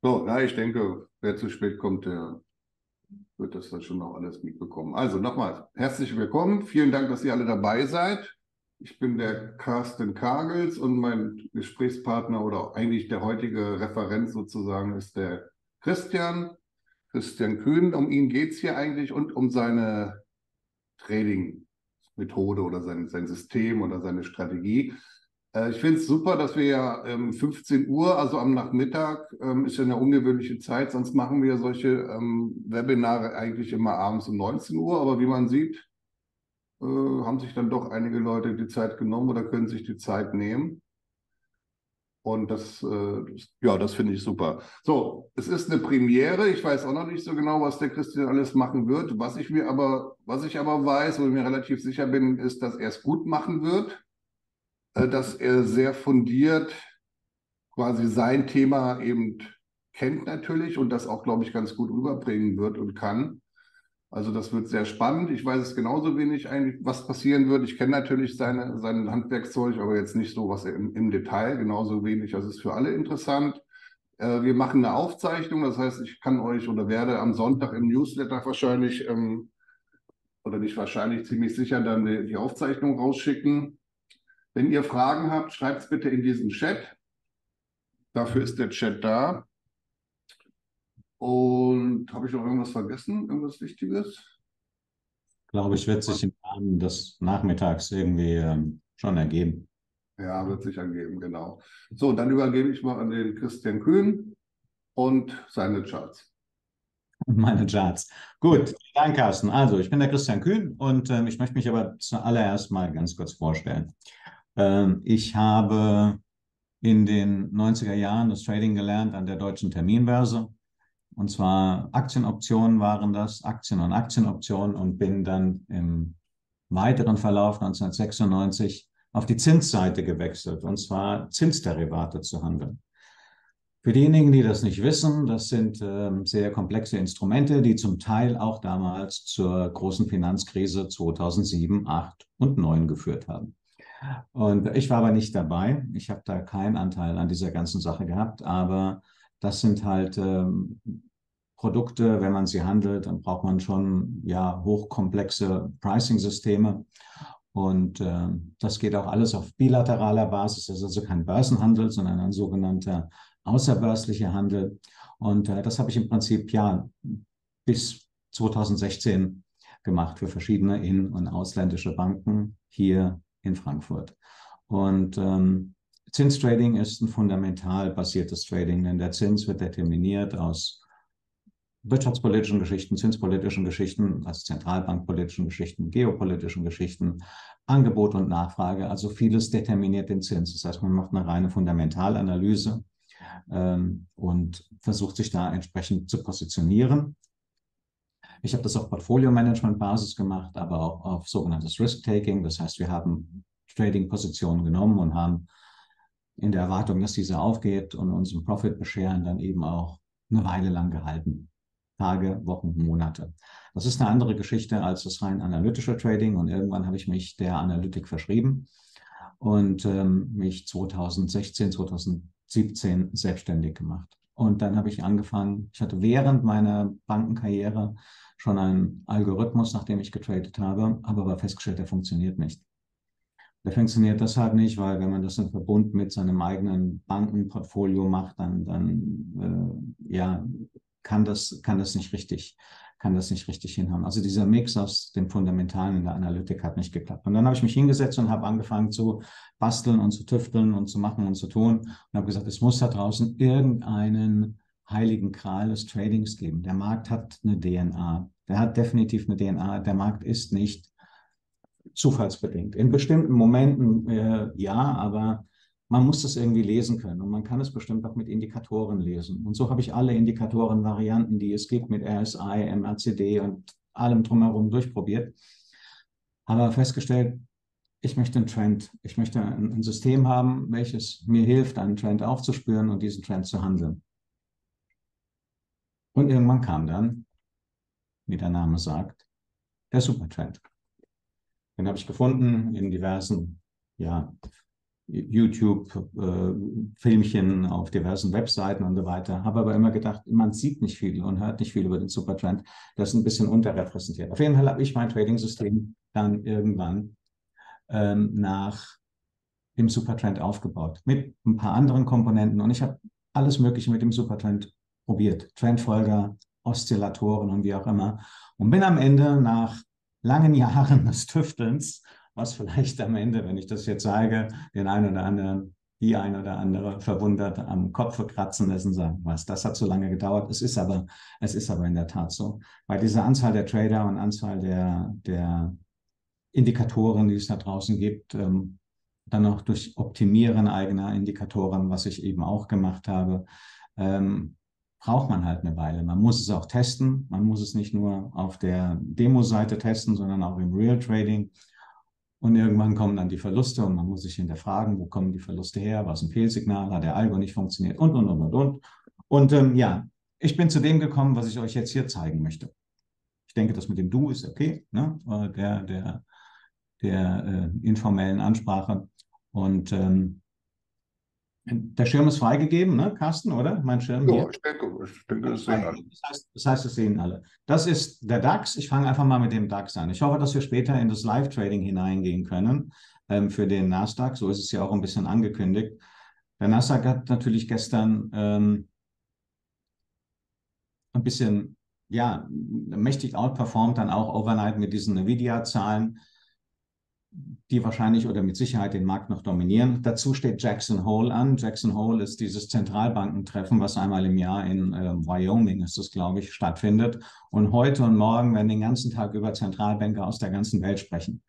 So, ja, ich denke, wer zu spät kommt, der wird das dann schon noch alles mitbekommen. Also nochmal, herzlich willkommen. Vielen Dank, dass ihr alle dabei seid. Ich bin der Carsten Kagels und mein Gesprächspartner oder eigentlich der heutige Referent sozusagen ist der Christian, Christian Kühn. Um ihn geht es hier eigentlich und um seine Trading-Methode oder sein, sein System oder seine Strategie. Äh, ich finde es super, dass wir ja ähm, 15 Uhr, also am Nachmittag, ähm, ist ja eine ungewöhnliche Zeit, sonst machen wir solche ähm, Webinare eigentlich immer abends um 19 Uhr, aber wie man sieht, äh, haben sich dann doch einige Leute die Zeit genommen oder können sich die Zeit nehmen. Und das, äh, ja, das finde ich super. So, es ist eine Premiere. Ich weiß auch noch nicht so genau, was der Christian alles machen wird. Was ich mir aber, was ich aber weiß, wo ich mir relativ sicher bin, ist, dass er es gut machen wird. Äh, dass er sehr fundiert quasi sein Thema eben kennt natürlich und das auch, glaube ich, ganz gut rüberbringen wird und kann. Also das wird sehr spannend. Ich weiß es genauso wenig eigentlich, was passieren wird. Ich kenne natürlich seine, sein Handwerkszeug, aber jetzt nicht so was im, im Detail, genauso wenig. Das ist für alle interessant. Äh, wir machen eine Aufzeichnung, das heißt, ich kann euch oder werde am Sonntag im Newsletter wahrscheinlich ähm, oder nicht wahrscheinlich ziemlich sicher dann die, die Aufzeichnung rausschicken. Wenn ihr Fragen habt, schreibt es bitte in diesen Chat. Dafür ist der Chat da. Und habe ich noch irgendwas vergessen? Irgendwas Wichtiges? Ich glaube, ich wird sich im Rahmen des Nachmittags irgendwie ähm, schon ergeben. Ja, wird sich ergeben, genau. So, dann übergebe ich mal an den Christian Kühn und seine Charts. Und meine Charts. Gut, danke, Carsten. Also, ich bin der Christian Kühn und äh, ich möchte mich aber zuallererst mal ganz kurz vorstellen. Ähm, ich habe in den 90er Jahren das Trading gelernt an der deutschen Terminbörse. Und zwar Aktienoptionen waren das, Aktien und Aktienoptionen und bin dann im weiteren Verlauf 1996 auf die Zinsseite gewechselt, und zwar Zinsderivate zu handeln. Für diejenigen, die das nicht wissen, das sind äh, sehr komplexe Instrumente, die zum Teil auch damals zur großen Finanzkrise 2007, 2008 und 2009 geführt haben. Und ich war aber nicht dabei. Ich habe da keinen Anteil an dieser ganzen Sache gehabt. Aber das sind halt ähm, Produkte, wenn man sie handelt, dann braucht man schon ja hochkomplexe Pricing-Systeme. Und äh, das geht auch alles auf bilateraler Basis. Das ist also kein Börsenhandel, sondern ein sogenannter außerbörslicher Handel. Und äh, das habe ich im Prinzip ja bis 2016 gemacht für verschiedene in- und ausländische Banken hier in Frankfurt. Und ähm, Zinstrading ist ein fundamental basiertes Trading, denn der Zins wird determiniert aus wirtschaftspolitischen Geschichten, zinspolitischen Geschichten, also zentralbankpolitischen Geschichten, geopolitischen Geschichten, Angebot und Nachfrage. Also vieles determiniert den Zins. Das heißt, man macht eine reine Fundamentalanalyse ähm, und versucht sich da entsprechend zu positionieren. Ich habe das auf Portfolio-Management-Basis gemacht, aber auch auf sogenanntes Risk-Taking. Das heißt, wir haben Trading-Positionen genommen und haben in der Erwartung, dass diese aufgeht und uns einen Profit bescheren, dann eben auch eine Weile lang gehalten. Tage, Wochen, Monate. Das ist eine andere Geschichte als das rein analytische Trading und irgendwann habe ich mich der Analytik verschrieben und ähm, mich 2016, 2017 selbstständig gemacht. Und dann habe ich angefangen, ich hatte während meiner Bankenkarriere schon einen Algorithmus, nach dem ich getradet habe, habe aber festgestellt, der funktioniert nicht. Der funktioniert deshalb nicht, weil wenn man das im Verbund mit seinem eigenen Bankenportfolio macht, dann, dann äh, ja, kann das, kann das nicht richtig, kann das nicht richtig hinhauen. Also dieser Mix aus dem Fundamentalen in der Analytik hat nicht geklappt. Und dann habe ich mich hingesetzt und habe angefangen zu basteln und zu tüfteln und zu machen und zu tun und habe gesagt, es muss da draußen irgendeinen heiligen Kral des Tradings geben. Der Markt hat eine DNA. Der hat definitiv eine DNA. Der Markt ist nicht zufallsbedingt. In bestimmten Momenten äh, ja, aber man muss das irgendwie lesen können und man kann es bestimmt auch mit Indikatoren lesen. Und so habe ich alle Indikatorenvarianten, die es gibt, mit RSI, MACD und allem drumherum durchprobiert. Aber festgestellt, ich möchte einen Trend, ich möchte ein, ein System haben, welches mir hilft, einen Trend aufzuspüren und diesen Trend zu handeln. Und irgendwann kam dann, wie der Name sagt, der Supertrend. Den habe ich gefunden in diversen ja, YouTube-Filmchen äh, auf diversen Webseiten und so weiter. Habe aber immer gedacht, man sieht nicht viel und hört nicht viel über den Supertrend. Das ist ein bisschen unterrepräsentiert. Auf jeden Fall habe ich mein Trading-System dann irgendwann ähm, nach dem Supertrend aufgebaut mit ein paar anderen Komponenten und ich habe alles Mögliche mit dem Supertrend probiert. Trendfolger, Oszillatoren und wie auch immer. Und bin am Ende nach langen Jahren des Tüftelns was vielleicht am Ende, wenn ich das jetzt sage, den einen oder anderen, die ein oder andere verwundert am Kopf kratzen lassen, sagen, was, das hat so lange gedauert. Es ist aber, es ist aber in der Tat so. Bei dieser Anzahl der Trader und Anzahl der, der Indikatoren, die es da draußen gibt, ähm, dann auch durch Optimieren eigener Indikatoren, was ich eben auch gemacht habe, ähm, braucht man halt eine Weile. Man muss es auch testen. Man muss es nicht nur auf der Demo-Seite testen, sondern auch im Real Trading. Und irgendwann kommen dann die Verluste und man muss sich hinterfragen, wo kommen die Verluste her, was ein Fehlsignal, hat der Algo nicht funktioniert und, und, und, und, und. Und ähm, ja, ich bin zu dem gekommen, was ich euch jetzt hier zeigen möchte. Ich denke, das mit dem Du ist okay, ne? Äh, der, der, der äh, informellen Ansprache. Und ähm, der Schirm ist freigegeben, ne, Carsten, oder? Mein Schirm ja, hier. Ich denke, ich denke, das sehen alle. Das heißt, das heißt, das sehen alle. Das ist der DAX. Ich fange einfach mal mit dem DAX an. Ich hoffe, dass wir später in das Live-Trading hineingehen können ähm, für den Nasdaq. So ist es ja auch ein bisschen angekündigt. Der Nasdaq hat natürlich gestern ähm, ein bisschen, ja, mächtig outperformed, dann auch overnight mit diesen Nvidia-Zahlen die wahrscheinlich oder mit Sicherheit den Markt noch dominieren. Dazu steht Jackson Hole an. Jackson Hole ist dieses Zentralbankentreffen, was einmal im Jahr in äh, Wyoming ist das, glaube ich, stattfindet. Und heute und morgen werden den ganzen Tag über Zentralbanker aus der ganzen Welt sprechen.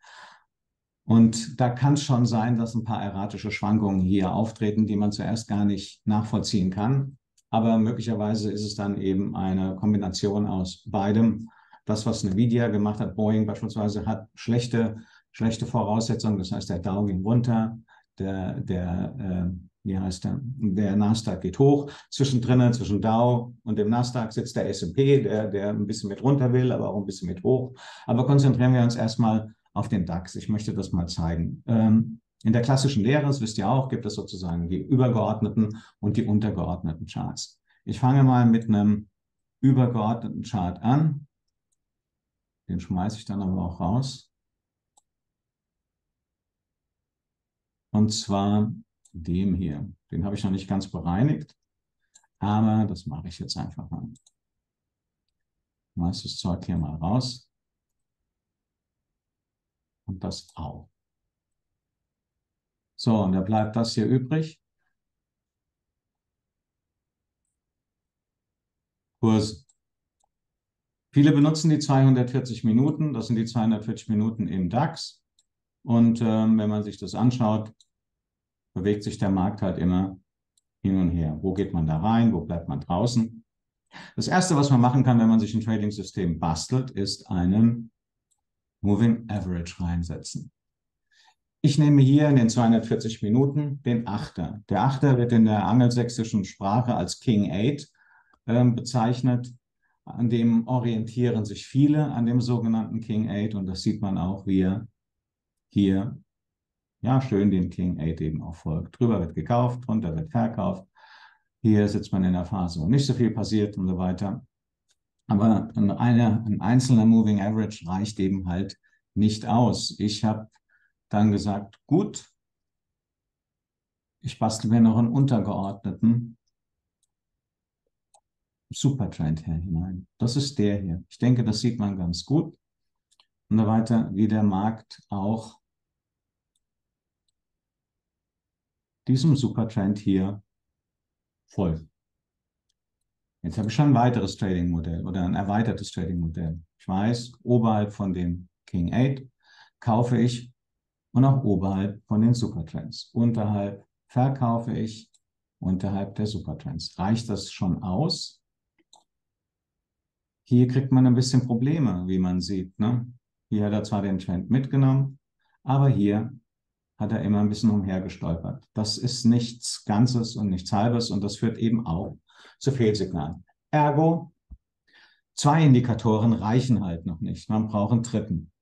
Und da kann es schon sein, dass ein paar erratische Schwankungen hier auftreten, die man zuerst gar nicht nachvollziehen kann. Aber möglicherweise ist es dann eben eine Kombination aus beidem. Das, was Nvidia gemacht hat, Boeing beispielsweise, hat schlechte schlechte Voraussetzungen. Das heißt, der Dow ging runter, der, der äh, wie heißt der, der Nasdaq geht hoch. Zwischendrin, zwischen Dow und dem Nasdaq sitzt der S&P, der, der ein bisschen mit runter will, aber auch ein bisschen mit hoch. Aber konzentrieren wir uns erstmal auf den DAX. Ich möchte das mal zeigen. Ähm, in der klassischen Lehre, das wisst ihr auch, gibt es sozusagen die übergeordneten und die untergeordneten Charts. Ich fange mal mit einem übergeordneten Chart an. Den schmeiße ich dann aber auch raus. Und zwar dem hier. Den habe ich noch nicht ganz bereinigt, aber das mache ich jetzt einfach mal. Mache das Zeug hier mal raus. Und das auch. So, und da bleibt das hier übrig. Kurs. Viele benutzen die 240 Minuten. Das sind die 240 Minuten im DAX. Und ähm, wenn man sich das anschaut, bewegt sich der Markt halt immer hin und her. Wo geht man da rein? Wo bleibt man draußen? Das Erste, was man machen kann, wenn man sich ein Trading-System bastelt, ist einen Moving Average reinsetzen. Ich nehme hier in den 240 Minuten den Achter. Der Achter wird in der angelsächsischen Sprache als King 8 äh, bezeichnet. An dem orientieren sich viele, an dem sogenannten King 8. Und das sieht man auch, wie er hier ja schön den King 8 eben auch folgt. Drüber wird gekauft, drunter wird verkauft. Hier sitzt man in der Phase, wo nicht so viel passiert und so weiter. Aber eine, ein einzelner Moving Average reicht eben halt nicht aus. Ich habe dann gesagt, gut, ich bastel mir noch einen untergeordneten Supertrend hier hinein. Das ist der hier. Ich denke, das sieht man ganz gut. Und so weiter, wie der Markt auch diesem Supertrend hier folgt. Jetzt habe ich schon ein weiteres Trading-Modell oder ein erweitertes Trading-Modell. Ich weiß, oberhalb von dem King 8 kaufe ich und auch oberhalb von den Supertrends. Unterhalb verkaufe ich, unterhalb der Supertrends. Reicht das schon aus? Hier kriegt man ein bisschen Probleme, wie man sieht. Ne? Hier hat er zwar den Trend mitgenommen, aber hier hat er immer ein bisschen umhergestolpert. Das ist nichts Ganzes und nichts Halbes und das führt eben auch zu Fehlsignalen. Ergo, zwei Indikatoren reichen halt noch nicht. Man braucht einen dritten.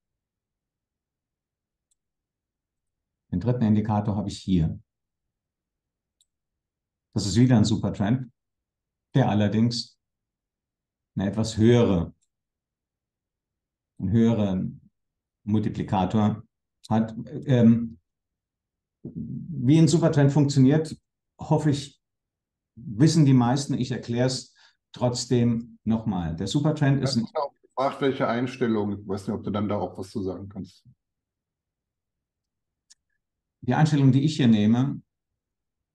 Den dritten Indikator habe ich hier. Das ist wieder ein Supertrend, der allerdings eine etwas höhere, einen höheren Multiplikator hat. Ähm, wie ein Supertrend funktioniert, hoffe ich, wissen die meisten. Ich erkläre es trotzdem nochmal. Der Supertrend ist. Ich habe gefragt, welche Einstellung. Ich weiß nicht, ob du dann da auch was zu sagen kannst. Die Einstellung, die ich hier nehme.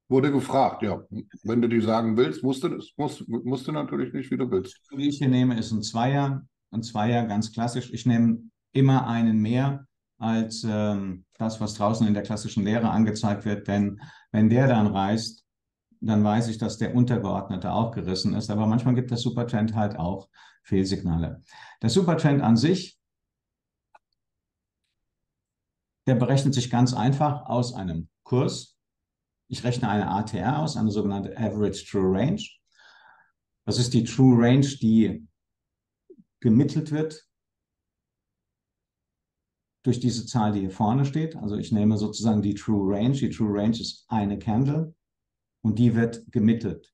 Wurde gefragt, ja. Wenn du die sagen willst, musst du, musst, musst du natürlich nicht, wie du willst. Die ich hier nehme, ist ein Zweier. Ein Zweier, ganz klassisch. Ich nehme immer einen mehr als ähm, das, was draußen in der klassischen Lehre angezeigt wird. Denn wenn der dann reißt, dann weiß ich, dass der Untergeordnete auch gerissen ist. Aber manchmal gibt der Supertrend halt auch Fehlsignale. Der Supertrend an sich, der berechnet sich ganz einfach aus einem Kurs. Ich rechne eine ATR aus, eine sogenannte Average True Range. Das ist die True Range, die gemittelt wird durch diese Zahl, die hier vorne steht. Also ich nehme sozusagen die True Range. Die True Range ist eine Candle und die wird gemittelt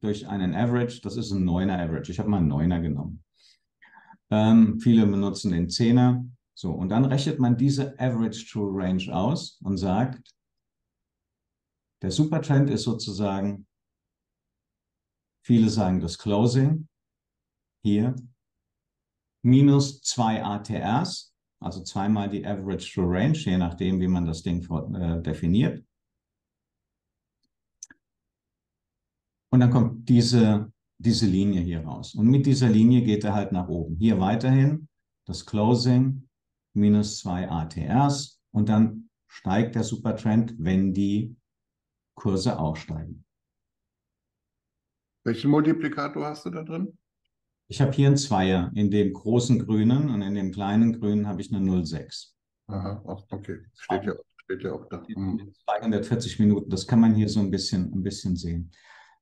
durch einen Average. Das ist ein neuner Average. Ich habe mal einen neuner genommen. Ähm, viele benutzen den Zehner. So, und dann rechnet man diese Average True Range aus und sagt, der Supertrend ist sozusagen, viele sagen das Closing hier, minus zwei ATRs, also zweimal die Average True Range, je nachdem, wie man das Ding äh, definiert. Und dann kommt diese, diese Linie hier raus. Und mit dieser Linie geht er halt nach oben. Hier weiterhin das Closing minus zwei ATRs und dann steigt der Supertrend, wenn die Kurse auch steigen. Welchen Multiplikator hast du da drin? Ich habe hier einen Zweier in dem großen grünen und in dem kleinen grünen habe ich eine 0,6. Aha, okay. Steht ja, steht ja auch da. 240 hm. Minuten, das kann man hier so ein bisschen, ein bisschen sehen.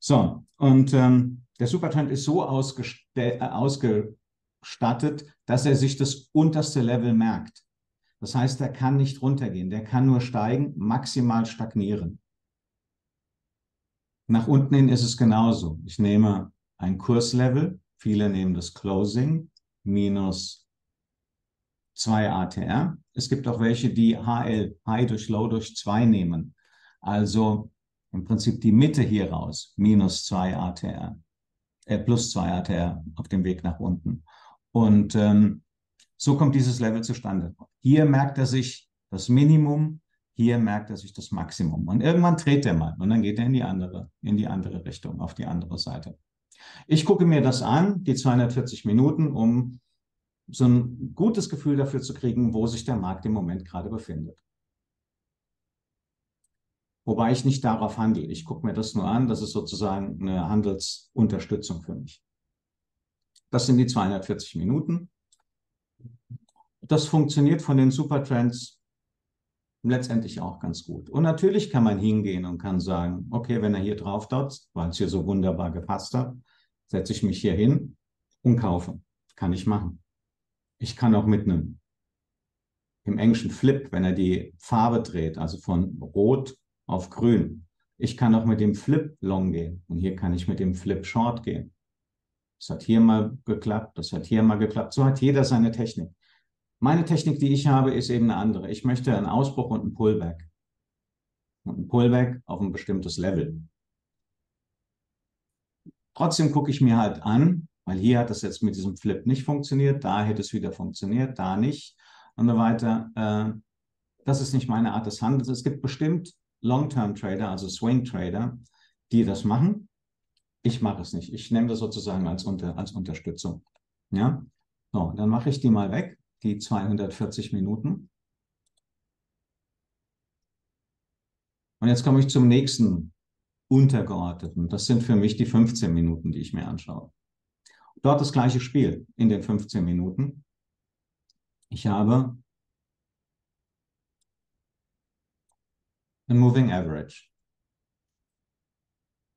So, und ähm, der Supertrend ist so äh, ausgestattet, dass er sich das unterste Level merkt. Das heißt, er kann nicht runtergehen, der kann nur steigen, maximal stagnieren. Nach unten hin ist es genauso. Ich nehme ein Kurslevel, viele nehmen das Closing, minus 2 ATR. Es gibt auch welche, die HL, High durch Low durch 2 nehmen. Also im Prinzip die Mitte hier raus, minus 2 ATR, äh, plus 2 ATR auf dem Weg nach unten. Und ähm, so kommt dieses Level zustande. Hier merkt er sich das Minimum, hier merkt er sich das Maximum. Und irgendwann dreht er mal und dann geht er in die andere, in die andere Richtung, auf die andere Seite. Ich gucke mir das an, die 240 Minuten, um so ein gutes Gefühl dafür zu kriegen, wo sich der Markt im Moment gerade befindet. Wobei ich nicht darauf handle. Ich gucke mir das nur an. Das ist sozusagen eine Handelsunterstützung für mich. Das sind die 240 Minuten. Das funktioniert von den Supertrends letztendlich auch ganz gut. Und natürlich kann man hingehen und kann sagen, okay, wenn er hier drauf dotzt, weil es hier so wunderbar gepasst hat, setze ich mich hier hin und kaufe. Kann ich machen. Ich kann auch mit einem im Englischen Flip, wenn er die Farbe dreht, also von Rot auf grün. Ich kann auch mit dem Flip Long gehen und hier kann ich mit dem Flip Short gehen. Das hat hier mal geklappt, das hat hier mal geklappt. So hat jeder seine Technik. Meine Technik, die ich habe, ist eben eine andere. Ich möchte einen Ausbruch und einen Pullback. Und ein Pullback auf ein bestimmtes Level. Trotzdem gucke ich mir halt an, weil hier hat das jetzt mit diesem Flip nicht funktioniert, da hätte es wieder funktioniert, da nicht und so weiter. Äh, das ist nicht meine Art des Handels. Es gibt bestimmt Long-Term-Trader, also Swing-Trader, die das machen. Ich mache es nicht. Ich nehme das sozusagen als, unter, als Unterstützung. Ja, so, dann mache ich die mal weg, die 240 Minuten. Und jetzt komme ich zum nächsten untergeordneten. Das sind für mich die 15 Minuten, die ich mir anschaue. Dort das gleiche Spiel in den 15 Minuten. Ich habe ein Moving Average.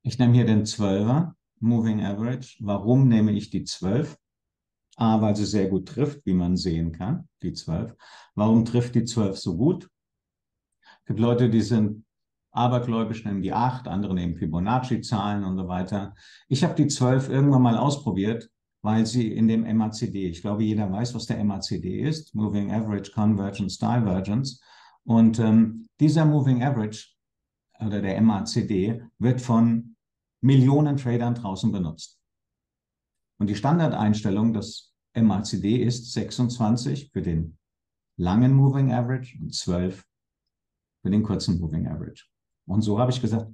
Ich nehme hier den 12er Moving Average. Warum nehme ich die 12? A, weil sie sehr gut trifft, wie man sehen kann, die 12. Warum trifft die 12 so gut? Es gibt Leute, die sind Abergläubisch nehmen die 8, andere nehmen Fibonacci-Zahlen und so weiter. Ich habe die 12 irgendwann mal ausprobiert, weil sie in dem MACD, ich glaube, jeder weiß, was der MACD ist, Moving Average Convergence Divergence. Und ähm, dieser Moving Average oder der MACD wird von Millionen Tradern draußen benutzt. Und die Standardeinstellung des MACD ist 26 für den langen Moving Average und 12 für den kurzen Moving Average. Und so habe ich gesagt,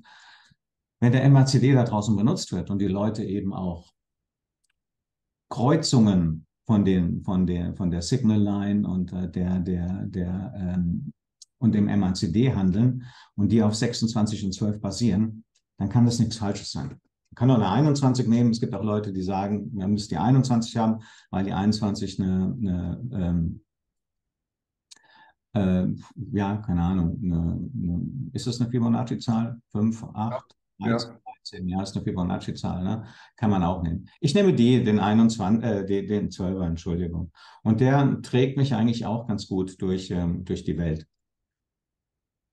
wenn der MACD da draußen benutzt wird und die Leute eben auch Kreuzungen von, den, von, der, von der Signal Line und äh, der, der, der, ähm, und dem MACD handeln und die auf 26 und 12 basieren, dann kann das nichts Falsches sein. Kann auch eine 21 nehmen. Es gibt auch Leute, die sagen, man müsste die 21 haben, weil die 21 eine, eine ähm, äh, ja, keine Ahnung, eine, eine, ist das eine Fibonacci-Zahl? 5, 8, ja. 1, 13, ja, ist eine Fibonacci-Zahl, ne? kann man auch nehmen. Ich nehme die, den 21, äh, den, den 12er, Entschuldigung. Und der trägt mich eigentlich auch ganz gut durch, ähm, durch die Welt.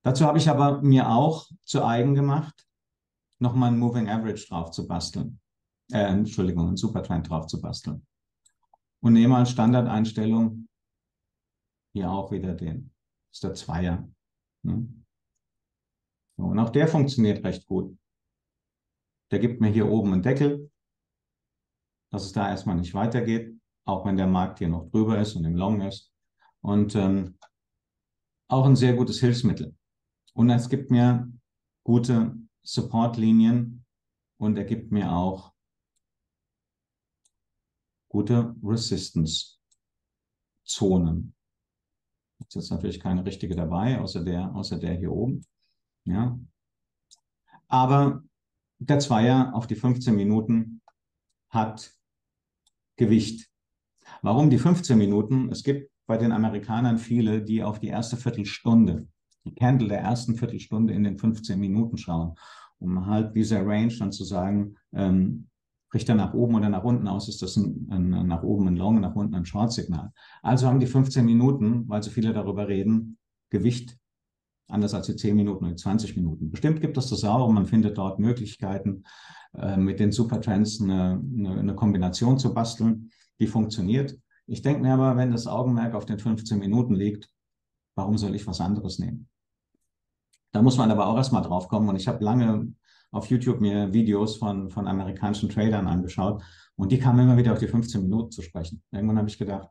Dazu habe ich aber mir auch zu eigen gemacht, nochmal ein Moving Average drauf zu basteln. Äh, Entschuldigung, ein Supertrend drauf zu basteln. Und nehme als Standardeinstellung hier auch wieder den. Das ist der Zweier. Ne? und auch der funktioniert recht gut. Der gibt mir hier oben einen Deckel, dass es da erstmal nicht weitergeht, auch wenn der Markt hier noch drüber ist und im Long ist. Und ähm, auch ein sehr gutes Hilfsmittel. Und es gibt mir gute Support-Linien und er gibt mir auch gute Resistance-Zonen. Jetzt ist natürlich keine richtige dabei, außer der, außer der hier oben. Ja. Aber der Zweier auf die 15 Minuten hat Gewicht. Warum die 15 Minuten? Es gibt bei den Amerikanern viele, die auf die erste Viertelstunde die Candle der ersten Viertelstunde in den 15 Minuten schauen, um halt dieser Range dann zu sagen, ähm, bricht er nach oben oder nach unten aus, ist das ein, ein, nach oben ein Long, nach unten ein Short-Signal. Also haben die 15 Minuten, weil so viele darüber reden, Gewicht, anders als die 10 Minuten oder die 20 Minuten. Bestimmt gibt es das auch und man findet dort Möglichkeiten, äh, mit den Supertrends eine, eine, eine Kombination zu basteln, die funktioniert. Ich denke mir aber, wenn das Augenmerk auf den 15 Minuten liegt, warum soll ich was anderes nehmen? Da muss man aber auch erstmal drauf kommen. Und ich habe lange auf YouTube mir Videos von, von amerikanischen Tradern angeschaut und die kamen immer wieder auf die 15 Minuten zu sprechen. Irgendwann habe ich gedacht,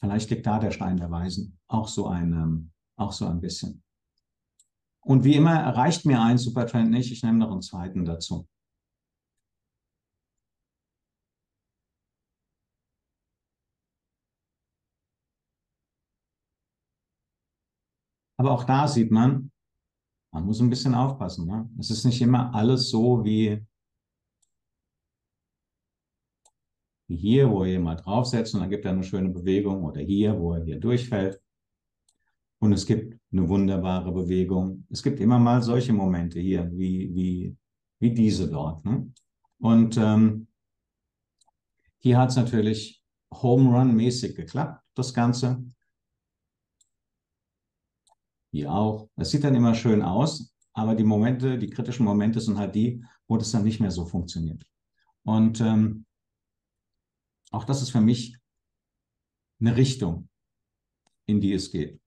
vielleicht liegt da der Stein der Weisen. Auch so ein, ähm, auch so ein bisschen. Und wie immer erreicht mir ein Supertrend nicht. Ich nehme noch einen zweiten dazu. Aber auch da sieht man, man muss ein bisschen aufpassen. Ne? Es ist nicht immer alles so wie, hier, wo hier mal draufsetzt und dann gibt er eine schöne Bewegung oder hier, wo er hier durchfällt. Und es gibt eine wunderbare Bewegung. Es gibt immer mal solche Momente hier, wie, wie, wie diese dort. Ne? Und ähm, hier hat es natürlich Home Run-mäßig geklappt, das Ganze. Hier auch. Das sieht dann immer schön aus, aber die Momente, die kritischen Momente sind halt die, wo das dann nicht mehr so funktioniert. Und ähm, auch das ist für mich eine Richtung, in die es geht.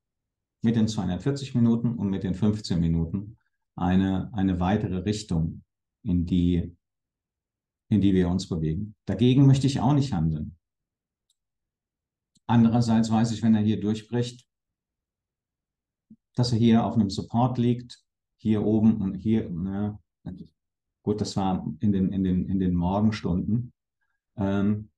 Mit den 240 Minuten und mit den 15 Minuten eine, eine weitere Richtung, in die, in die wir uns bewegen. Dagegen möchte ich auch nicht handeln. Andererseits weiß ich, wenn er hier durchbricht, dass er hier auf einem Support liegt, hier oben und hier, ja, gut, das war in den, in den, in den Morgenstunden. Ähm,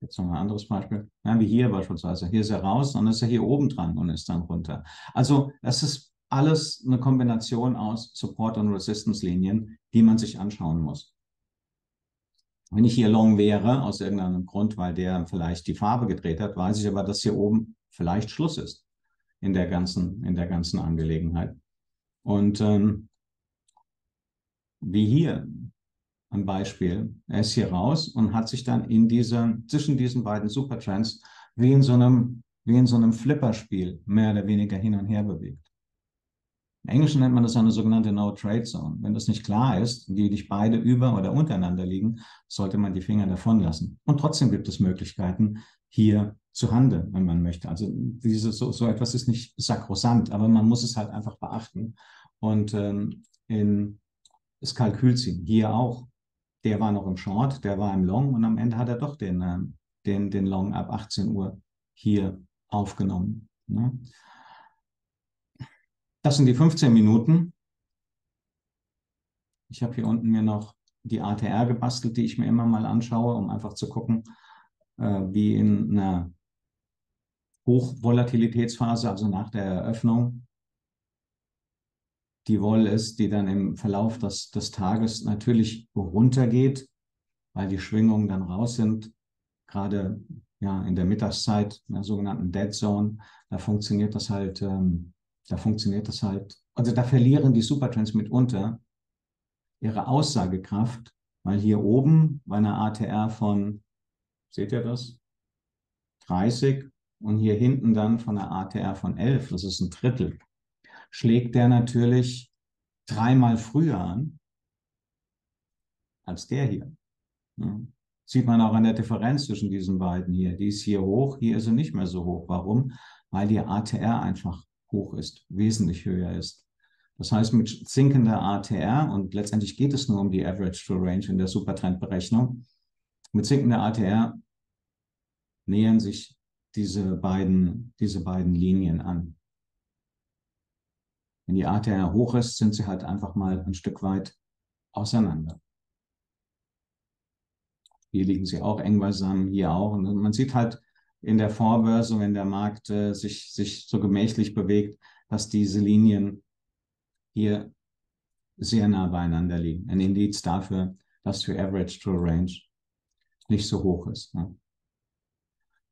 jetzt noch ein anderes Beispiel, ja, wie hier beispielsweise. Hier ist er raus und ist er hier oben dran und ist dann runter. Also das ist alles eine Kombination aus Support- und Resistance-Linien, die man sich anschauen muss. Wenn ich hier long wäre, aus irgendeinem Grund, weil der vielleicht die Farbe gedreht hat, weiß ich aber, dass hier oben vielleicht Schluss ist in der ganzen, in der ganzen Angelegenheit. Und ähm, wie hier ein Beispiel, er ist hier raus und hat sich dann in dieser, zwischen diesen beiden Supertrends wie in so einem wie in so einem Flipperspiel mehr oder weniger hin und her bewegt. Im Englischen nennt man das eine sogenannte No-Trade-Zone. Wenn das nicht klar ist, die nicht beide über oder untereinander liegen, sollte man die Finger davon lassen. Und trotzdem gibt es Möglichkeiten, hier zu handeln, wenn man möchte. Also diese, so, so etwas ist nicht sakrosant, aber man muss es halt einfach beachten und ähm, in das Kalkül ziehen. Hier auch. Der war noch im Short, der war im Long und am Ende hat er doch den, äh, den, den Long ab 18 Uhr hier aufgenommen. Ne? Das sind die 15 Minuten. Ich habe hier unten mir noch die ATR gebastelt, die ich mir immer mal anschaue, um einfach zu gucken, äh, wie in einer Hochvolatilitätsphase, also nach der Eröffnung, die Woll ist, die dann im Verlauf des, des Tages natürlich runtergeht, weil die Schwingungen dann raus sind. Gerade ja, in der Mittagszeit, in der sogenannten Dead Zone, da funktioniert das halt ähm, da funktioniert das halt. Also da verlieren die Supertrends mitunter ihre Aussagekraft, weil hier oben bei einer ATR von, seht ihr das? 30 und hier hinten dann von einer ATR von 11, das ist ein Drittel, schlägt der natürlich dreimal früher an als der hier. Ja. Sieht man auch an der Differenz zwischen diesen beiden hier. Die ist hier hoch, hier ist sie nicht mehr so hoch. Warum? Weil die ATR einfach hoch ist, wesentlich höher ist. Das heißt, mit sinkender ATR, und letztendlich geht es nur um die Average True Range in der Supertrendberechnung, mit sinkender ATR nähern sich diese beiden, diese beiden Linien an. Wenn die ATR hoch ist, sind sie halt einfach mal ein Stück weit auseinander. Hier liegen sie auch eng beisammen, hier auch. Und man sieht halt, in der Vorbörse, wenn der Markt äh, sich, sich so gemächlich bewegt, dass diese Linien hier sehr nah beieinander liegen. Ein Indiz dafür, dass für Average True Range nicht so hoch ist. Ne?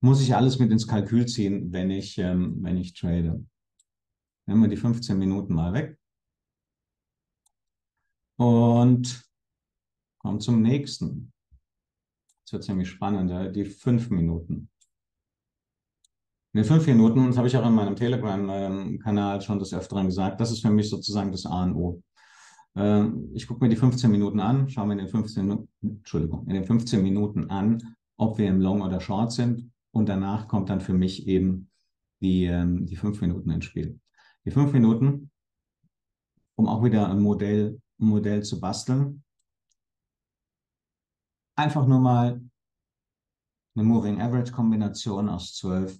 Muss ich alles mit ins Kalkül ziehen, wenn ich, ähm, wenn ich trade. Nehmen wir die 15 Minuten mal weg. Und kommen zum nächsten. Jetzt wird es nämlich spannender, die 5 Minuten. In den fünf Minuten, das habe ich auch in meinem Telegram-Kanal schon des Öfteren gesagt, das ist für mich sozusagen das A und O. Ähm, ich gucke mir die 15 Minuten an, schaue mir in den 15, Entschuldigung, in den 15 Minuten an, ob wir im Long oder Short sind. Und danach kommt dann für mich eben die, ähm, die fünf Minuten ins Spiel. Die fünf Minuten, um auch wieder ein Modell, ein Modell zu basteln. Einfach nur mal eine Moving Average Kombination aus zwölf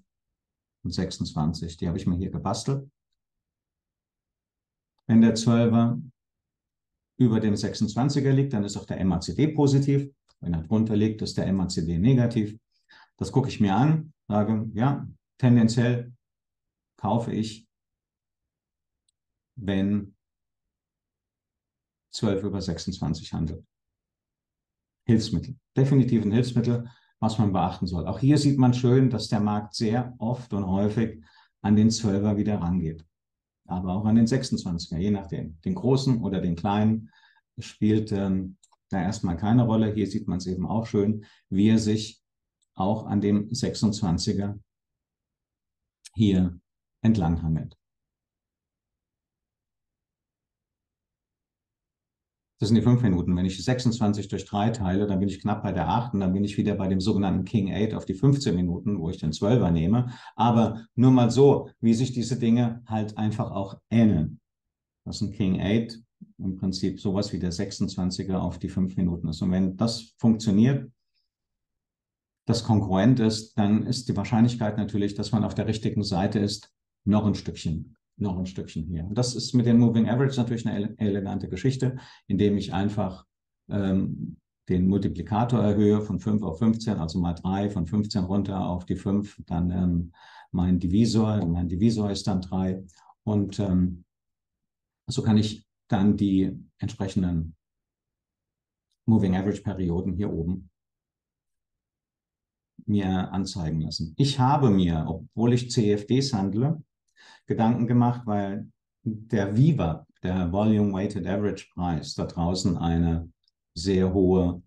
und 26. Die habe ich mir hier gebastelt. Wenn der 12er über dem 26er liegt, dann ist auch der MACD positiv. Wenn er drunter liegt, ist der MACD negativ. Das gucke ich mir an, sage, ja, tendenziell kaufe ich, wenn 12 über 26 handelt. Hilfsmittel. Definitiv ein Hilfsmittel was man beachten soll. Auch hier sieht man schön, dass der Markt sehr oft und häufig an den 12er wieder rangeht. Aber auch an den 26er, je nachdem. Den großen oder den kleinen spielt ähm, da erstmal keine Rolle. Hier sieht man es eben auch schön, wie er sich auch an dem 26er hier entlanghangelt. Das sind die fünf Minuten. Wenn ich 26 durch drei teile, dann bin ich knapp bei der acht und dann bin ich wieder bei dem sogenannten King 8 auf die 15 Minuten, wo ich den Zwölfer nehme. Aber nur mal so, wie sich diese Dinge halt einfach auch ähneln. Das ist ein King 8 im Prinzip sowas wie der 26er auf die fünf Minuten ist. Und wenn das funktioniert, das konkurrent ist, dann ist die Wahrscheinlichkeit natürlich, dass man auf der richtigen Seite ist, noch ein Stückchen noch ein Stückchen hier. Und das ist mit den Moving Average natürlich eine elegante Geschichte, indem ich einfach ähm, den Multiplikator erhöhe von 5 auf 15, also mal 3, von 15 runter auf die 5, dann ähm, mein Divisor, mein Divisor ist dann 3 und ähm, so kann ich dann die entsprechenden Moving Average Perioden hier oben mir anzeigen lassen. Ich habe mir, obwohl ich CFDs handle, Gedanken gemacht, weil der Viva, der Volume Weighted Average Preis, da draußen eine sehr hohe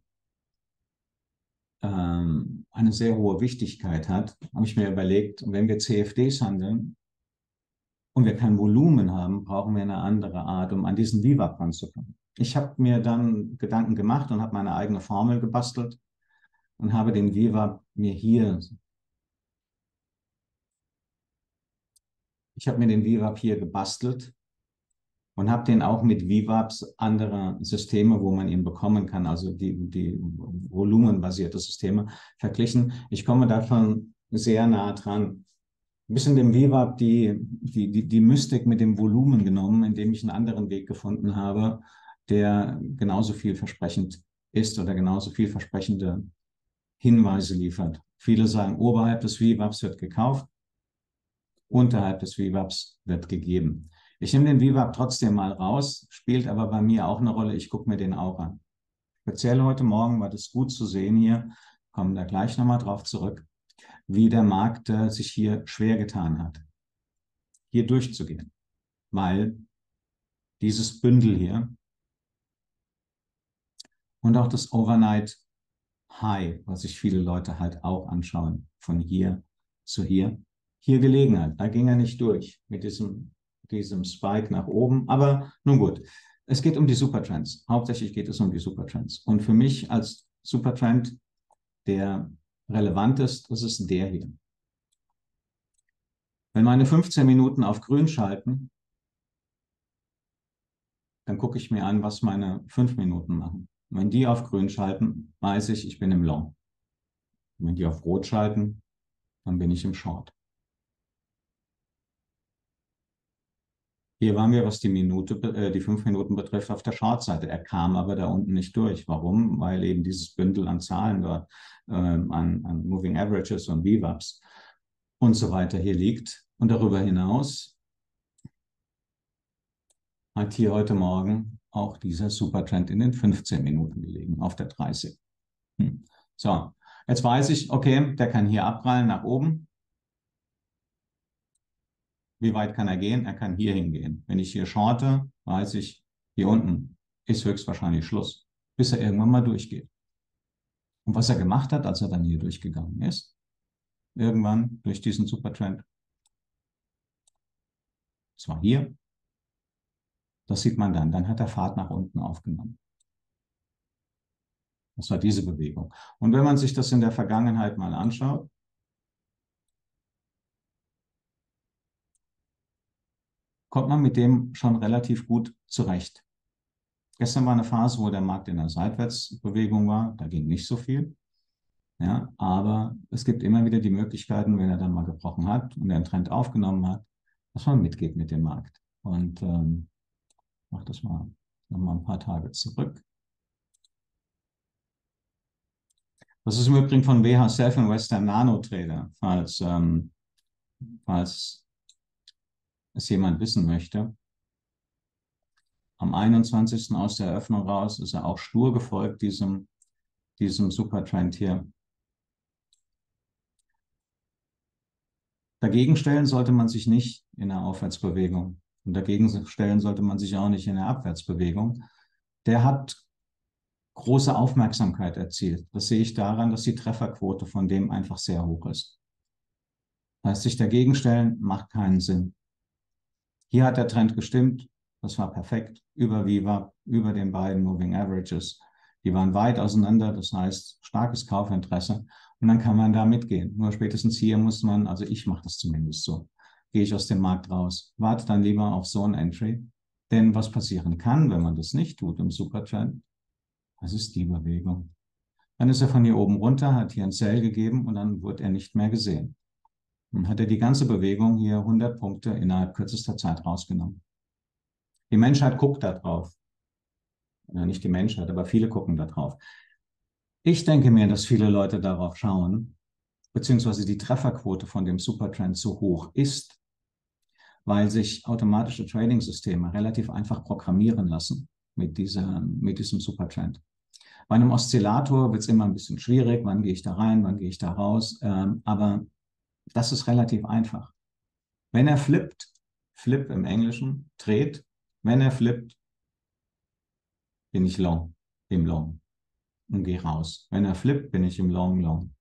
ähm, eine sehr hohe Wichtigkeit hat, habe ich mir überlegt, wenn wir CFDs handeln und wir kein Volumen haben, brauchen wir eine andere Art, um an diesen VWAP ranzukommen. Ich habe mir dann Gedanken gemacht und habe meine eigene Formel gebastelt und habe den VWAP mir hier, ich habe mir den VWAP hier gebastelt und habe den auch mit VWAPs anderer Systeme, wo man ihn bekommen kann, also die, die volumenbasierte Systeme, verglichen. Ich komme davon sehr nah dran. Ein bisschen dem VWAP die, die, die, die Mystik mit dem Volumen genommen, indem ich einen anderen Weg gefunden habe, der genauso vielversprechend ist oder genauso vielversprechende Hinweise liefert. Viele sagen, oberhalb des VWAPs wird gekauft, unterhalb des VWAPs wird gegeben. Ich nehme den VWAP trotzdem mal raus, spielt aber bei mir auch eine Rolle. Ich gucke mir den auch an. Speziell heute Morgen war das gut zu sehen hier, kommen da gleich nochmal drauf zurück, wie der Markt äh, sich hier schwer getan hat, hier durchzugehen. Weil dieses Bündel hier und auch das Overnight High, was sich viele Leute halt auch anschauen, von hier zu hier, hier gelegen hat. Da ging er nicht durch mit diesem diesem Spike nach oben. Aber nun gut, es geht um die Supertrends. Hauptsächlich geht es um die Supertrends. Und für mich als Supertrend, der relevant ist, das ist der hier. Wenn meine 15 Minuten auf grün schalten, dann gucke ich mir an, was meine 5 Minuten machen. wenn die auf grün schalten, weiß ich, ich bin im Long. wenn die auf rot schalten, dann bin ich im Short. Hier waren wir, was die Minute, äh, die fünf Minuten betrifft, auf der Short-Seite. Er kam aber da unten nicht durch. Warum? Weil eben dieses Bündel an Zahlen dort, äh, an, an Moving Averages und VWAPs und so weiter hier liegt. Und darüber hinaus hat hier heute Morgen auch dieser Supertrend in den 15 Minuten gelegen, auf der 30. Hm. So, jetzt weiß ich, okay, der kann hier abprallen nach oben. Wie weit kann er gehen? Er kann hier hingehen. Wenn ich hier shorte, weiß ich, hier unten ist höchstwahrscheinlich Schluss, bis er irgendwann mal durchgeht. Und was er gemacht hat, als er dann hier durchgegangen ist, irgendwann durch diesen Supertrend, zwar hier, das sieht man dann, dann hat er Fahrt nach unten aufgenommen. Das war diese Bewegung. Und wenn man sich das in der Vergangenheit mal anschaut, kommt man mit dem schon relativ gut zurecht. Gestern war eine Phase, wo der Markt in einer Seitwärtsbewegung war. Da ging nicht so viel. Ja, aber es gibt immer wieder die Möglichkeiten, wenn er dann mal gebrochen hat und den Trend aufgenommen hat, dass man mitgeht mit dem Markt. Und ähm, mach das mal nochmal ein paar Tage zurück. Das ist im Übrigen von WH Self Western Nano Trader, falls, ähm, falls es jemand wissen möchte. Am 21. aus der Eröffnung raus ist er auch stur gefolgt, diesem, diesem Supertrend hier. Dagegen stellen sollte man sich nicht in der Aufwärtsbewegung. Und dagegen stellen sollte man sich auch nicht in der Abwärtsbewegung. Der hat große Aufmerksamkeit erzielt. Das sehe ich daran, dass die Trefferquote von dem einfach sehr hoch ist. Das heißt, sich dagegen stellen macht keinen Sinn. Hier hat der Trend gestimmt. Das war perfekt. Über Viva, über den beiden Moving Averages. Die waren weit auseinander. Das heißt, starkes Kaufinteresse. Und dann kann man da mitgehen. Nur spätestens hier muss man, also ich mache das zumindest so, gehe ich aus dem Markt raus. Warte dann lieber auf so ein Entry. Denn was passieren kann, wenn man das nicht tut im Supertrend, das ist die Bewegung. Dann ist er von hier oben runter, hat hier ein Sell gegeben und dann wird er nicht mehr gesehen. Dann hat er die ganze Bewegung hier 100 Punkte innerhalb kürzester Zeit rausgenommen. Die Menschheit guckt da drauf. Ja, nicht die Menschheit, aber viele gucken da drauf. Ich denke mir, dass viele Leute darauf schauen, beziehungsweise die Trefferquote von dem Supertrend so hoch ist, weil sich automatische Trading-Systeme relativ einfach programmieren lassen mit, dieser, mit diesem Supertrend. Bei einem Oszillator wird es immer ein bisschen schwierig, wann gehe ich da rein, wann gehe ich da raus, ähm, aber das ist relativ einfach. Wenn er flippt, flip im Englischen, dreht, wenn er flippt, bin ich long, im Long. und gehe raus. Wenn er flippt, bin ich im Long Long.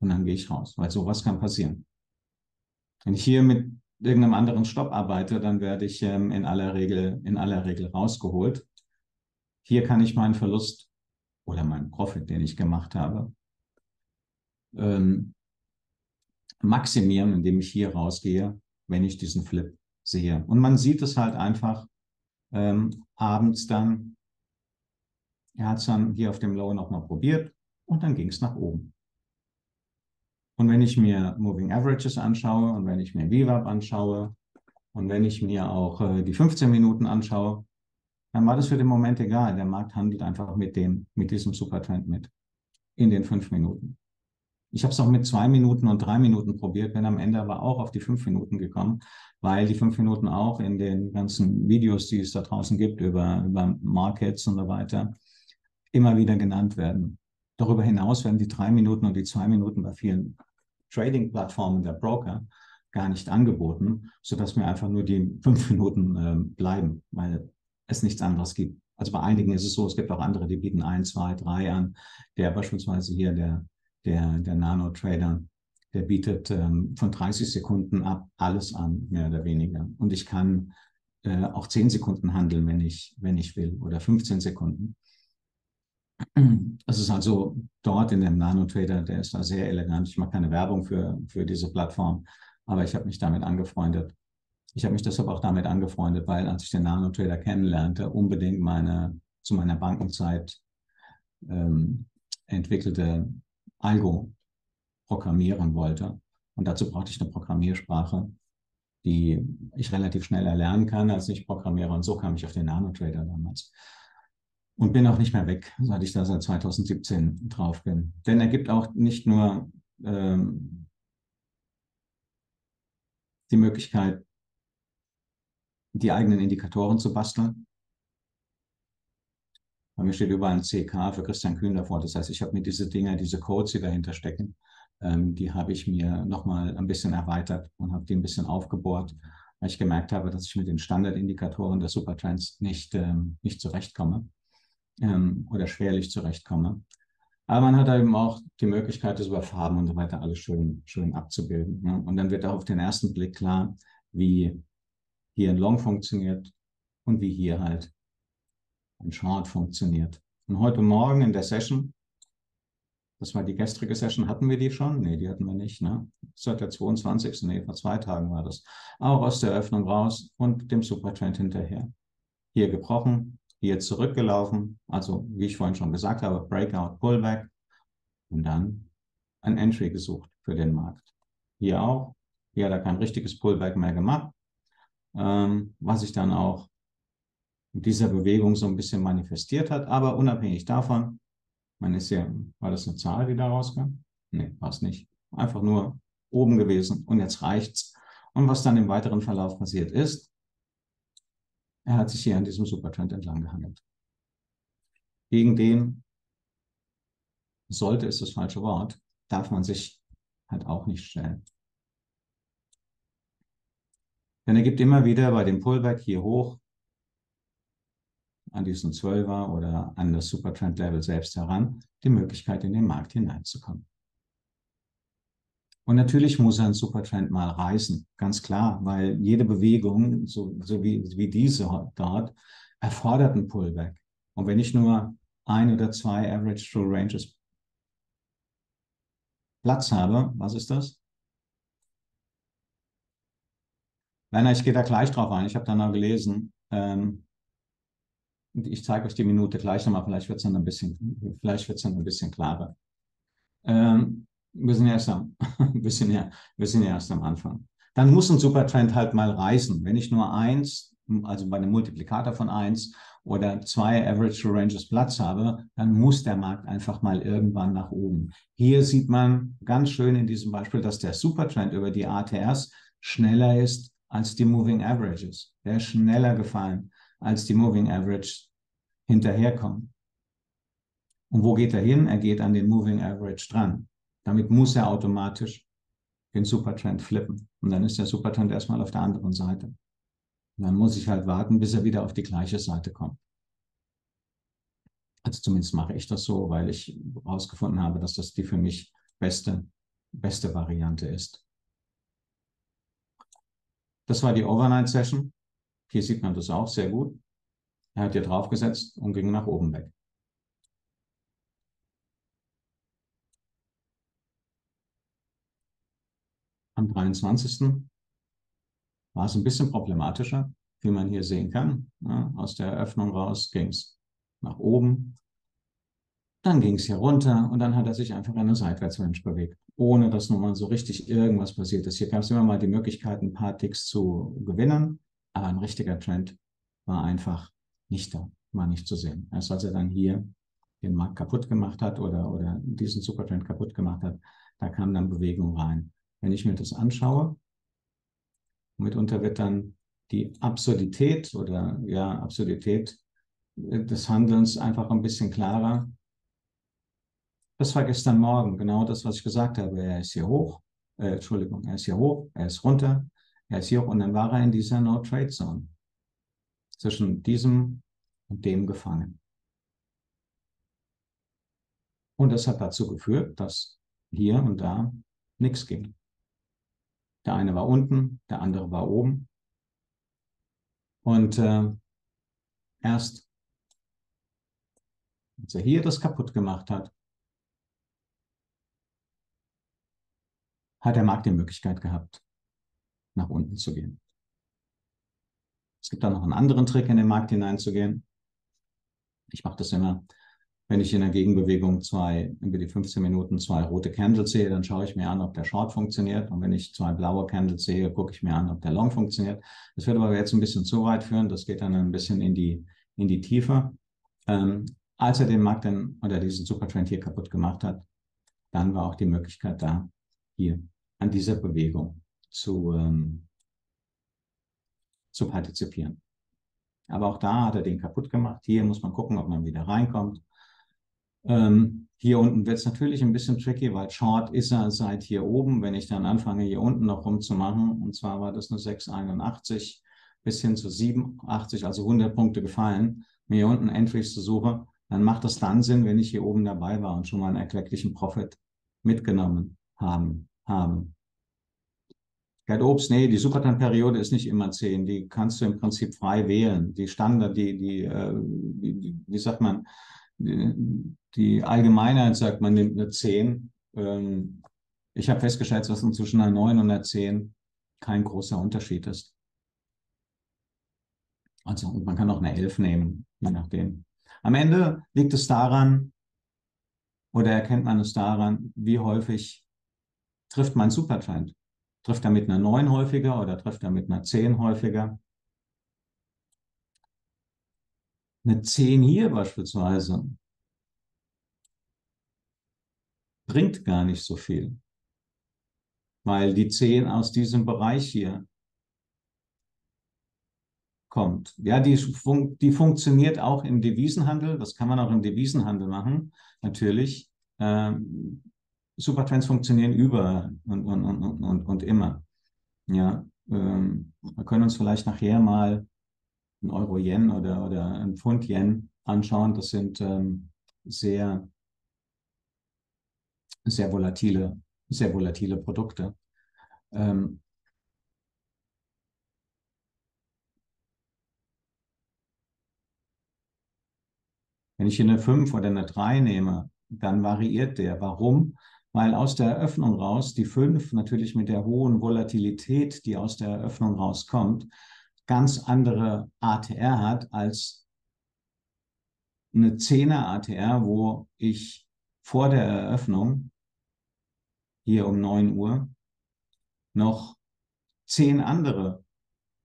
Und dann gehe ich raus, weil sowas kann passieren. Wenn ich hier mit irgendeinem anderen Stopp arbeite, dann werde ich ähm, in, aller Regel, in aller Regel rausgeholt. Hier kann ich meinen Verlust oder meinen Profit, den ich gemacht habe, ähm, maximieren, indem ich hier rausgehe, wenn ich diesen Flip sehe. Und man sieht es halt einfach ähm, abends dann. Er hat es dann hier auf dem Low nochmal probiert und dann ging es nach oben. Und wenn ich mir Moving Averages anschaue und wenn ich mir VWAP anschaue und wenn ich mir auch äh, die 15 Minuten anschaue, dann war das für den Moment egal. Der Markt handelt einfach mit dem, mit diesem Supertrend mit. In den fünf Minuten. Ich habe es auch mit zwei Minuten und drei Minuten probiert, bin am Ende aber auch auf die fünf Minuten gekommen, weil die fünf Minuten auch in den ganzen Videos, die es da draußen gibt über, über Markets und so weiter, immer wieder genannt werden. Darüber hinaus werden die drei Minuten und die zwei Minuten bei vielen Trading-Plattformen der Broker gar nicht angeboten, sodass mir einfach nur die fünf Minuten äh, bleiben, weil es nichts anderes gibt. Also bei einigen ist es so, es gibt auch andere, die bieten ein, zwei, drei an. Der beispielsweise hier, der der, der Nano-Trader, der bietet ähm, von 30 Sekunden ab alles an, mehr oder weniger. Und ich kann äh, auch 10 Sekunden handeln, wenn ich, wenn ich will, oder 15 Sekunden. Es ist also dort in dem Nano-Trader, der ist da sehr elegant. Ich mache keine Werbung für, für diese Plattform, aber ich habe mich damit angefreundet. Ich habe mich deshalb auch damit angefreundet, weil als ich den Nano-Trader kennenlernte, unbedingt meine zu meiner Bankenzeit ähm, entwickelte Algo programmieren wollte. Und dazu brauchte ich eine Programmiersprache, die ich relativ schnell erlernen kann als ich programmiere. Und so kam ich auf den Nanotrader damals. Und bin auch nicht mehr weg, seit ich da seit 2017 drauf bin. Denn er gibt auch nicht nur ähm, die Möglichkeit, die eigenen Indikatoren zu basteln, bei mir steht überall ein CK für Christian Kühn davor. Das heißt, ich habe mir diese Dinge, diese Codes, die dahinter stecken, ähm, die habe ich mir nochmal ein bisschen erweitert und habe die ein bisschen aufgebohrt, weil ich gemerkt habe, dass ich mit den Standardindikatoren der Supertrends nicht, ähm, nicht zurechtkomme ähm, oder schwerlich zurechtkomme. Aber man hat eben auch die Möglichkeit, das über Farben und so weiter alles schön, schön abzubilden. Ne? Und dann wird auch auf den ersten Blick klar, wie hier ein Long funktioniert und wie hier halt ein Chart funktioniert. Und heute Morgen in der Session, das war die gestrige Session, hatten wir die schon? Nee, die hatten wir nicht. Ne? Seit der 22. Nee, vor zwei Tagen war das. Auch aus der Öffnung raus und dem Supertrend hinterher. Hier gebrochen, hier zurückgelaufen. Also, wie ich vorhin schon gesagt habe, Breakout, Pullback. Und dann ein Entry gesucht für den Markt. Hier auch. Hier hat er kein richtiges Pullback mehr gemacht. Ähm, was ich dann auch dieser Bewegung so ein bisschen manifestiert hat. Aber unabhängig davon, man ist ja, war das eine Zahl, die da rauskam? Nee, war es nicht. Einfach nur oben gewesen und jetzt reicht's. Und was dann im weiteren Verlauf passiert ist, er hat sich hier an diesem Supertrend entlang gehandelt. Gegen den sollte ist das falsche Wort, darf man sich halt auch nicht stellen. Denn er gibt immer wieder bei dem Pullback hier hoch an diesen Zwölfer oder an das Supertrend-Level selbst heran, die Möglichkeit, in den Markt hineinzukommen. Und natürlich muss ein Supertrend mal reißen, ganz klar, weil jede Bewegung, so, so wie, wie diese dort, erfordert einen Pullback. Und wenn ich nur ein oder zwei Average True Ranges Platz habe, was ist das? Werner, ich gehe da gleich drauf ein. Ich habe da noch gelesen, ähm, ich zeige euch die Minute gleich nochmal, vielleicht wird es dann ein bisschen, vielleicht wird dann ein bisschen klarer. Ähm, wir sind erst am, wir ja, wir sind erst am Anfang. Dann muss ein Supertrend halt mal reißen. Wenn ich nur eins, also bei einem Multiplikator von eins oder zwei Average Ranges Platz habe, dann muss der Markt einfach mal irgendwann nach oben. Hier sieht man ganz schön in diesem Beispiel, dass der Supertrend über die ATRs schneller ist als die Moving Averages. Der ist schneller gefallen als die Moving Average hinterherkommen. Und wo geht er hin? Er geht an den Moving Average dran. Damit muss er automatisch den Supertrend flippen. Und dann ist der Supertrend erstmal auf der anderen Seite. Und dann muss ich halt warten, bis er wieder auf die gleiche Seite kommt. Also zumindest mache ich das so, weil ich herausgefunden habe, dass das die für mich beste, beste Variante ist. Das war die Overnight Session. Hier sieht man das auch sehr gut. Er hat hier draufgesetzt und ging nach oben weg. Am 23. war es ein bisschen problematischer, wie man hier sehen kann. Ja, aus der Eröffnung raus ging es nach oben. Dann ging es hier runter und dann hat er sich einfach in eine Seitwärtsrange bewegt, ohne dass nun mal so richtig irgendwas passiert ist. Hier gab es immer mal die Möglichkeit, ein paar Ticks zu gewinnen, aber ein richtiger Trend war einfach nicht da, war nicht zu sehen. Erst als er dann hier den Markt kaputt gemacht hat oder, oder diesen Supertrend kaputt gemacht hat, da kam dann Bewegung rein. Wenn ich mir das anschaue, mitunter wird dann die Absurdität oder ja, Absurdität des Handelns einfach ein bisschen klarer. Das war gestern Morgen, genau das, was ich gesagt habe. Er ist hier hoch, äh, Entschuldigung, er ist hier hoch, er ist runter, er ist hier und dann war er in dieser No-Trade-Zone. Zwischen diesem und dem gefangen. Und das hat dazu geführt, dass hier und da nichts ging. Der eine war unten, der andere war oben. Und äh, erst, als er hier das kaputt gemacht hat, hat der Markt die Möglichkeit gehabt, nach unten zu gehen. Es gibt da noch einen anderen Trick, in den Markt hineinzugehen. Ich mache das immer wenn ich in der Gegenbewegung zwei, über die 15 Minuten zwei rote Candles sehe, dann schaue ich mir an, ob der Short funktioniert. Und wenn ich zwei blaue Candles sehe, gucke ich mir an, ob der Long funktioniert. Das wird aber jetzt ein bisschen zu weit führen. Das geht dann ein bisschen in die, in die Tiefe. Ähm, als er den Markt dann oder diesen Supertrend hier kaputt gemacht hat, dann war auch die Möglichkeit da, hier an dieser Bewegung zu, ähm, zu partizipieren. Aber auch da hat er den kaputt gemacht. Hier muss man gucken, ob man wieder reinkommt. Ähm, hier unten wird es natürlich ein bisschen tricky, weil Short ist er seit hier oben. Wenn ich dann anfange, hier unten noch rumzumachen, und zwar war das eine 681 bis hin zu 87, also 100 Punkte gefallen, mir hier unten Entries zu suchen, dann macht das dann Sinn, wenn ich hier oben dabei war und schon mal einen erklecklichen Profit mitgenommen haben, habe. Gerd Obst, nee, die Supertime-Periode ist nicht immer 10. Die kannst du im Prinzip frei wählen. Die Standard, die, die, äh, die wie sagt man, die Allgemeinheit sagt, man nimmt eine 10. Ähm, ich habe festgestellt, dass zwischen einer 9 und einer 10 kein großer Unterschied ist. Also man kann auch eine 11 nehmen, je nachdem. Am Ende liegt es daran, oder erkennt man es daran, wie häufig trifft man Supertrend. Trifft er mit einer 9 häufiger oder trifft er mit einer 10 häufiger? Eine 10 hier beispielsweise bringt gar nicht so viel, weil die 10 aus diesem Bereich hier kommt. Ja, die, fun die funktioniert auch im Devisenhandel, das kann man auch im Devisenhandel machen, natürlich. Ähm, Supertrends funktionieren über und, und, und, und, und immer. Ja, ähm, wir können uns vielleicht nachher mal ein Euro-Yen oder, oder ein Pfund-Yen anschauen. Das sind ähm, sehr, sehr volatile, sehr volatile Produkte. Ähm, wenn ich hier eine 5 oder eine 3 nehme, dann variiert der. Warum? Weil aus der Eröffnung raus die 5 natürlich mit der hohen Volatilität, die aus der Eröffnung rauskommt, ganz andere ATR hat als eine 10er ATR, wo ich vor der Eröffnung hier um 9 Uhr noch zehn andere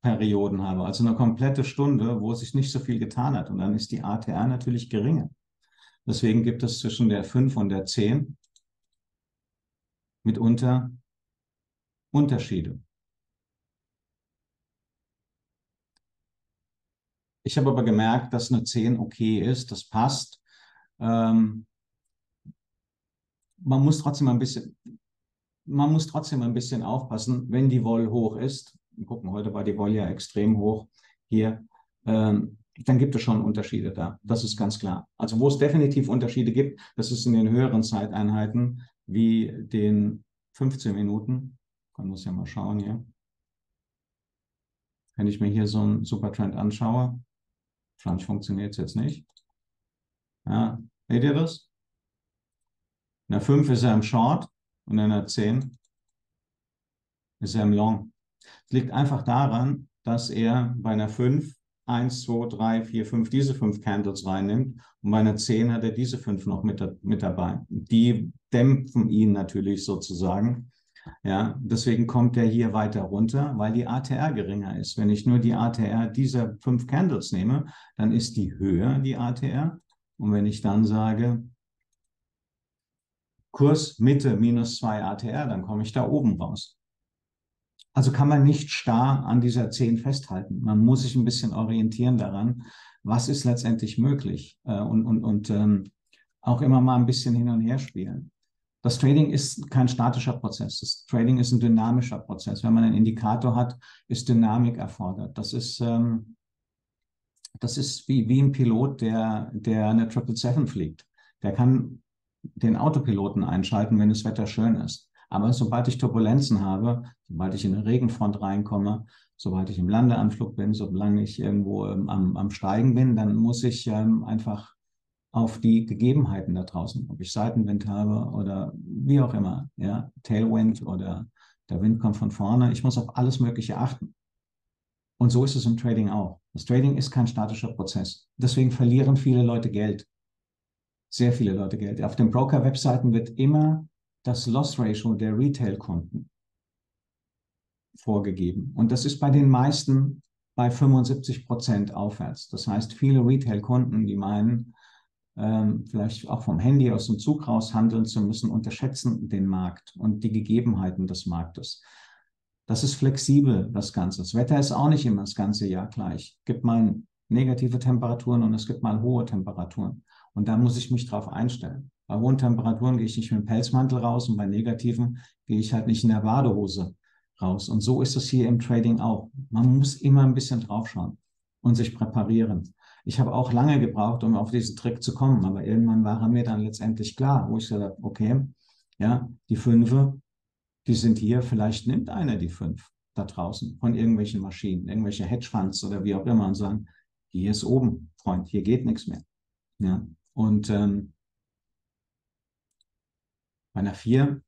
Perioden habe, also eine komplette Stunde, wo sich nicht so viel getan hat. Und dann ist die ATR natürlich geringer. Deswegen gibt es zwischen der 5 und der 10 mitunter Unterschiede. Ich habe aber gemerkt, dass eine 10 okay ist, das passt. Ähm, man muss trotzdem ein bisschen, man muss trotzdem ein bisschen aufpassen, wenn die Woll hoch ist. Gucken, heute war die Woll ja extrem hoch hier. Ähm, dann gibt es schon Unterschiede da. Das ist ganz klar. Also wo es definitiv Unterschiede gibt, das ist in den höheren Zeiteinheiten wie den 15 Minuten. Man muss ja mal schauen hier. Wenn ich mir hier so einen Supertrend anschaue, wahrscheinlich funktioniert es jetzt nicht. Ja, seht ihr das? In der 5 ist er im Short und in der 10 ist er im Long. Es liegt einfach daran, dass er bei einer 5 1, 2, 3, 4, 5 diese fünf Candles reinnimmt und bei einer 10 hat er diese fünf noch mit, mit dabei. Die dämpfen ihn natürlich sozusagen. Ja, deswegen kommt er hier weiter runter, weil die ATR geringer ist. Wenn ich nur die ATR dieser fünf Candles nehme, dann ist die höher, die ATR. Und wenn ich dann sage, Kurs Mitte minus 2 ATR, dann komme ich da oben raus. Also kann man nicht starr an dieser 10 festhalten. Man muss sich ein bisschen orientieren daran, was ist letztendlich möglich äh, und, und, und ähm, auch immer mal ein bisschen hin und her spielen. Das Trading ist kein statischer Prozess. Das Trading ist ein dynamischer Prozess. Wenn man einen Indikator hat, ist Dynamik erfordert. Das ist, ähm, das ist wie, wie ein Pilot, der, der eine 777 fliegt. Der kann den Autopiloten einschalten, wenn das Wetter schön ist. Aber sobald ich Turbulenzen habe, sobald ich in eine Regenfront reinkomme, sobald ich im Landeanflug bin, solange ich irgendwo ähm, am, am Steigen bin, dann muss ich ähm, einfach auf die Gegebenheiten da draußen, ob ich Seitenwind habe oder wie auch immer, ja, Tailwind oder der Wind kommt von vorne. Ich muss auf alles Mögliche achten. Und so ist es im Trading auch. Das Trading ist kein statischer Prozess. Deswegen verlieren viele Leute Geld. Sehr viele Leute Geld. Auf den Broker-Webseiten wird immer das Loss Ratio der Retail-Kunden vorgegeben. Und das ist bei den meisten bei 75 Prozent aufwärts. Das heißt, viele Retail-Kunden, die meinen, ähm, vielleicht auch vom Handy aus dem Zug raus handeln zu müssen, unterschätzen den Markt und die Gegebenheiten des Marktes. Das ist flexibel, das Ganze. Das Wetter ist auch nicht immer das ganze Jahr gleich. Es gibt mal negative Temperaturen und es gibt mal hohe Temperaturen. Und da muss ich mich drauf einstellen. Bei hohen Temperaturen gehe ich nicht mit dem Pelzmantel raus und bei negativen gehe ich halt nicht in der Badehose raus. Und so ist es hier im Trading auch. Man muss immer ein bisschen draufschauen und sich präparieren. Ich habe auch lange gebraucht, um auf diesen Trick zu kommen, aber irgendwann war er mir dann letztendlich klar, wo ich gesagt habe, okay, ja, die Fünfe, die sind hier, vielleicht nimmt einer die fünf da draußen von irgendwelchen Maschinen, irgendwelche Hedgefonds oder wie auch immer und sagen, hier ist oben, Freund, hier geht nichts mehr. Ja, und ähm, bei einer 4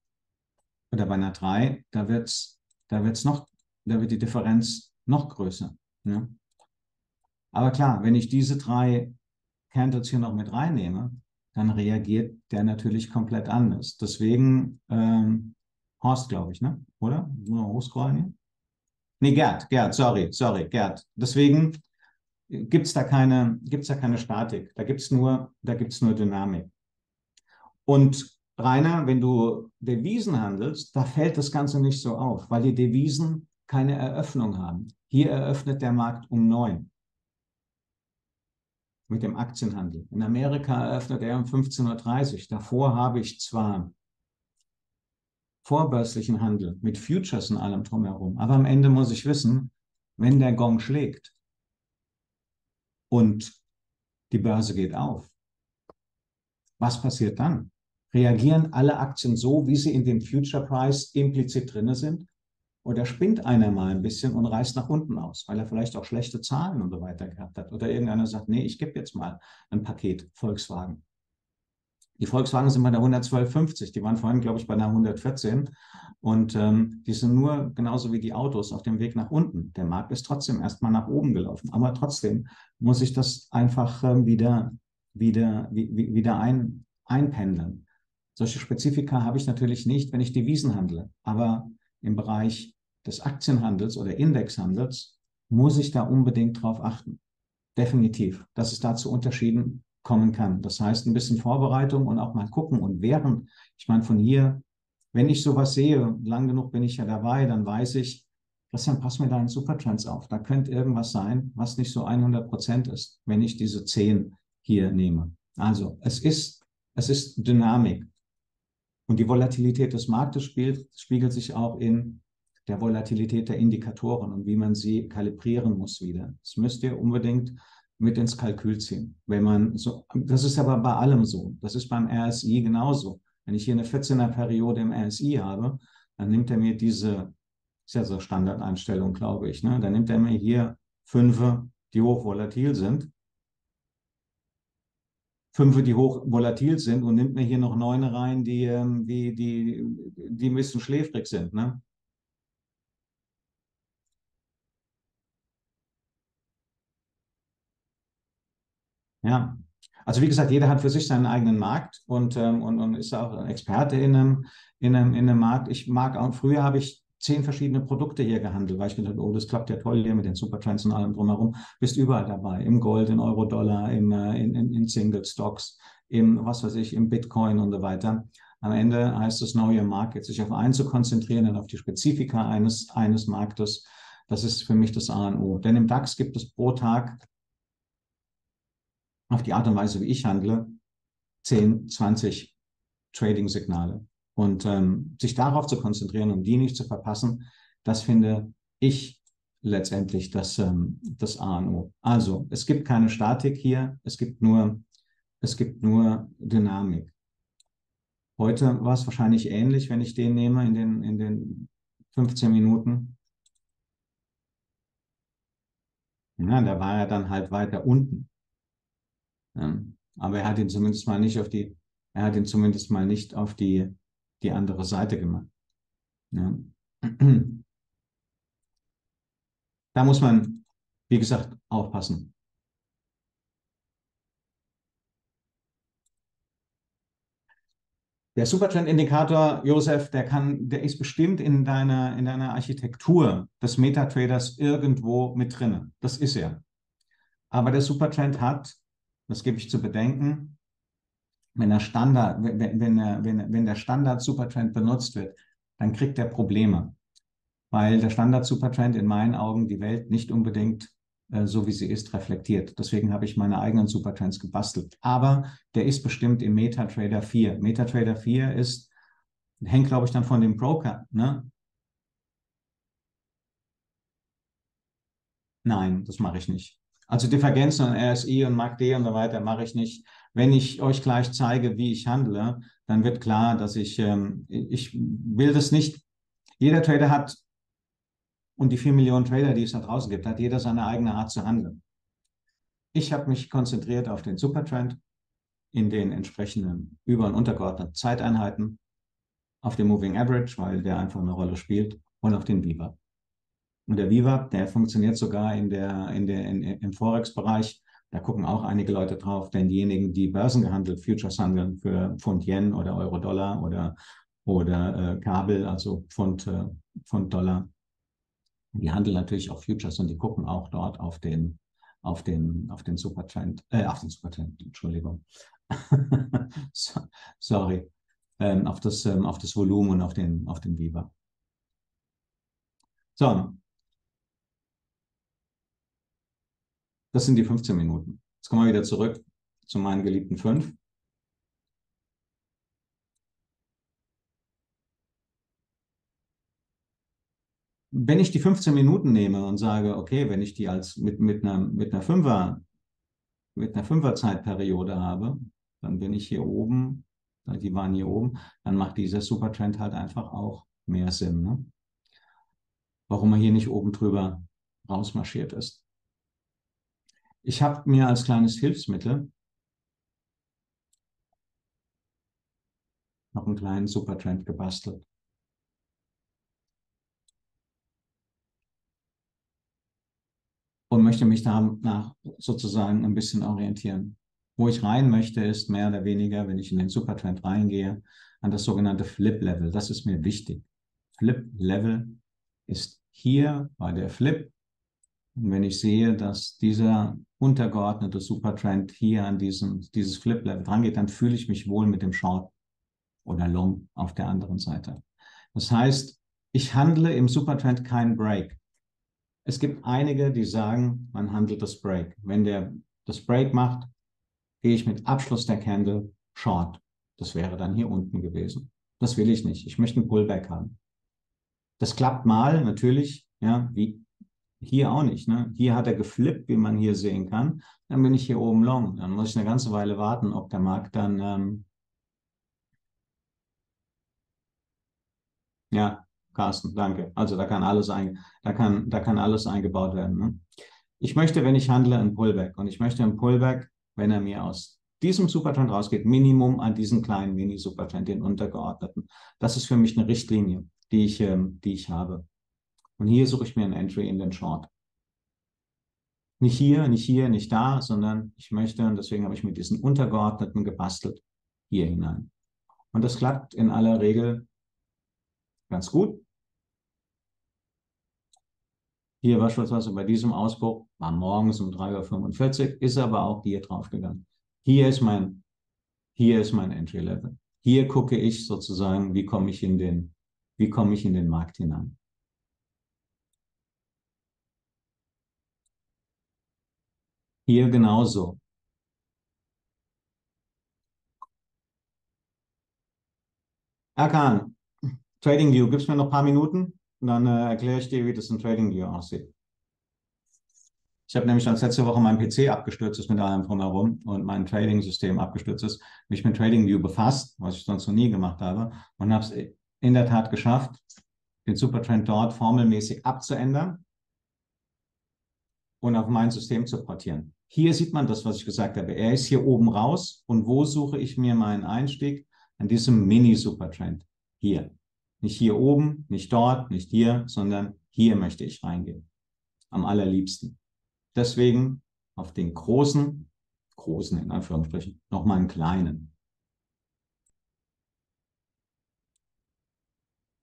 oder bei einer 3, da wird's, da wird's noch, da wird die Differenz noch größer. Ja? Aber klar, wenn ich diese drei Candles hier noch mit reinnehme, dann reagiert der natürlich komplett anders. Deswegen ähm, Horst, glaube ich, ne? Oder? Nur hochscrollen hier. Nee, Gerd, Gerd, sorry, sorry, Gerd. Deswegen gibt es da keine, da keine Statik. Da gibt es nur, nur Dynamik. Und Rainer, wenn du Devisen handelst, da fällt das Ganze nicht so auf, weil die Devisen keine Eröffnung haben. Hier eröffnet der Markt um neun mit dem Aktienhandel. In Amerika eröffnet er um 15.30 Uhr. Davor habe ich zwar vorbörslichen Handel mit Futures und allem drumherum, aber am Ende muss ich wissen, wenn der Gong schlägt und die Börse geht auf, was passiert dann? Reagieren alle Aktien so, wie sie in dem Future Price implizit drin sind? Oder spinnt einer mal ein bisschen und reißt nach unten aus, weil er vielleicht auch schlechte Zahlen und so weiter gehabt hat. Oder irgendeiner sagt, nee, ich gebe jetzt mal ein Paket Volkswagen. Die Volkswagen sind bei der 112,50. Die waren vorhin, glaube ich, bei einer 114. Und ähm, die sind nur genauso wie die Autos auf dem Weg nach unten. Der Markt ist trotzdem erstmal nach oben gelaufen. Aber trotzdem muss ich das einfach ähm, wieder, wieder, wie, wieder ein, einpendeln. Solche Spezifika habe ich natürlich nicht, wenn ich Devisen handle. Aber im Bereich des Aktienhandels oder Indexhandels muss ich da unbedingt drauf achten. Definitiv, dass es da zu Unterschieden kommen kann. Das heißt, ein bisschen Vorbereitung und auch mal gucken. Und während, ich meine, von hier, wenn ich sowas sehe, lang genug bin ich ja dabei, dann weiß ich, Christian, pass mir da in Supertrends auf. Da könnte irgendwas sein, was nicht so 100 Prozent ist, wenn ich diese 10 hier nehme. Also, es ist, es ist Dynamik. Und die Volatilität des Marktes spielt, spiegelt sich auch in der Volatilität der Indikatoren und wie man sie kalibrieren muss wieder. Das müsst ihr unbedingt mit ins Kalkül ziehen. Wenn man so, das ist aber bei allem so. Das ist beim RSI genauso. Wenn ich hier eine 14er Periode im RSI habe, dann nimmt er mir diese, ist ja so Standardeinstellung, glaube ich, ne? Dann nimmt er mir hier fünf, die hochvolatil sind. Fünf, die hochvolatil sind und nimmt mir hier noch neun rein, die, ähm, die, die, die ein bisschen schläfrig sind. Ne? Ja, also wie gesagt, jeder hat für sich seinen eigenen Markt und, ähm, und, und ist auch ein Experte in einem, in, einem, in einem Markt. Ich mag auch, früher habe ich zehn verschiedene Produkte hier gehandelt, weil ich gedacht oh, das klappt ja toll hier mit den Supertrends und allem drumherum. Bist überall dabei, im Gold, in Euro-Dollar, im, äh, in, in, in Single Stocks, im, was weiß ich, im Bitcoin und so weiter. Am Ende heißt es Know Your Market, sich auf einen zu konzentrieren und auf die Spezifika eines, eines Marktes. Das ist für mich das A und O. Denn im DAX gibt es pro Tag auf die Art und Weise, wie ich handle, 10, 20 Trading-Signale. Und ähm, sich darauf zu konzentrieren und die nicht zu verpassen, das finde ich letztendlich das, ähm, das A und O. Also, es gibt keine Statik hier, es gibt nur, es gibt nur Dynamik. Heute war es wahrscheinlich ähnlich, wenn ich den nehme in den, in den 15 Minuten. Ja, da war er dann halt weiter unten. Ja, aber er hat ihn zumindest mal nicht auf die, er hat ihn zumindest mal nicht auf die, die andere Seite gemacht. Ja. Da muss man, wie gesagt, aufpassen. Der Supertrend-Indikator, Josef, der kann, der ist bestimmt in deiner, in deiner Architektur des Metatraders irgendwo mit drin. Das ist er. Aber der Supertrend hat das gebe ich zu bedenken, wenn der Standard, wenn, wenn, wenn, wenn der Standard Supertrend benutzt wird, dann kriegt er Probleme, weil der Standard Supertrend in meinen Augen die Welt nicht unbedingt äh, so wie sie ist reflektiert. Deswegen habe ich meine eigenen Supertrends gebastelt. Aber der ist bestimmt im MetaTrader 4. MetaTrader 4 ist, hängt glaube ich dann von dem Broker, ne? Nein, das mache ich nicht. Also Divergenzen und RSI und MACD und so weiter mache ich nicht. Wenn ich euch gleich zeige, wie ich handle, dann wird klar, dass ich, ähm, ich will das nicht. Jeder Trader hat, und die vier Millionen Trader, die es da draußen gibt, hat jeder seine eigene Art zu handeln. Ich habe mich konzentriert auf den Supertrend in den entsprechenden über- und untergeordneten Zeiteinheiten, auf den Moving Average, weil der einfach eine Rolle spielt, und auf den Viva. Und der Viva, der funktioniert sogar in der, in der, in, im Forex-Bereich. Da gucken auch einige Leute drauf, denn diejenigen, die börsengehandelt Futures handeln für Pfund Yen oder Euro Dollar oder, oder äh, Kabel, also Pfund, äh, Pfund Dollar, die handeln natürlich auch Futures und die gucken auch dort auf den, auf den, auf den Supertrend, äh, auf den Supertrend, Entschuldigung. so, sorry, ähm, auf das, ähm, auf das Volumen und auf den, auf den Viva. So, Das sind die 15 Minuten. Jetzt kommen wir wieder zurück zu meinen geliebten fünf. Wenn ich die 15 Minuten nehme und sage, okay, wenn ich die als mit, mit einer, mit einer Fünfer, mit einer Fünferzeitperiode habe, dann bin ich hier oben, die waren hier oben, dann macht dieser Supertrend halt einfach auch mehr Sinn. Ne? Warum er hier nicht oben drüber rausmarschiert ist. Ich habe mir als kleines Hilfsmittel noch einen kleinen Supertrend gebastelt. Und möchte mich danach sozusagen ein bisschen orientieren. Wo ich rein möchte, ist mehr oder weniger, wenn ich in den Supertrend reingehe, an das sogenannte Flip-Level. Das ist mir wichtig. Flip-Level ist hier bei der Flip und wenn ich sehe, dass dieser untergeordnete Supertrend hier an diesen, dieses Flip-Level drangeht, dann fühle ich mich wohl mit dem Short oder Long auf der anderen Seite. Das heißt, ich handle im Supertrend keinen Break. Es gibt einige, die sagen, man handelt das Break. Wenn der das Break macht, gehe ich mit Abschluss der Candle Short. Das wäre dann hier unten gewesen. Das will ich nicht. Ich möchte einen Pullback haben. Das klappt mal, natürlich, ja, wie Hier auch nicht. Ne? Hier hat er geflippt, wie man hier sehen kann. Dann bin ich hier oben long. Dann muss ich eine ganze Weile warten, ob der Markt dann ähm, ja, Carsten, danke. Also da kann alles, ein, da kann, da kann alles eingebaut werden. Ne? Ich möchte, wenn ich handle, ein Pullback. Und ich möchte ein Pullback, wenn er mir aus diesem Supertrend rausgeht, Minimum an diesen kleinen Mini-Supertrend, den untergeordneten. Das ist für mich eine Richtlinie, die ich, ähm, die ich habe. Und hier suche ich mir ein Entry in den Short. Nicht hier, nicht hier, nicht da, sondern ich möchte, und deswegen habe ich mit diesen untergeordneten gebastelt, hier hinein. Und das klappt in aller Regel ganz gut. Hier beispielsweise bei diesem Ausbruch war morgens um 3.45 Uhr, ist aber auch hier drauf gegangen. Hier ist mein, hier ist mein Entry Level. Hier gucke ich sozusagen, wie komme ich in den, wie komme ich in den Markt hinein. Hier genauso. Erkan, TradingView, gibst mir noch ein paar Minuten und dann äh, erkläre ich dir, wie das in TradingView aussieht. Ich habe nämlich als letzte Woche mein PC abgestürzt ist mit allem drumherum und mein Trading-System abgestürzt ist, mich mit TradingView befasst, was ich sonst noch nie gemacht habe und habe es in der Tat geschafft, den Supertrend dort formelmäßig abzuändern und auf mein System zu portieren. Hier sieht man das, was ich gesagt habe. Er ist hier oben raus und wo suche ich mir meinen Einstieg? An diesem Mini-Supertrend. Hier. Nicht hier oben, nicht dort, nicht hier, sondern hier möchte ich reingehen. Am allerliebsten. Deswegen auf den großen, großen in Anführungsstrichen, nochmal einen kleinen.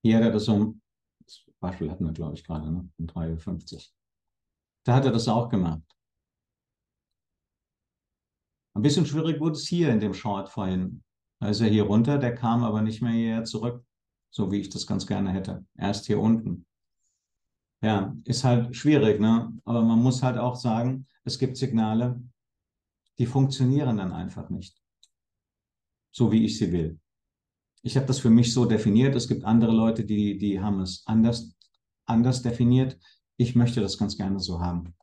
Hier hat er das um, das Beispiel hatten wir, glaube ich, gerade, ne? um 3,50 Da hat er das auch gemacht. Ein bisschen schwierig wurde es hier in dem Short vorhin. Da ist er hier runter, der kam aber nicht mehr hierher zurück so wie ich das ganz gerne hätte. Erst hier unten. Ja, ist halt schwierig, ne? Aber man muss halt auch sagen, es gibt Signale, die funktionieren dann einfach nicht. So wie ich sie will. Ich habe das für mich so definiert. Es gibt andere Leute, die, die haben es anders, anders definiert. Ich möchte das ganz gerne so haben.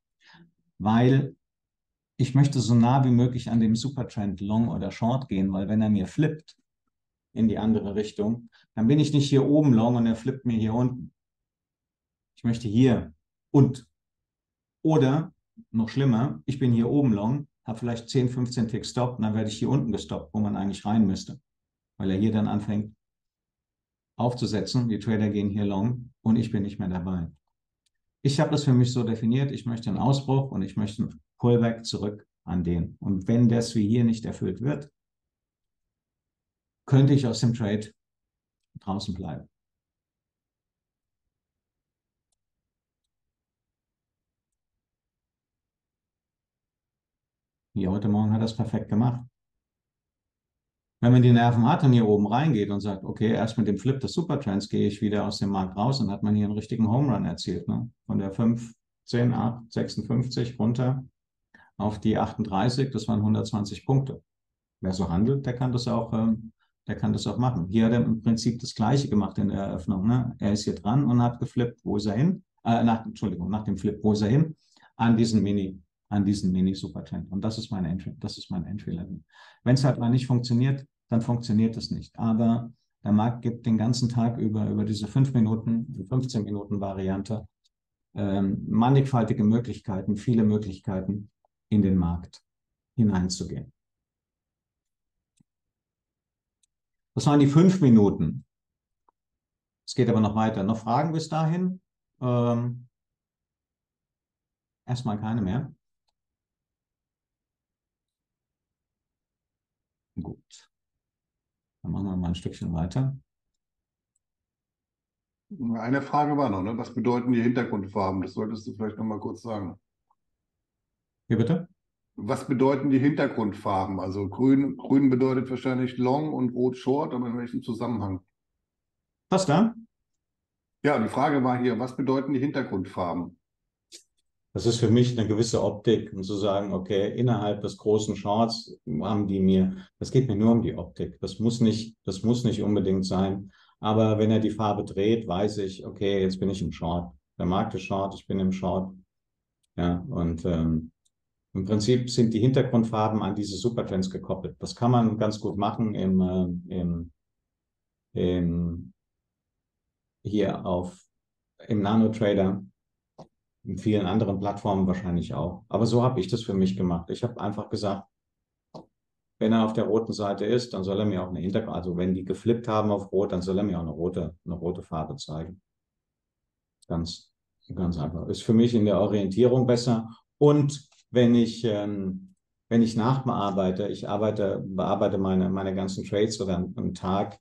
Weil ich möchte so nah wie möglich an dem Supertrend Long oder Short gehen, weil wenn er mir flippt, in die andere Richtung, dann bin ich nicht hier oben long und er flippt mir hier unten. Ich möchte hier und. Oder, noch schlimmer, ich bin hier oben long, habe vielleicht 10, 15 Tick Stop und dann werde ich hier unten gestoppt, wo man eigentlich rein müsste. Weil er hier dann anfängt aufzusetzen. Die Trader gehen hier long und ich bin nicht mehr dabei. Ich habe das für mich so definiert, ich möchte einen Ausbruch und ich möchte einen Pullback zurück an den. Und wenn das wie hier nicht erfüllt wird, könnte ich aus dem Trade draußen bleiben. Hier heute Morgen hat es perfekt gemacht. Wenn man die Nerven hat und hier oben reingeht und sagt, okay, erst mit dem Flip des Supertrends gehe ich wieder aus dem Markt raus, dann hat man hier einen richtigen Home Run erzielt. Ne? Von der 5, 10, 8, 56 runter auf die 38, das waren 120 Punkte. Wer so handelt, der kann das auch ähm, der kann das auch machen. Hier hat er im Prinzip das Gleiche gemacht in der Eröffnung. Ne? Er ist hier dran und hat geflippt. Wo ist er hin? Äh, nach, Entschuldigung, nach dem Flip, wo ist er hin? An diesen Mini, an diesen Mini-Supertrend. Und das ist mein Entry, das ist mein Entry-Level. Wenn es halt mal nicht funktioniert, dann funktioniert es nicht. Aber der Markt gibt den ganzen Tag über, über diese 5 Minuten, 15 Minuten Variante, ähm, mannigfaltige Möglichkeiten, viele Möglichkeiten in den Markt hineinzugehen. Das waren die fünf Minuten. Es geht aber noch weiter. Noch Fragen bis dahin? Ähm, erstmal keine mehr. Gut. Dann machen wir mal ein Stückchen weiter. Eine Frage war noch, ne? Was bedeuten die Hintergrundfarben? Das solltest du vielleicht noch mal kurz sagen. Wie bitte? Was bedeuten die Hintergrundfarben? Also grün, grün bedeutet wahrscheinlich Long und Rot Short, aber in welchem Zusammenhang? Was da? Ja, die Frage war hier, was bedeuten die Hintergrundfarben? Das ist für mich eine gewisse Optik, um zu sagen, okay, innerhalb des großen Shorts haben die mir, das geht mir nur um die Optik. Das muss nicht, das muss nicht unbedingt sein. Aber wenn er die Farbe dreht, weiß ich, okay, jetzt bin ich im Short. Der Markt ist Short, ich bin im Short. Ja, und ähm, im Prinzip sind die Hintergrundfarben an diese Supertrends gekoppelt. Das kann man ganz gut machen im, äh, im, im hier auf im Nano-Trader, in vielen anderen Plattformen wahrscheinlich auch. Aber so habe ich das für mich gemacht. Ich habe einfach gesagt, wenn er auf der roten Seite ist, dann soll er mir auch eine Hintergrund, also wenn die geflippt haben auf Rot, dann soll er mir auch eine rote, eine rote Farbe zeigen. Ganz, ganz einfach. Ist für mich in der Orientierung besser. Und wenn ich, ähm, wenn ich nachbearbeite, ich arbeite, bearbeite meine, meine ganzen Trades oder am Tag,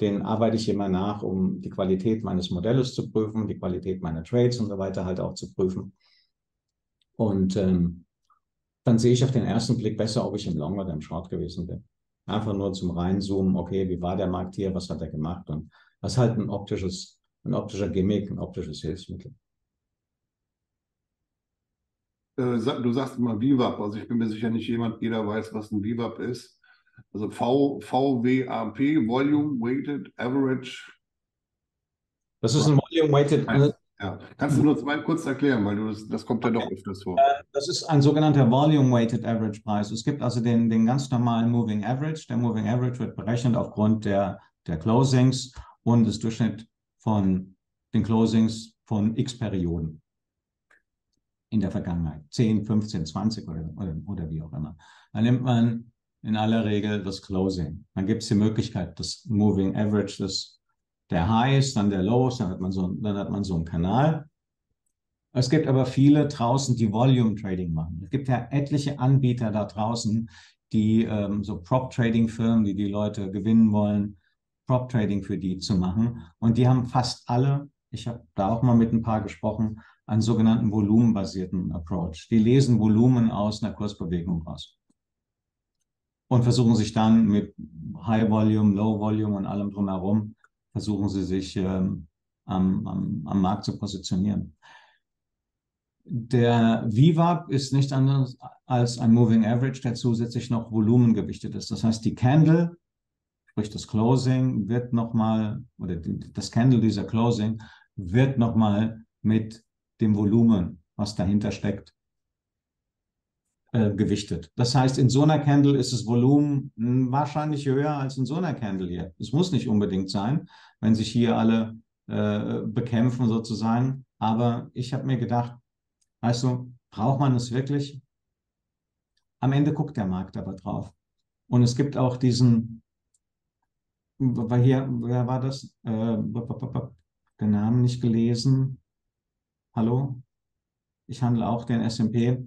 den arbeite ich immer nach, um die Qualität meines Modells zu prüfen, die Qualität meiner Trades und so weiter halt auch zu prüfen. Und ähm, dann sehe ich auf den ersten Blick besser, ob ich im Long oder im Short gewesen bin. Einfach nur zum Reinzoomen, okay, wie war der Markt hier, was hat er gemacht und was halt ein optisches, ein optischer Gimmick, ein optisches Hilfsmittel. Äh, du sagst immer VWAP, also ich bin mir sicher nicht jemand, jeder weiß, was ein VWAP ist. Also v, VWAP, Volume Weighted Average. Das ist ein Volume Weighted ja. Kannst du nur mal kurz erklären, weil du das, das kommt ja doch öfters vor. Das ist ein sogenannter Volume Weighted Average Preis. Es gibt also den, den ganz normalen Moving Average. Der Moving Average wird berechnet aufgrund der, der Closings und des Durchschnitt von den Closings von x Perioden in der Vergangenheit. 10, 15, 20 oder, oder, oder wie auch immer. Dann nimmt man in aller Regel das Closing. Dann gibt es die Möglichkeit, das Moving Average, das der High ist, dann der Low ist, dann hat man so, dann hat man so einen Kanal. Es gibt aber viele draußen, die Volume Trading machen. Es gibt ja etliche Anbieter da draußen, die ähm, so Prop Trading Firmen, die die Leute gewinnen wollen, Prop Trading für die zu machen. Und die haben fast alle, ich habe da auch mal mit ein paar gesprochen, einen sogenannten volumenbasierten Approach. Die lesen Volumen aus einer Kursbewegung raus und versuchen sich dann mit High Volume, Low Volume und allem drumherum versuchen sie sich ähm, am, am, am Markt zu positionieren. Der VWAP ist nicht anders als ein Moving Average, der zusätzlich noch volumengewichtet ist. Das heißt, die Candle, sprich das Closing, wird nochmal, oder das Candle dieser Closing wird nochmal mit dem Volumen, was dahinter steckt, äh, gewichtet. Das heißt, in so einer Candle ist das Volumen hm, wahrscheinlich höher als in so einer Candle hier. Es muss nicht unbedingt sein, wenn sich hier alle äh, bekämpfen sozusagen. Aber ich habe mir gedacht, weißt du, braucht man es wirklich? Am Ende guckt der Markt aber drauf. Und es gibt auch diesen, weil hier, wer war das? Äh, den Namen nicht gelesen. Hallo? Ich handle auch den S&P.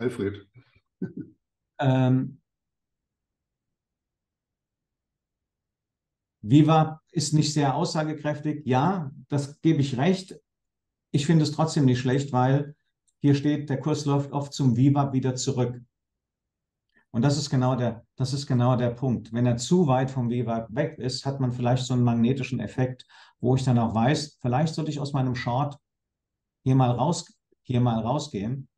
Alfred. ähm, Viva ist nicht sehr aussagekräftig. Ja, das gebe ich recht. Ich finde es trotzdem nicht schlecht, weil hier steht, der Kurs läuft oft zum Viva wieder zurück. Und das ist genau der, das ist genau der Punkt. Wenn er zu weit vom Viva weg ist, hat man vielleicht so einen magnetischen Effekt, wo ich dann auch weiß, vielleicht sollte ich aus meinem Short hier mal raus, hier mal rausgehen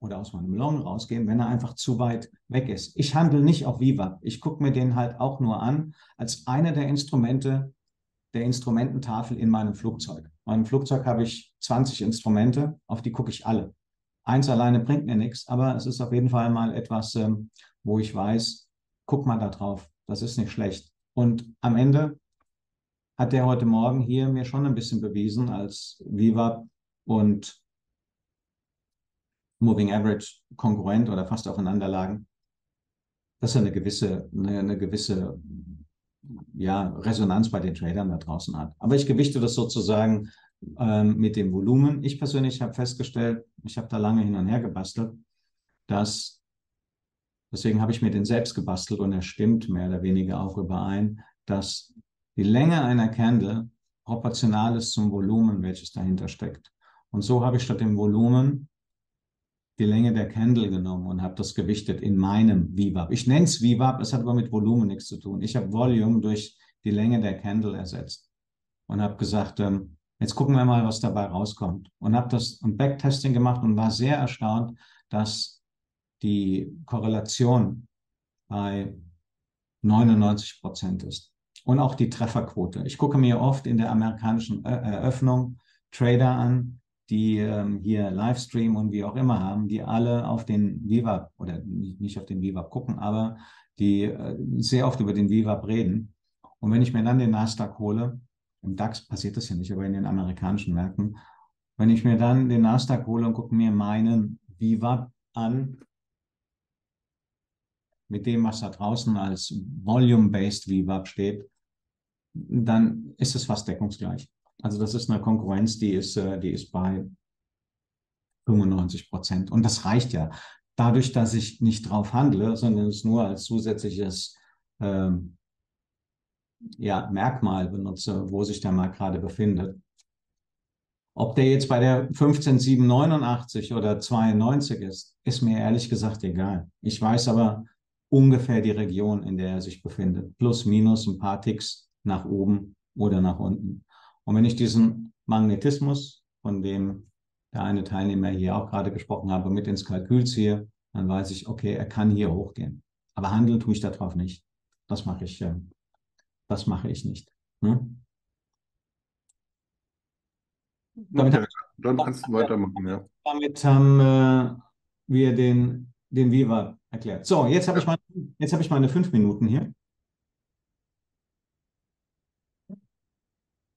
oder aus meinem Long rausgehen, wenn er einfach zu weit weg ist. Ich handle nicht auf Viva. Ich gucke mir den halt auch nur an als eine der Instrumente der Instrumententafel in meinem Flugzeug. In meinem Flugzeug habe ich 20 Instrumente, auf die gucke ich alle. Eins alleine bringt mir nichts, aber es ist auf jeden Fall mal etwas, ähm, wo ich weiß, guck mal da drauf, das ist nicht schlecht. Und am Ende hat der heute Morgen hier mir schon ein bisschen bewiesen als Viva und Moving Average konkurrent oder fast aufeinander lagen, dass er eine gewisse, eine, eine gewisse ja, Resonanz bei den Tradern da draußen hat. Aber ich gewichte das sozusagen ähm, mit dem Volumen. Ich persönlich habe festgestellt, ich habe da lange hin und her gebastelt, dass, deswegen habe ich mir den selbst gebastelt und er stimmt mehr oder weniger auch überein, dass die Länge einer Candle proportional ist zum Volumen, welches dahinter steckt. Und so habe ich statt dem Volumen die Länge der Candle genommen und habe das gewichtet in meinem VWAP. Ich nenne es VWAP, es hat aber mit Volumen nichts zu tun. Ich habe Volume durch die Länge der Candle ersetzt und habe gesagt, ähm, jetzt gucken wir mal, was dabei rauskommt. Und habe das ein Backtesting gemacht und war sehr erstaunt, dass die Korrelation bei 99 Prozent ist. Und auch die Trefferquote. Ich gucke mir oft in der amerikanischen Eröffnung Trader an, die ähm, hier Livestream und wie auch immer haben, die alle auf den VWAP oder nicht auf den VWAP gucken, aber die äh, sehr oft über den VWAP reden. Und wenn ich mir dann den Nasdaq hole, im DAX passiert das ja nicht, aber in den amerikanischen Märkten, wenn ich mir dann den Nasdaq hole und gucke mir meinen VWAP an, mit dem, was da draußen als Volume-Based VWAP steht, dann ist es fast deckungsgleich. Also das ist eine Konkurrenz, die ist, äh, die ist bei 95 Prozent. Und das reicht ja. Dadurch, dass ich nicht drauf handle, sondern es nur als zusätzliches ähm, ja, Merkmal benutze, wo sich der Markt gerade befindet. Ob der jetzt bei der 15789 oder 92 ist, ist mir ehrlich gesagt egal. Ich weiß aber ungefähr die Region, in der er sich befindet. Plus, minus ein paar Ticks nach oben oder nach unten. Und wenn ich diesen Magnetismus, von dem der eine Teilnehmer hier auch gerade gesprochen habe, mit ins Kalkül ziehe, dann weiß ich, okay, er kann hier hochgehen. Aber handeln tue ich darauf nicht. Das mache ich, äh, das mache ich nicht. Hm? Damit okay, dann kannst du weitermachen, ja. Damit haben äh, wir den, den Viva erklärt. So, jetzt habe ich, mal, hab ich meine fünf Minuten hier.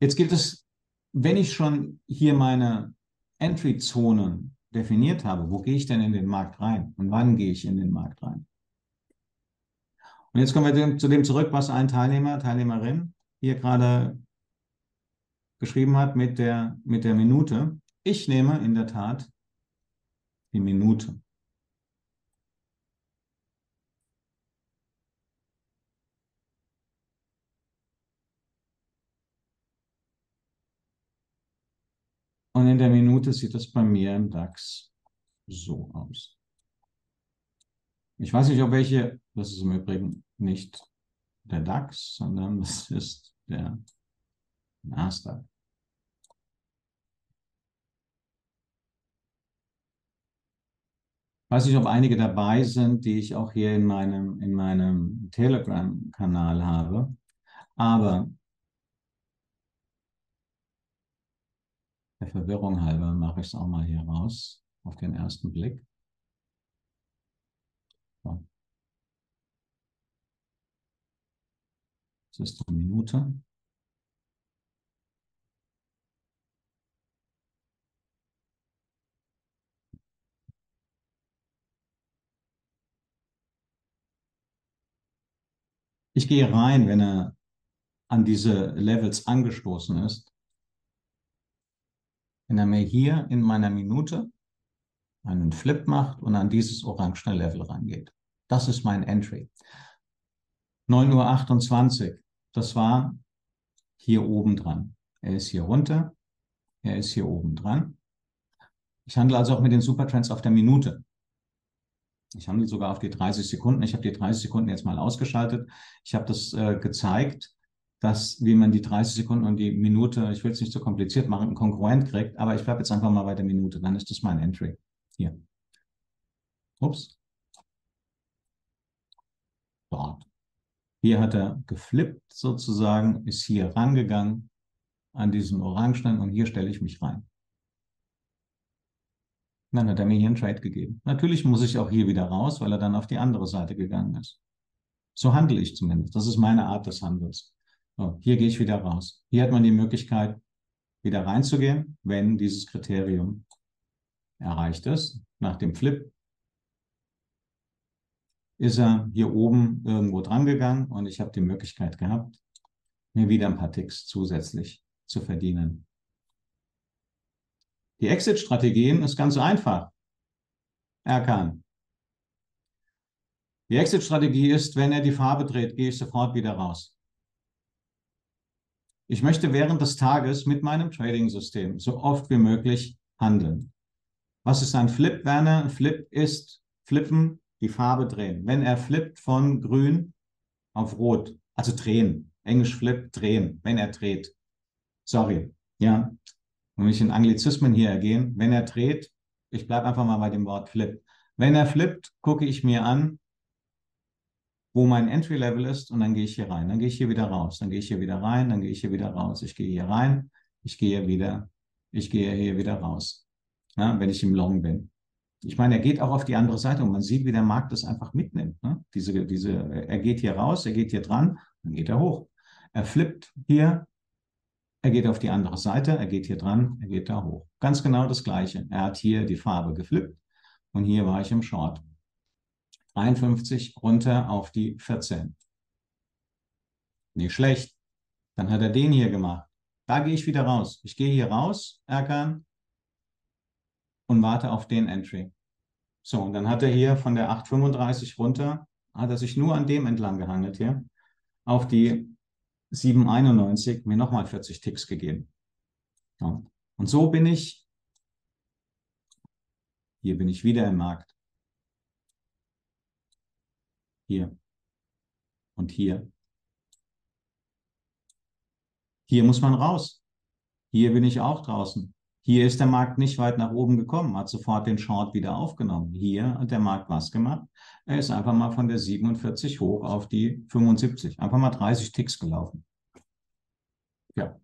Jetzt gilt es, wenn ich schon hier meine Entry-Zonen definiert habe, wo gehe ich denn in den Markt rein und wann gehe ich in den Markt rein? Und jetzt kommen wir zu dem zurück, was ein Teilnehmer, Teilnehmerin hier gerade geschrieben hat mit der, mit der Minute. Ich nehme in der Tat die Minute. Und in der Minute sieht es bei mir im DAX so aus. Ich weiß nicht, ob welche, das ist im Übrigen nicht der DAX, sondern das ist der Nasdaq. Ich weiß nicht, ob einige dabei sind, die ich auch hier in meinem, in meinem Telegram-Kanal habe. Aber Der Verwirrung halber mache ich es auch mal hier raus, auf den ersten Blick. So. Das ist eine Minute. Ich gehe rein, wenn er an diese Levels angestoßen ist wenn er mir hier in meiner Minute einen Flip macht und an dieses orangene Level rangeht. Das ist mein Entry. 9.28 Uhr, das war hier oben dran. Er ist hier runter, er ist hier oben dran. Ich handle also auch mit den Supertrends auf der Minute. Ich handle sogar auf die 30 Sekunden. Ich habe die 30 Sekunden jetzt mal ausgeschaltet. Ich habe das äh, gezeigt, dass, wie man die 30 Sekunden und die Minute, ich will es nicht so kompliziert machen, konkurrent kriegt, aber ich bleibe jetzt einfach mal bei der Minute, dann ist das mein Entry. Hier. Ups. Dort. Hier hat er geflippt sozusagen, ist hier rangegangen an diesen Orangenen und hier stelle ich mich rein. Dann hat er mir hier einen Trade gegeben. Natürlich muss ich auch hier wieder raus, weil er dann auf die andere Seite gegangen ist. So handle ich zumindest. Das ist meine Art des Handels. So, hier gehe ich wieder raus. Hier hat man die Möglichkeit, wieder reinzugehen, wenn dieses Kriterium erreicht ist. Nach dem Flip ist er hier oben irgendwo dran gegangen und ich habe die Möglichkeit gehabt, mir wieder ein paar Ticks zusätzlich zu verdienen. Die Exit-Strategien ist ganz einfach. Erkan. Die Exit-Strategie ist, wenn er die Farbe dreht, gehe ich sofort wieder raus. Ich möchte während des Tages mit meinem Trading-System so oft wie möglich handeln. Was ist ein Flip, Werner? Flip ist flippen, die Farbe drehen. Wenn er flippt von grün auf rot, also drehen. Englisch flip, drehen, wenn er dreht. Sorry, ja. Und ich in Anglizismen hier ergehen. Wenn er dreht, ich bleibe einfach mal bei dem Wort flip. Wenn er flippt, gucke ich mir an, wo mein Entry-Level ist und dann gehe ich hier rein. Dann gehe ich hier wieder raus. Dann gehe ich hier wieder rein. Dann gehe ich hier wieder raus. Ich gehe hier rein. Ich gehe wieder. Ich gehe hier wieder raus. ja, wenn ich im Long bin. Ich meine, er geht auch auf die andere Seite und man sieht, wie der Markt das einfach mitnimmt. Ne? Diese, diese, er geht hier raus, er geht hier dran, dann geht er hoch. Er flippt hier, er geht auf die andere Seite, er geht hier dran, er geht da hoch. Ganz genau das Gleiche. Er hat hier die Farbe geflippt und hier war ich im Short. 53 runter auf die 14. Nicht schlecht. Dann hat er den hier gemacht. Da gehe ich wieder raus. Ich gehe hier raus, Erkan, und warte auf den Entry. So, und dann hat er hier von der 835 runter, hat er sich nur an dem entlang gehangelt hier, auf die 791 mir nochmal 40 Ticks gegeben. Und so bin ich, hier bin ich wieder im Markt. Hier und hier. Hier muss man raus. Hier bin ich auch draußen. Hier ist der Markt nicht weit nach oben gekommen, hat sofort den Short wieder aufgenommen. Hier hat der Markt was gemacht? Er ist einfach mal von der 47 hoch auf die 75. Einfach mal 30 Ticks gelaufen. Ja.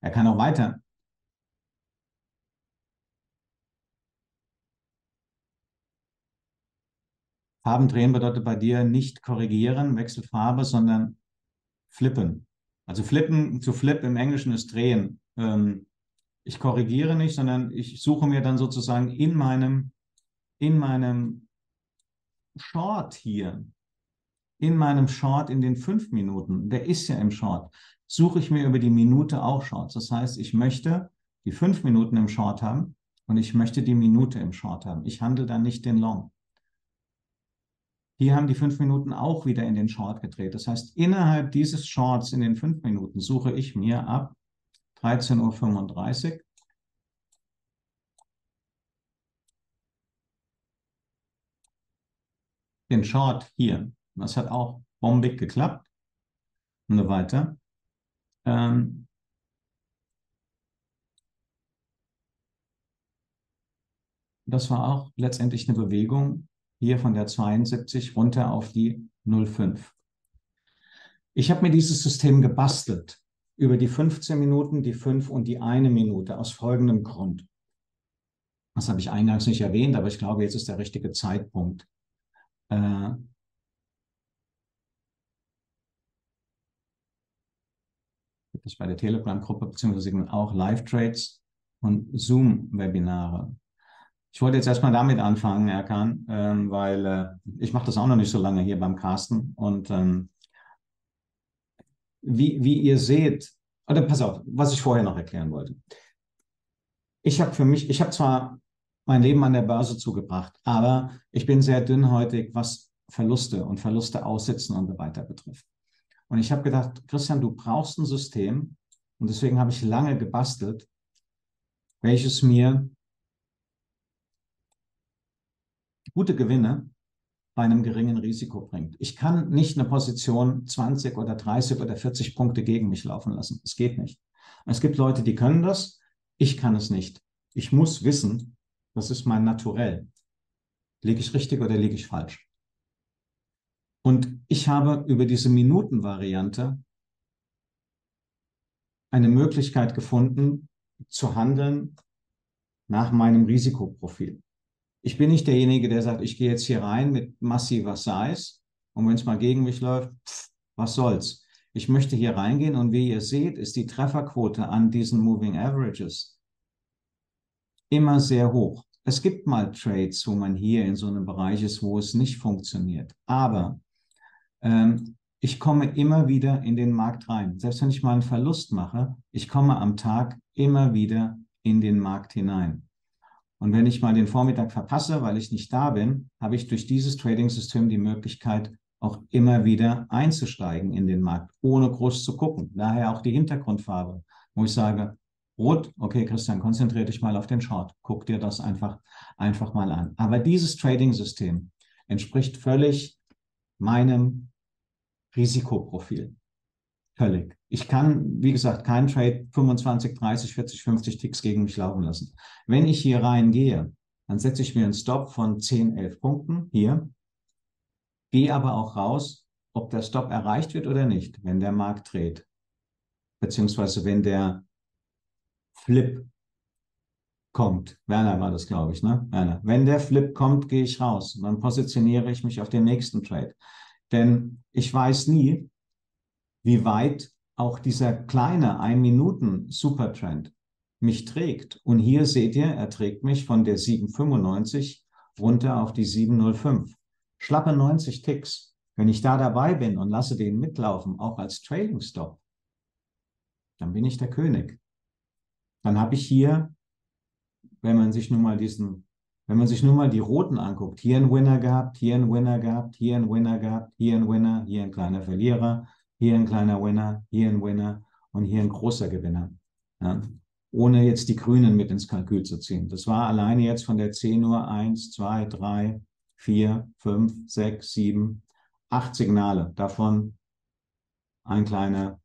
Er kann auch weiter. Farben drehen bedeutet bei dir nicht korrigieren, Wechselfarbe, sondern flippen. Also flippen, zu flip im Englischen ist drehen. Ähm, ich korrigiere nicht, sondern ich suche mir dann sozusagen in meinem, in meinem Short hier, in meinem Short in den fünf Minuten, der ist ja im Short, suche ich mir über die Minute auch Shorts. Das heißt, ich möchte die fünf Minuten im Short haben und ich möchte die Minute im Short haben. Ich handle dann nicht den Long. Hier haben die fünf Minuten auch wieder in den Short gedreht. Das heißt, innerhalb dieses Shorts in den fünf Minuten suche ich mir ab 13.35 Uhr den Short hier. Das hat auch bombig geklappt. Und so weiter. Ähm, das war auch letztendlich eine Bewegung, hier von der 72 runter auf die 05. Ich habe mir dieses System gebastelt über die 15 Minuten, die 5 und die 1 Minute aus folgendem Grund. Das habe ich eingangs nicht erwähnt, aber ich glaube, jetzt ist der richtige Zeitpunkt. Äh, gibt bei der Telegram-Gruppe beziehungsweise auch Live-Trades und Zoom-Webinare. Ich wollte jetzt erstmal damit anfangen, Erkan, ähm, weil äh, ich mache das auch noch nicht so lange hier beim Carsten. Und ähm, wie, wie ihr seht, oder pass auf, was ich vorher noch erklären wollte. Ich habe für mich, ich habe zwar mein Leben an der Börse zugebracht, aber ich bin sehr dünnhäutig, was Verluste und Verluste aussitzen und so weiter betrifft. Und ich habe gedacht, Christian, du brauchst ein System, und deswegen habe ich lange gebastelt, welches mir gute Gewinne bei einem geringen Risiko bringt. Ich kann nicht eine Position 20 oder 30 oder 40 Punkte gegen mich laufen lassen. Es geht nicht. Es gibt Leute, die können das. Ich kann es nicht. Ich muss wissen, das ist mein Naturell. Liege ich richtig oder liege ich falsch? Und ich habe über diese Minutenvariante eine Möglichkeit gefunden, zu handeln nach meinem Risikoprofil. Ich bin nicht derjenige, der sagt, ich gehe jetzt hier rein mit massiver Size und wenn es mal gegen mich läuft, pff, was soll's. Ich möchte hier reingehen und wie ihr seht, ist die Trefferquote an diesen Moving Averages immer sehr hoch. Es gibt mal Trades, wo man hier in so einem Bereich ist, wo es nicht funktioniert. Aber ähm, ich komme immer wieder in den Markt rein. Selbst wenn ich mal einen Verlust mache, ich komme am Tag immer wieder in den Markt hinein. Und wenn ich mal den Vormittag verpasse, weil ich nicht da bin, habe ich durch dieses Trading-System die Möglichkeit, auch immer wieder einzusteigen in den Markt, ohne groß zu gucken. Daher auch die Hintergrundfarbe, wo ich sage, rot, okay, Christian, konzentriere dich mal auf den Short. Guck dir das einfach, einfach mal an. Aber dieses Trading-System entspricht völlig meinem Risikoprofil. Völlig. Ich kann, wie gesagt, keinen Trade 25, 30, 40, 50 Ticks gegen mich laufen lassen. Wenn ich hier reingehe, dann setze ich mir einen Stop von 10, 11 Punkten hier, gehe aber auch raus, ob der Stop erreicht wird oder nicht, wenn der Markt dreht. Beziehungsweise wenn der Flip kommt, Werner war das, glaube ich, ne? Werner. Wenn der Flip kommt, gehe ich raus. Und dann positioniere ich mich auf den nächsten Trade. Denn ich weiß nie, wie weit auch dieser kleine 1-Minuten-Supertrend mich trägt. Und hier seht ihr, er trägt mich von der 795 runter auf die 705. Schlappe 90 Ticks. Wenn ich da dabei bin und lasse den mitlaufen, auch als Trailing Stop, dann bin ich der König. Dann habe ich hier, wenn man sich nun mal diesen, wenn man sich nun mal die roten anguckt, hier ein Winner gehabt, hier ein Winner gehabt, hier ein Winner gehabt, hier ein Winner, hier ein kleiner Verlierer, hier ein kleiner Winner, hier ein Winner und hier ein großer Gewinner. Ja? Ohne jetzt die Grünen mit ins Kalkül zu ziehen. Das war alleine jetzt von der 10 Uhr 1, 2, 3, 4, 5, 6, 7, 8 Signale. Davon ein kleiner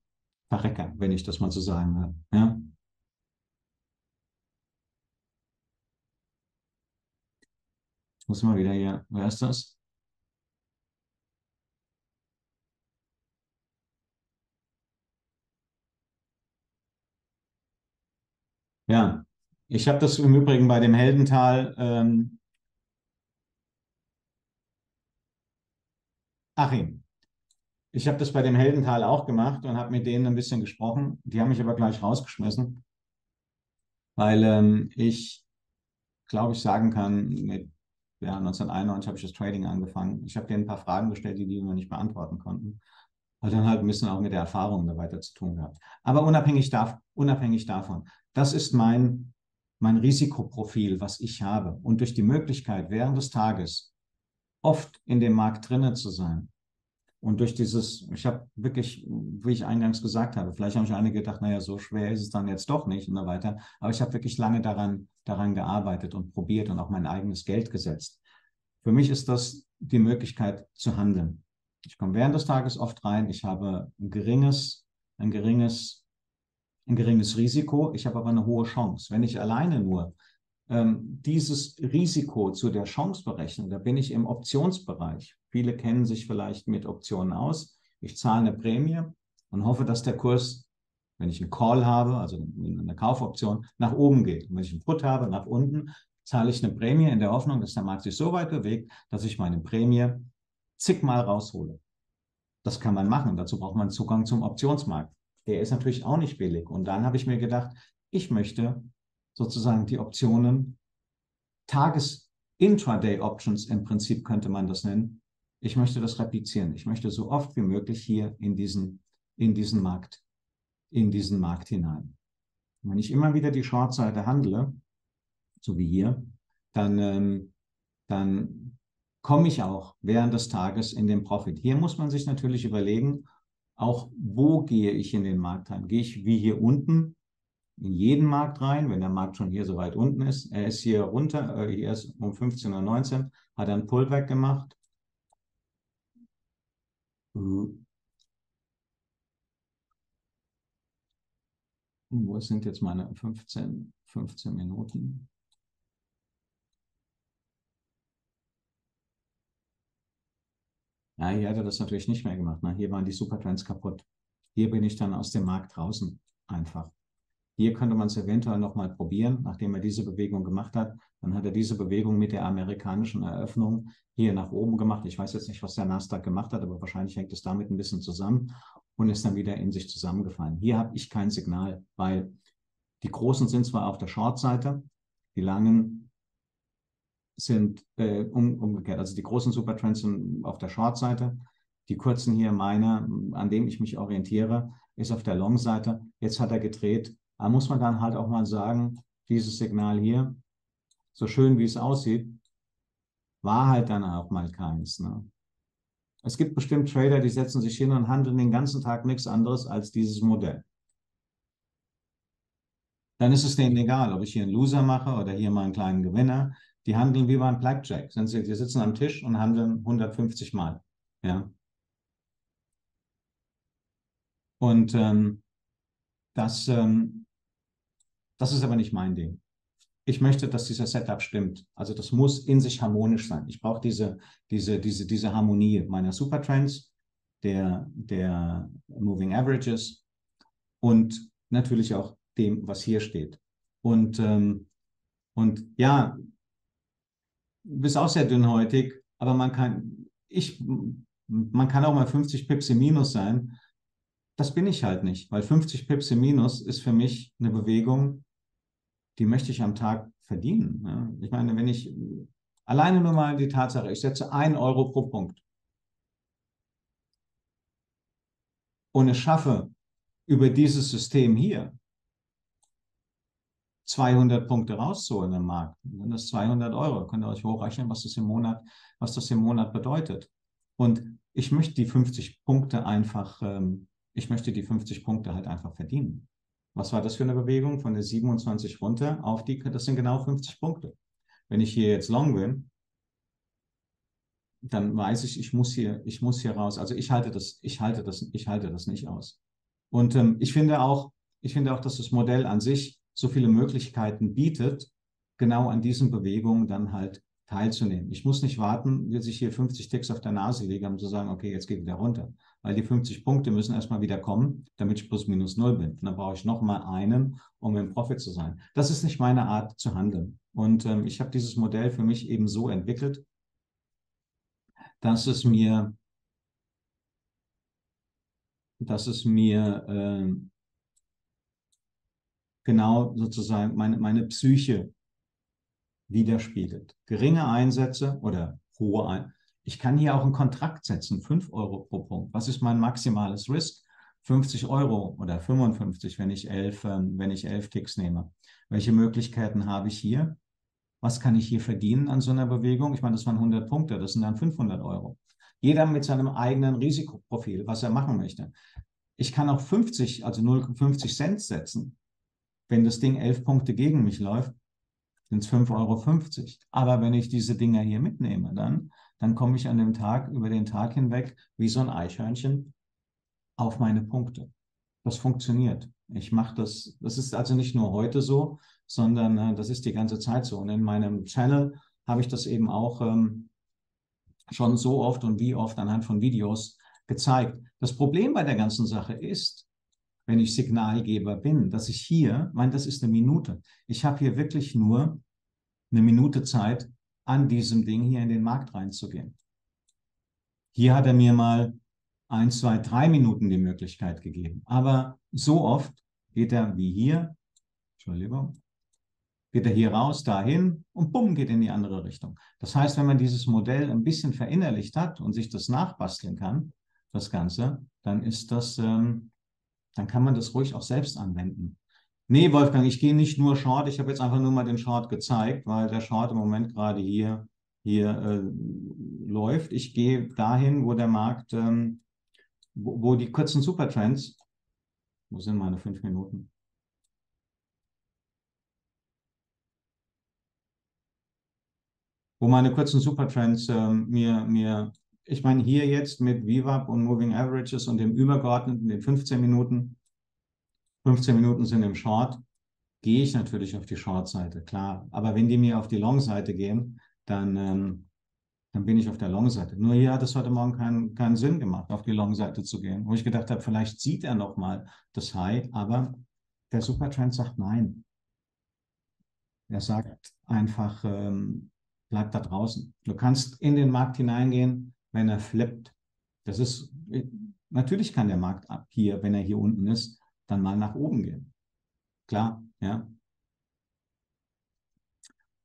Verrecker, wenn ich das mal so sagen will. Ja? Ich muss mal wieder hier, wer ist das? Ja, ich habe das im Übrigen bei dem Heldental. Ähm, Achim, ich habe das bei dem Heldental auch gemacht und habe mit denen ein bisschen gesprochen. Die haben mich aber gleich rausgeschmissen, weil ähm, ich, glaube ich, sagen kann, mit ja, 1991 habe ich das Trading angefangen. Ich habe denen ein paar Fragen gestellt, die die noch nicht beantworten konnten. Hat dann halt ein bisschen auch mit der Erfahrung da weiter zu tun gehabt. Aber unabhängig, darf, unabhängig davon, das ist mein, mein Risikoprofil, was ich habe. Und durch die Möglichkeit, während des Tages oft in dem Markt drinnen zu sein, und durch dieses, ich habe wirklich, wie ich eingangs gesagt habe, vielleicht haben sich einige gedacht, naja, so schwer ist es dann jetzt doch nicht und so weiter. Aber ich habe wirklich lange daran, daran gearbeitet und probiert und auch mein eigenes Geld gesetzt. Für mich ist das die Möglichkeit zu handeln. Ich komme während des Tages oft rein. Ich habe ein geringes, ein geringes, ein geringes Risiko. Ich habe aber eine hohe Chance. Wenn ich alleine nur ähm, dieses Risiko zu der Chance berechnen, da bin ich im Optionsbereich. Viele kennen sich vielleicht mit Optionen aus. Ich zahle eine Prämie und hoffe, dass der Kurs, wenn ich einen Call habe, also eine Kaufoption, nach oben geht. Und wenn ich einen Put habe, nach unten, zahle ich eine Prämie in der Hoffnung, dass der Markt sich so weit bewegt, dass ich meine Prämie zigmal raushole. Das kann man machen. Dazu braucht man Zugang zum Optionsmarkt. Der ist natürlich auch nicht billig. Und dann habe ich mir gedacht, ich möchte sozusagen die Optionen, Tages-Intraday-Options im Prinzip könnte man das nennen. Ich möchte das replizieren. Ich möchte so oft wie möglich hier in diesen, in diesen Markt, in diesen Markt hinein. Und wenn ich immer wieder die Short-Seite handle, so wie hier, dann, ähm, dann komme ich auch während des Tages in den Profit. Hier muss man sich natürlich überlegen, auch wo gehe ich in den Markt rein? Gehe ich wie hier unten in jeden Markt rein, wenn der Markt schon hier so weit unten ist. Er ist hier runter, äh, hier ist um 15.19 Uhr, hat er ein Pullback gemacht. Mhm. Wo sind jetzt meine 15, 15 Minuten? Ja, hier hat er das natürlich nicht mehr gemacht. Ne? Hier waren die Supertrends kaputt. Hier bin ich dann aus dem Markt draußen einfach. Hier könnte man es eventuell nochmal probieren, nachdem er diese Bewegung gemacht hat. Dann hat er diese Bewegung mit der amerikanischen Eröffnung hier nach oben gemacht. Ich weiß jetzt nicht, was der Nasdaq gemacht hat, aber wahrscheinlich hängt es damit ein bisschen zusammen und ist dann wieder in sich zusammengefallen. Hier habe ich kein Signal, weil die Großen sind zwar auf der Short-Seite, die Langen sind äh, um, umgekehrt. Also die großen Supertrends sind auf der Short-Seite. Die kurzen hier, meine, an dem ich mich orientiere, ist auf der Long-Seite. Jetzt hat er gedreht da muss man dann halt auch mal sagen, dieses Signal hier, so schön wie es aussieht, war halt dann auch mal keins. Ne? Es gibt bestimmt Trader, die setzen sich hin und handeln den ganzen Tag nichts anderes als dieses Modell. Dann ist es denen egal, ob ich hier einen Loser mache oder hier mal einen kleinen Gewinner. Die handeln wie beim Blackjack. Die sitzen am Tisch und handeln 150 Mal. Ja. Und ähm, das, ähm, das ist aber nicht mein Ding. Ich möchte, dass dieser Setup stimmt. Also das muss in sich harmonisch sein. Ich brauche diese, diese, diese, diese Harmonie meiner Supertrends, der, der Moving Averages und natürlich auch dem, was hier steht. Und ähm, Und ja, du bist auch sehr dünnhäutig, aber man kann, ich, man kann auch mal 50 Pips im Minus sein. Das bin ich halt nicht, weil 50 Pips im Minus ist für mich eine Bewegung, die möchte ich am Tag verdienen. Ja? Ich meine, wenn ich alleine nur mal die Tatsache, ich setze 1 Euro pro Punkt und es schaffe, über dieses System hier 200 Punkte rauszuholen im Markt. Dann ist 200 Euro. Könnt ihr euch hochrechnen, was das im Monat, was das im Monat bedeutet. Und ich möchte die 50 Punkte einfach, ähm, ich möchte die 50 Punkte halt einfach verdienen. Was war das für eine Bewegung? Von der 27 runter auf die, das sind genau 50 Punkte. Wenn ich hier jetzt long bin, dann weiß ich, ich muss hier, ich muss hier raus. Also ich halte das, ich halte das, ich halte das nicht aus. Und ähm, ich finde auch, ich finde auch, dass das Modell an sich so viele Möglichkeiten bietet, genau an diesen Bewegungen dann halt teilzunehmen. Ich muss nicht warten, bis ich hier 50 Ticks auf der Nase lege, um zu sagen, okay, jetzt geht wieder runter. Weil die 50 Punkte müssen erstmal wieder kommen, damit ich plus minus null bin. Und dann brauche ich nochmal einen, um im Profit zu sein. Das ist nicht meine Art zu handeln. Und ähm, ich habe dieses Modell für mich eben so entwickelt, dass es mir, dass es mir äh, genau sozusagen meine, meine Psyche widerspiegelt. Geringe Einsätze oder hohe Einsätze. Ich kann hier auch einen Kontrakt setzen, 5 Euro pro Punkt. Was ist mein maximales Risk? 50 Euro oder 55, wenn ich elf, ähm, wenn ich elf Ticks nehme. Welche Möglichkeiten habe ich hier? Was kann ich hier verdienen an so einer Bewegung? Ich meine, das waren 100 Punkte, das sind dann 500 Euro. Jeder mit seinem eigenen Risikoprofil, was er machen möchte. Ich kann auch 50, also 0,50 Cent setzen. Wenn das Ding 11 Punkte gegen mich läuft, sind es 5,50 Euro. Aber wenn ich diese Dinger hier mitnehme, dann, dann komme ich an dem Tag, über den Tag hinweg, wie so ein Eichhörnchen auf meine Punkte. Das funktioniert. Ich mache das, das ist also nicht nur heute so, sondern äh, das ist die ganze Zeit so. Und in meinem Channel habe ich das eben auch ähm, schon so oft und wie oft anhand von Videos gezeigt. Das Problem bei der ganzen Sache ist, wenn ich Signalgeber bin, dass ich hier, mein, das ist eine Minute. Ich habe hier wirklich nur eine Minute Zeit, an diesem Ding hier in den Markt reinzugehen. Hier hat er mir mal ein, zwei, drei Minuten die Möglichkeit gegeben. Aber so oft geht er wie hier, Entschuldigung, geht er hier raus, dahin und bumm, geht in die andere Richtung. Das heißt, wenn man dieses Modell ein bisschen verinnerlicht hat und sich das nachbasteln kann, das Ganze, dann ist das, ähm, dann kann man das ruhig auch selbst anwenden. Nee, Wolfgang, ich gehe nicht nur Short, ich habe jetzt einfach nur mal den Short gezeigt, weil der Short im Moment gerade hier, hier äh, läuft. Ich gehe dahin, wo der Markt, ähm, wo, wo die kurzen Supertrends, wo sind meine fünf Minuten? wo meine kurzen Supertrends äh, mir, mir, ich meine hier jetzt mit VWAP und Moving Averages und dem übergeordneten, den 15 Minuten, 15 Minuten sind im Short, gehe ich natürlich auf die Short-Seite, klar. Aber wenn die mir auf die Long-Seite gehen, dann, ähm, dann bin ich auf der Long-Seite. Nur hier hat es heute Morgen keinen, keinen Sinn gemacht, auf die Long-Seite zu gehen, wo ich gedacht habe, vielleicht sieht er noch mal das High, aber der Supertrend sagt nein. Er sagt einfach, ähm, bleib da draußen. Du kannst in den Markt hineingehen, wenn er flippt. Das ist, natürlich kann der Markt ab hier, wenn er hier unten ist, dann mal nach oben gehen. Klar, ja.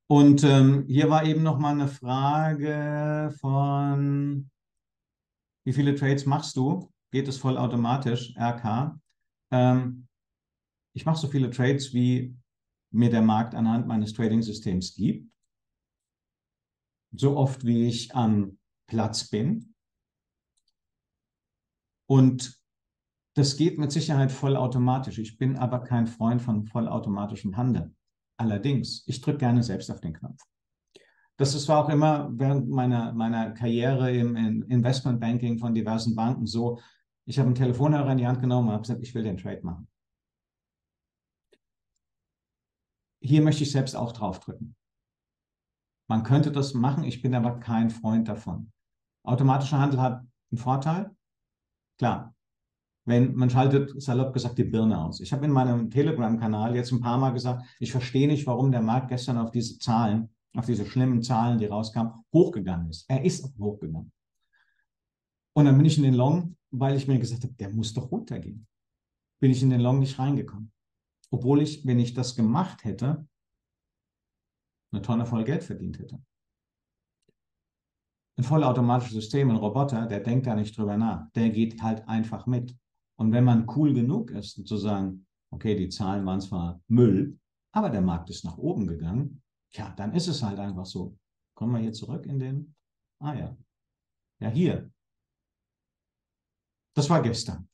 Und ähm, hier war eben noch mal eine Frage von, wie viele Trades machst du? Geht es vollautomatisch, RK? Ähm, ich mache so viele Trades, wie mir der Markt anhand meines Trading-Systems gibt so oft wie ich am Platz bin. Und das geht mit Sicherheit vollautomatisch. Ich bin aber kein Freund von vollautomatischem Handeln. Allerdings, ich drücke gerne selbst auf den Knopf. Das war auch immer während meiner, meiner Karriere im, im Investmentbanking von diversen Banken so. Ich habe einen Telefonhörer in die Hand genommen und habe gesagt, ich will den Trade machen. Hier möchte ich selbst auch draufdrücken. Man könnte das machen, ich bin aber kein Freund davon. Automatischer Handel hat einen Vorteil. Klar, wenn man schaltet salopp gesagt die Birne aus. Ich habe in meinem Telegram-Kanal jetzt ein paar Mal gesagt, ich verstehe nicht, warum der Markt gestern auf diese Zahlen, auf diese schlimmen Zahlen, die rauskamen, hochgegangen ist. Er ist hochgegangen. Und dann bin ich in den Long, weil ich mir gesagt habe, der muss doch runtergehen. Bin ich in den Long nicht reingekommen. Obwohl ich, wenn ich das gemacht hätte, eine Tonne voll Geld verdient hätte. Ein vollautomatisches System, ein Roboter, der denkt da nicht drüber nach. Der geht halt einfach mit. Und wenn man cool genug ist, zu sagen, okay, die Zahlen waren zwar Müll, aber der Markt ist nach oben gegangen, ja, dann ist es halt einfach so. Kommen wir hier zurück in den, ah ja, ja hier. Das war gestern.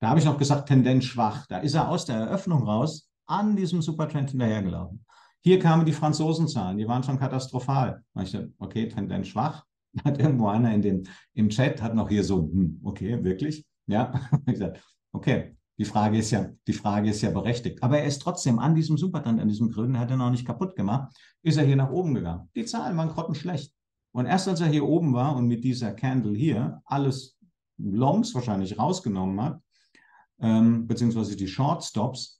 Da habe ich noch gesagt, Tendenz schwach. Da ist er aus der Eröffnung raus an diesem Supertrend hinterhergelaufen. Hier kamen die Franzosenzahlen, die waren schon katastrophal. ich dachte, okay, Tendenz schwach. Hat irgendwo einer in den, im Chat, hat noch hier so, hm, okay, wirklich? Ja, ich gesagt, okay, die Frage ist ja, die Frage ist ja berechtigt. Aber er ist trotzdem an diesem Supertrend, an diesem grünen, hat er noch nicht kaputt gemacht, ist er hier nach oben gegangen. Die Zahlen waren grottenschlecht. Und erst als er hier oben war und mit dieser Candle hier alles Longs wahrscheinlich rausgenommen hat, ähm, beziehungsweise die Short Stops,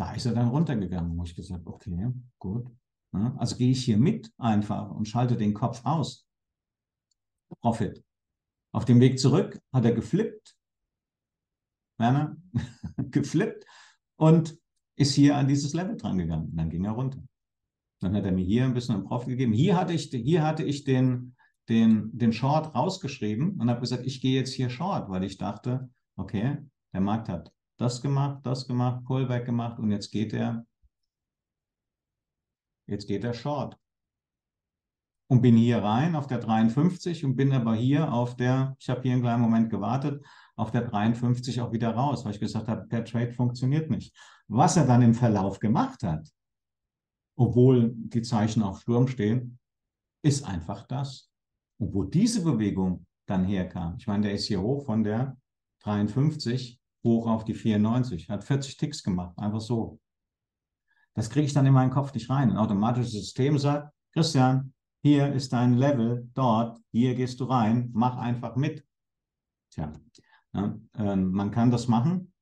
da ist er dann runtergegangen. Wo ich gesagt, okay, gut. Ja, also gehe ich hier mit einfach und schalte den Kopf aus. Profit. Auf dem Weg zurück hat er geflippt. Werner, geflippt und ist hier an dieses Level dran gegangen. dann ging er runter. Dann hat er mir hier ein bisschen einen Profit gegeben. Hier hatte ich, hier hatte ich den, den, den Short rausgeschrieben und habe gesagt, ich gehe jetzt hier Short, weil ich dachte, okay, der Markt hat das gemacht, das gemacht, Pullback gemacht und jetzt geht er, jetzt geht er Short. Und bin hier rein auf der 53 und bin aber hier auf der, ich habe hier einen kleinen Moment gewartet, auf der 53 auch wieder raus, weil ich gesagt habe, der Trade funktioniert nicht. Was er dann im Verlauf gemacht hat, obwohl die Zeichen auf Sturm stehen, ist einfach das. Und wo diese Bewegung dann herkam, ich meine, der ist hier hoch von der 53 hoch auf die 94. Hat 40 Ticks gemacht, einfach so. Das kriege ich dann in meinen Kopf nicht rein. Ein automatisches System sagt, Christian, hier ist dein Level, dort, hier gehst du rein, mach einfach mit. Tja, ja, äh, man kann das machen.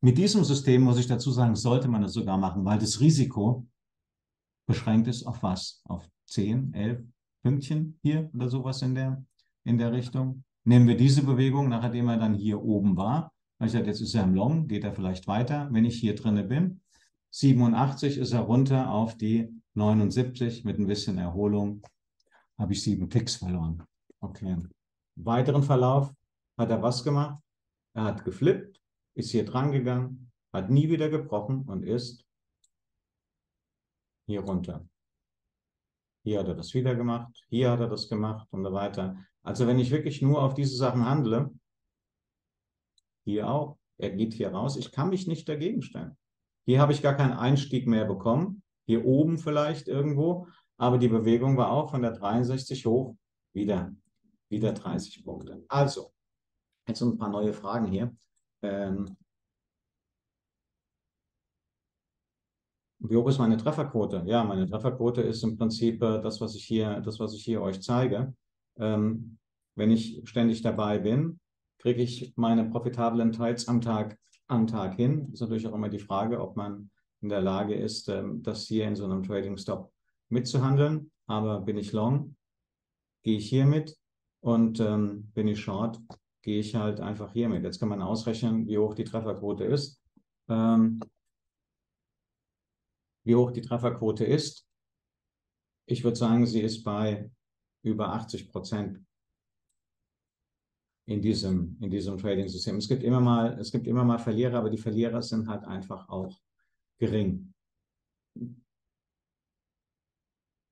Mit diesem System, muss ich dazu sagen, sollte man es sogar machen, weil das Risiko beschränkt ist auf was? Auf 10, 11 Pünktchen hier oder sowas in der, in der Richtung. Nehmen wir diese Bewegung, nachdem er dann hier oben war. Ich sage, jetzt ist er im Long, geht er vielleicht weiter. Wenn ich hier drinne bin, 87 ist er runter auf die 79 mit ein bisschen Erholung. Habe ich sieben Ticks verloren. Okay. Weiteren Verlauf hat er was gemacht? Er hat geflippt, ist hier dran gegangen, hat nie wieder gebrochen und ist hier runter. Hier hat er das wieder gemacht, hier hat er das gemacht und so weiter. Also wenn ich wirklich nur auf diese Sachen handle, hier auch, er geht hier raus, ich kann mich nicht dagegen stellen. Hier habe ich gar keinen Einstieg mehr bekommen, hier oben vielleicht irgendwo, aber die Bewegung war auch von der 63 hoch wieder, wieder 30 Punkte. Also, jetzt ein paar neue Fragen hier. Ähm, wie hoch ist meine Trefferquote? Ja, meine Trefferquote ist im Prinzip äh, das, was ich hier, das, was ich hier euch zeige. Ähm, wenn ich ständig dabei bin, kriege ich meine profitablen Trades am Tag, am Tag hin. Ist natürlich auch immer die Frage, ob man in der Lage ist, ähm, das hier in so einem Trading Stop mitzuhandeln. Aber bin ich long, gehe ich hier mit und ähm, bin ich short, gehe ich halt einfach hier mit. Jetzt kann man ausrechnen, wie hoch die Trefferquote ist. Ähm, wie hoch die Trefferquote ist. Ich würde sagen, sie ist bei über 80 Prozent in diesem, in diesem Trading-System. Es gibt immer mal, es gibt immer mal Verlierer, aber die Verlierer sind halt einfach auch gering.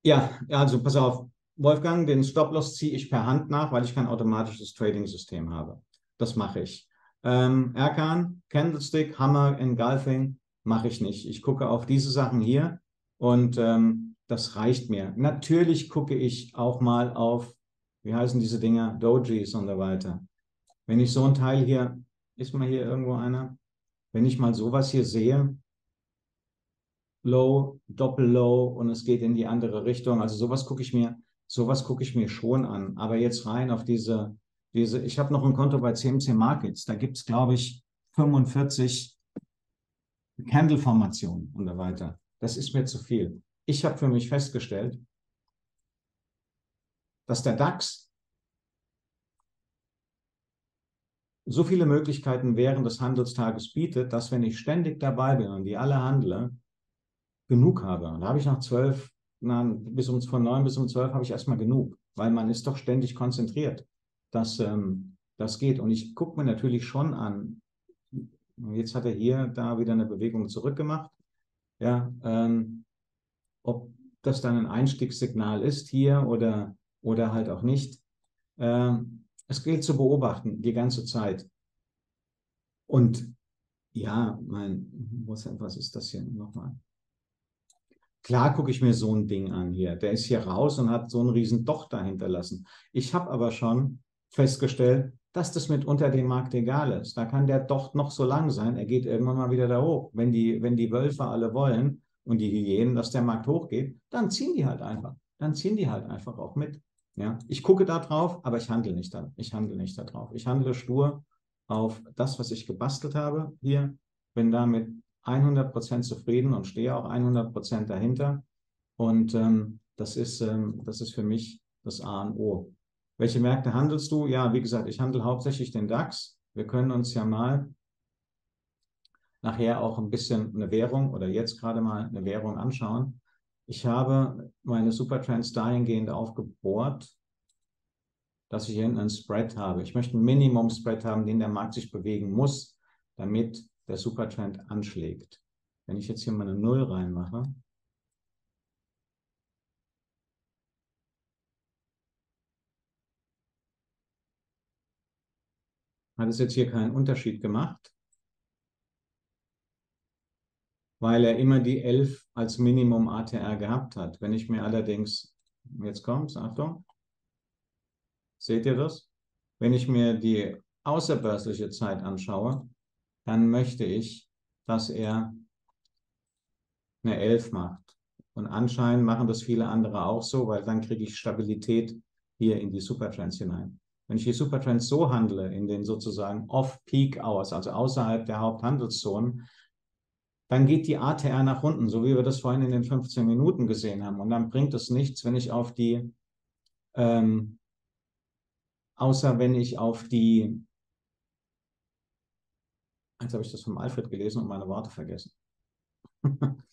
Ja, also pass auf, Wolfgang, den Stop-Loss ziehe ich per Hand nach, weil ich kein automatisches Trading-System habe. Das mache ich. Ähm, Erkan, Candlestick, Hammer, Engulfing mache ich nicht. Ich gucke auf diese Sachen hier und ähm, das reicht mir. Natürlich gucke ich auch mal auf, wie heißen diese Dinger, Dojis und so weiter. Wenn ich so ein Teil hier, ist mal hier irgendwo einer? Wenn ich mal sowas hier sehe, Low, Doppel-Low und es geht in die andere Richtung, also sowas gucke ich mir, sowas gucke ich mir schon an. Aber jetzt rein auf diese, diese ich habe noch ein Konto bei CMC Markets, da gibt es, glaube ich, 45 Candle-Formationen und so weiter. Das ist mir zu viel. Ich habe für mich festgestellt, dass der DAX so viele Möglichkeiten während des Handelstages bietet, dass wenn ich ständig dabei bin und die alle handle, genug habe. Und da habe ich nach zwölf, bis um von neun bis um zwölf habe ich erstmal genug, weil man ist doch ständig konzentriert. dass ähm, das geht. Und ich gucke mir natürlich schon an, jetzt hat er hier da wieder eine Bewegung zurückgemacht, ja, ähm, ob das dann ein Einstiegssignal ist hier oder, oder halt auch nicht. Ähm, es gilt zu beobachten die ganze Zeit. Und ja, mein, was, ist das hier nochmal? Klar gucke ich mir so ein Ding an hier. Der ist hier raus und hat so einen riesen Doch dahinter lassen. Ich habe aber schon festgestellt, dass das mitunter dem Markt egal ist. Da kann der Docht noch so lang sein, er geht irgendwann mal wieder da hoch. Wenn die, wenn die Wölfe alle wollen und die Hyänen, dass der Markt hochgeht, dann ziehen die halt einfach. Dann ziehen die halt einfach auch mit. Ja, ich gucke da drauf, aber ich handle nicht da. Ich handle nicht da drauf. Ich handle stur auf das, was ich gebastelt habe hier. Bin damit 100% zufrieden und stehe auch 100% dahinter. Und ähm, das, ist, ähm, das ist für mich das A und O. Welche Märkte handelst du? Ja, wie gesagt, ich handle hauptsächlich den DAX. Wir können uns ja mal nachher auch ein bisschen eine Währung oder jetzt gerade mal eine Währung anschauen. Ich habe meine Supertrends dahingehend aufgebohrt, dass ich hier einen Spread habe. Ich möchte einen Minimum-Spread haben, den der Markt sich bewegen muss, damit der Supertrend anschlägt. Wenn ich jetzt hier mal eine Null reinmache, hat es jetzt hier keinen Unterschied gemacht, weil er immer die 11 als Minimum ATR gehabt hat. Wenn ich mir allerdings, jetzt kommt's, Achtung, seht ihr das? Wenn ich mir die außerbörsliche Zeit anschaue, dann möchte ich, dass er eine 11 macht. Und anscheinend machen das viele andere auch so, weil dann kriege ich Stabilität hier in die Supertrends hinein. Wenn ich die Supertrends so handle, in den sozusagen Off-Peak-Hours, also außerhalb der Haupthandelszonen, dann geht die ATR nach unten, so wie wir das vorhin in den 15 Minuten gesehen haben. Und dann bringt es nichts, wenn ich auf die, ähm, außer wenn ich auf die, jetzt habe ich das vom Alfred gelesen und meine Worte vergessen.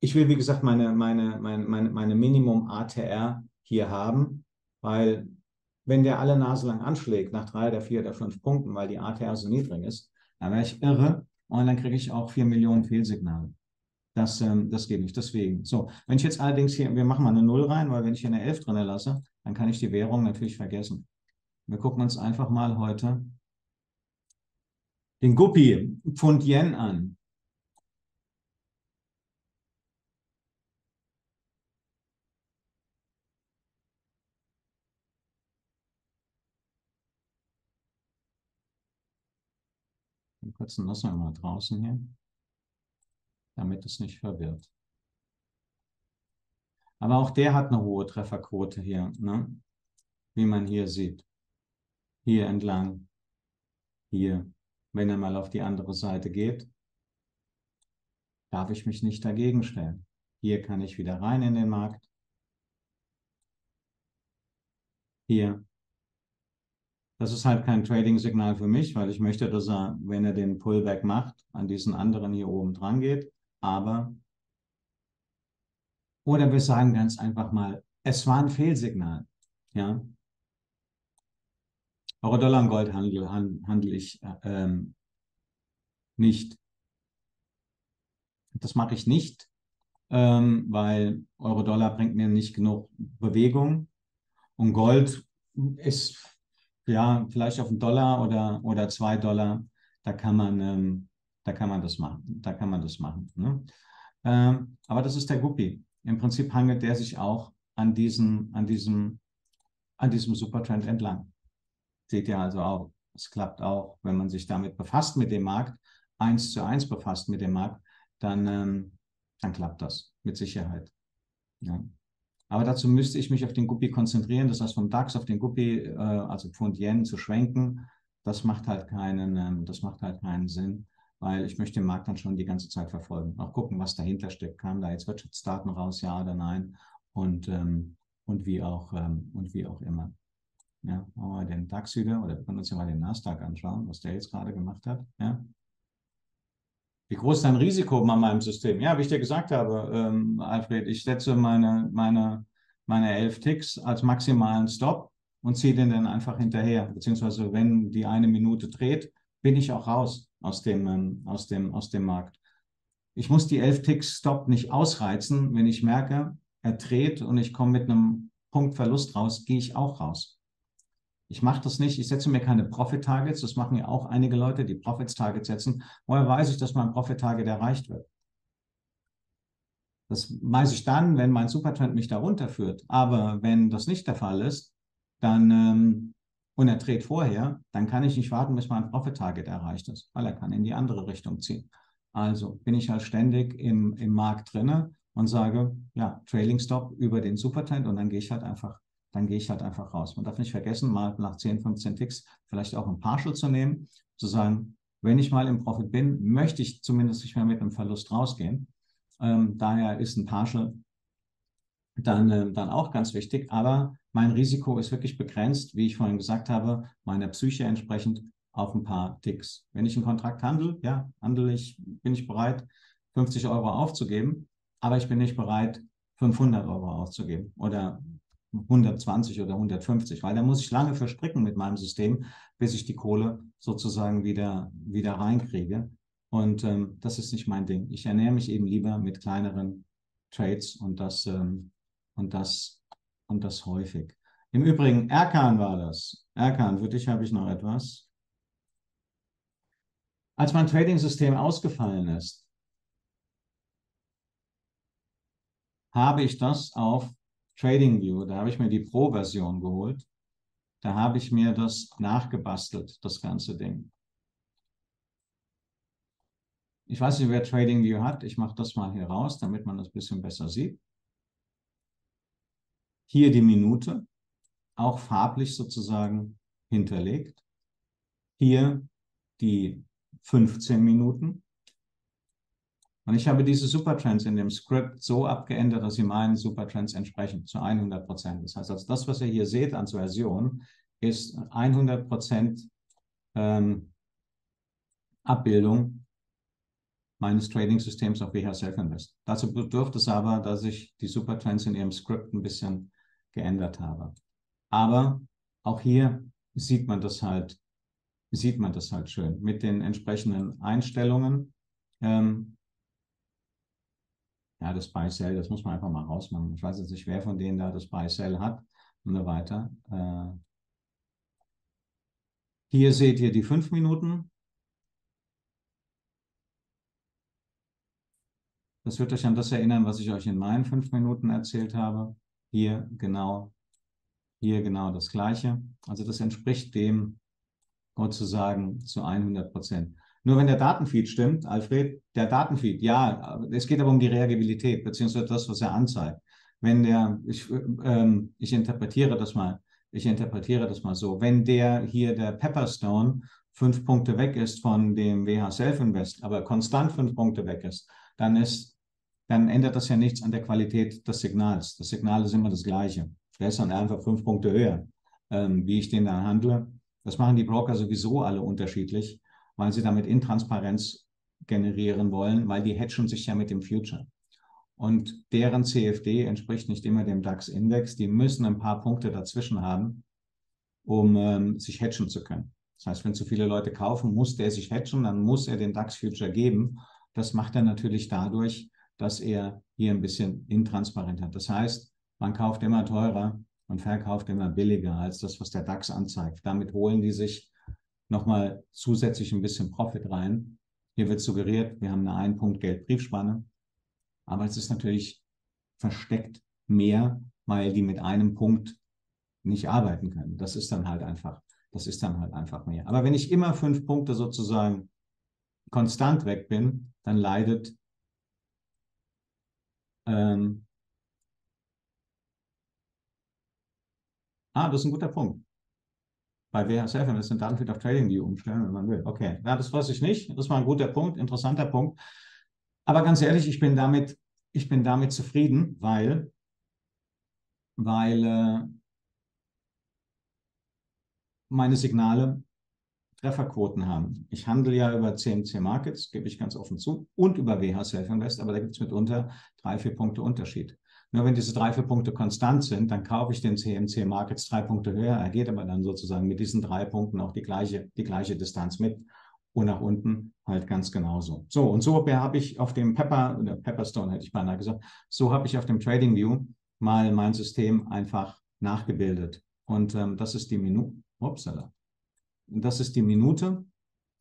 Ich will, wie gesagt, meine, meine, meine, meine, meine Minimum ATR hier haben, weil wenn der alle Nase lang anschlägt, nach drei oder vier oder fünf Punkten, weil die ATR so niedrig ist, dann wäre ich irre und dann kriege ich auch vier Millionen Fehlsignale. Das, ähm, das geht nicht. Deswegen. So, wenn ich jetzt allerdings hier, wir machen mal eine Null rein, weil wenn ich hier eine Elf drin lasse, dann kann ich die Währung natürlich vergessen. Wir gucken uns einfach mal heute den Guppi Pfund Yen an. Kurz lassen wir mal draußen hier, damit es nicht verwirrt. Aber auch der hat eine hohe Trefferquote hier, ne? wie man hier sieht. Hier entlang, hier, wenn er mal auf die andere Seite geht, darf ich mich nicht dagegen stellen. Hier kann ich wieder rein in den Markt. Hier das ist halt kein Trading-Signal für mich, weil ich möchte, dass er, wenn er den Pullback macht, an diesen anderen hier oben dran geht. Aber, oder wir sagen ganz einfach mal, es war ein Fehlsignal. Ja. Euro Dollar und Gold handle, handle ich äh, ähm, nicht. Das mache ich nicht, ähm, weil Euro Dollar bringt mir nicht genug Bewegung und Gold ist ja, vielleicht auf einen Dollar oder, oder zwei Dollar, da kann man, ähm, da kann man das machen. Da kann man das machen. Ne? Ähm, aber das ist der Guppi. Im Prinzip hangelt der sich auch an diesem, an diesem, an diesem Supertrend entlang. Seht ihr also auch. Es klappt auch, wenn man sich damit befasst mit dem Markt, eins zu eins befasst mit dem Markt, dann, ähm, dann klappt das mit Sicherheit. Ja. Aber dazu müsste ich mich auf den Guppi konzentrieren, das heißt vom DAX auf den Guppi, äh, also Pfund Yen zu schwenken. Das macht halt keinen, ähm, das macht halt keinen Sinn, weil ich möchte den Markt dann schon die ganze Zeit verfolgen. Auch gucken, was dahinter steckt. Kamen da jetzt Wirtschaftsdaten raus, ja oder nein? Und, ähm, und wie auch, ähm, und wie auch immer. Ja, wollen wir den DAX wieder oder wir können uns ja mal den Nasdaq anschauen, was der jetzt gerade gemacht hat. Ja. Wie groß ist dein Risiko bei meinem System? Ja, wie ich dir gesagt habe, ähm, Alfred, ich setze meine, meine, meine 11 Ticks als maximalen Stop und ziehe den dann einfach hinterher. Beziehungsweise, wenn die eine Minute dreht, bin ich auch raus aus dem, ähm, aus dem, aus dem Markt. Ich muss die 11 Ticks Stop nicht ausreizen. Wenn ich merke, er dreht und ich komme mit einem Punkt Verlust raus, gehe ich auch raus. Ich mache das nicht, ich setze mir keine Profit-Targets, das machen ja auch einige Leute, die Profits-Targets setzen. Woher weiß ich, dass mein Profit-Target erreicht wird? Das weiß ich dann, wenn mein Supertrend mich darunter führt. Aber wenn das nicht der Fall ist, dann ähm, und er dreht vorher, dann kann ich nicht warten, bis mein Profit-Target erreicht ist, weil er kann in die andere Richtung ziehen. Also bin ich halt ständig im, im Markt drinne und sage, ja, Trailing Stop über den Supertrend und dann gehe ich halt einfach dann gehe ich halt einfach raus. Man darf nicht vergessen, mal nach 10, 15 Ticks vielleicht auch ein Partial zu nehmen, zu sagen, wenn ich mal im Profit bin, möchte ich zumindest nicht mehr mit einem Verlust rausgehen. Ähm, daher ist ein Partial dann, äh, dann auch ganz wichtig. Aber mein Risiko ist wirklich begrenzt, wie ich vorhin gesagt habe, meiner Psyche entsprechend auf ein paar Ticks. Wenn ich einen Kontrakt handle, ja, handle ich, bin ich bereit, 50 Euro aufzugeben, aber ich bin nicht bereit, 500 Euro auszugeben oder 120 oder 150, weil da muss ich lange verstricken mit meinem System, bis ich die Kohle sozusagen wieder, wieder reinkriege. Und ähm, das ist nicht mein Ding. Ich ernähre mich eben lieber mit kleineren Trades und das, ähm, und das, und das häufig. Im Übrigen, Erkan war das. Erkan, für dich habe ich noch etwas. Als mein Trading-System ausgefallen ist, habe ich das auf TradingView, da habe ich mir die Pro-Version geholt. Da habe ich mir das nachgebastelt, das ganze Ding. Ich weiß nicht, wer TradingView hat. Ich mache das mal hier raus, damit man das ein bisschen besser sieht. Hier die Minute, auch farblich sozusagen hinterlegt. Hier die 15 Minuten. Und ich habe diese Supertrends in dem Script so abgeändert, dass sie meinen Supertrends entsprechen, zu 100 Prozent. Das heißt, also das, was ihr hier seht als Version, ist 100 Prozent ähm, Abbildung meines Trading-Systems auf WH Self Invest. Dazu bedurfte es aber, dass ich die Supertrends in ihrem Script ein bisschen geändert habe. Aber auch hier sieht man das halt, sieht man das halt schön mit den entsprechenden Einstellungen. Ähm, ja, das Buy Sell, das muss man einfach mal rausmachen. Ich weiß jetzt nicht, wer von denen da das Buy Sell hat und so weiter. Äh, hier seht ihr die fünf Minuten. Das wird euch an das erinnern, was ich euch in meinen fünf Minuten erzählt habe. Hier genau, hier genau das Gleiche. Also das entspricht dem sozusagen zu 100 Prozent. Nur wenn der Datenfeed stimmt, Alfred, der Datenfeed, ja, es geht aber um die Reagibilität, beziehungsweise das, was er anzeigt. Wenn der, ich, ähm, ich interpretiere das mal, ich interpretiere das mal so, wenn der hier, der Pepperstone, fünf Punkte weg ist von dem WH Self Invest, aber konstant fünf Punkte weg ist, dann ist, dann ändert das ja nichts an der Qualität des Signals. Das Signal ist immer das gleiche. Der ist dann einfach fünf Punkte höher, ähm, wie ich den dann handle. Das machen die Broker sowieso alle unterschiedlich weil sie damit Intransparenz generieren wollen, weil die hedgen sich ja mit dem Future. Und deren CFD entspricht nicht immer dem DAX-Index. Die müssen ein paar Punkte dazwischen haben, um ähm, sich hedgen zu können. Das heißt, wenn zu viele Leute kaufen, muss der sich hedgen, dann muss er den DAX-Future geben. Das macht er natürlich dadurch, dass er hier ein bisschen intransparent hat. Das heißt, man kauft immer teurer und verkauft immer billiger als das, was der DAX anzeigt. Damit holen die sich nochmal zusätzlich ein bisschen Profit rein. Hier wird suggeriert, wir haben eine ein Punkt Geldbriefspanne, aber es ist natürlich versteckt mehr, weil die mit einem Punkt nicht arbeiten können. Das ist dann halt einfach, das ist dann halt einfach mehr. Aber wenn ich immer fünf Punkte sozusagen konstant weg bin, dann leidet Ähm, ah, das ist ein guter Punkt. Bei WHSF, das sind Datenfeed auf TradingView umstellen, wenn man will. Okay, ja, das weiß ich nicht. Das war ein guter Punkt, interessanter Punkt. Aber ganz ehrlich, ich bin damit, ich bin damit zufrieden, weil, weil äh, meine Signale Trefferquoten haben. Ich handle ja über CMC Markets, gebe ich ganz offen zu, und über WH Self Invest, aber da gibt es mitunter drei, vier Punkte Unterschied. Nur wenn diese drei, vier Punkte konstant sind, dann kaufe ich den CMC Markets drei Punkte höher. Er geht aber dann sozusagen mit diesen drei Punkten auch die gleiche, die gleiche Distanz mit. Und nach unten halt ganz genauso. So, und so habe ich auf dem Pepper, oder Pepperstone hätte ich beinahe gesagt, so habe ich auf dem TradingView mal mein System einfach nachgebildet. Und ähm, das ist die Minute. Upsala. Das ist die Minute.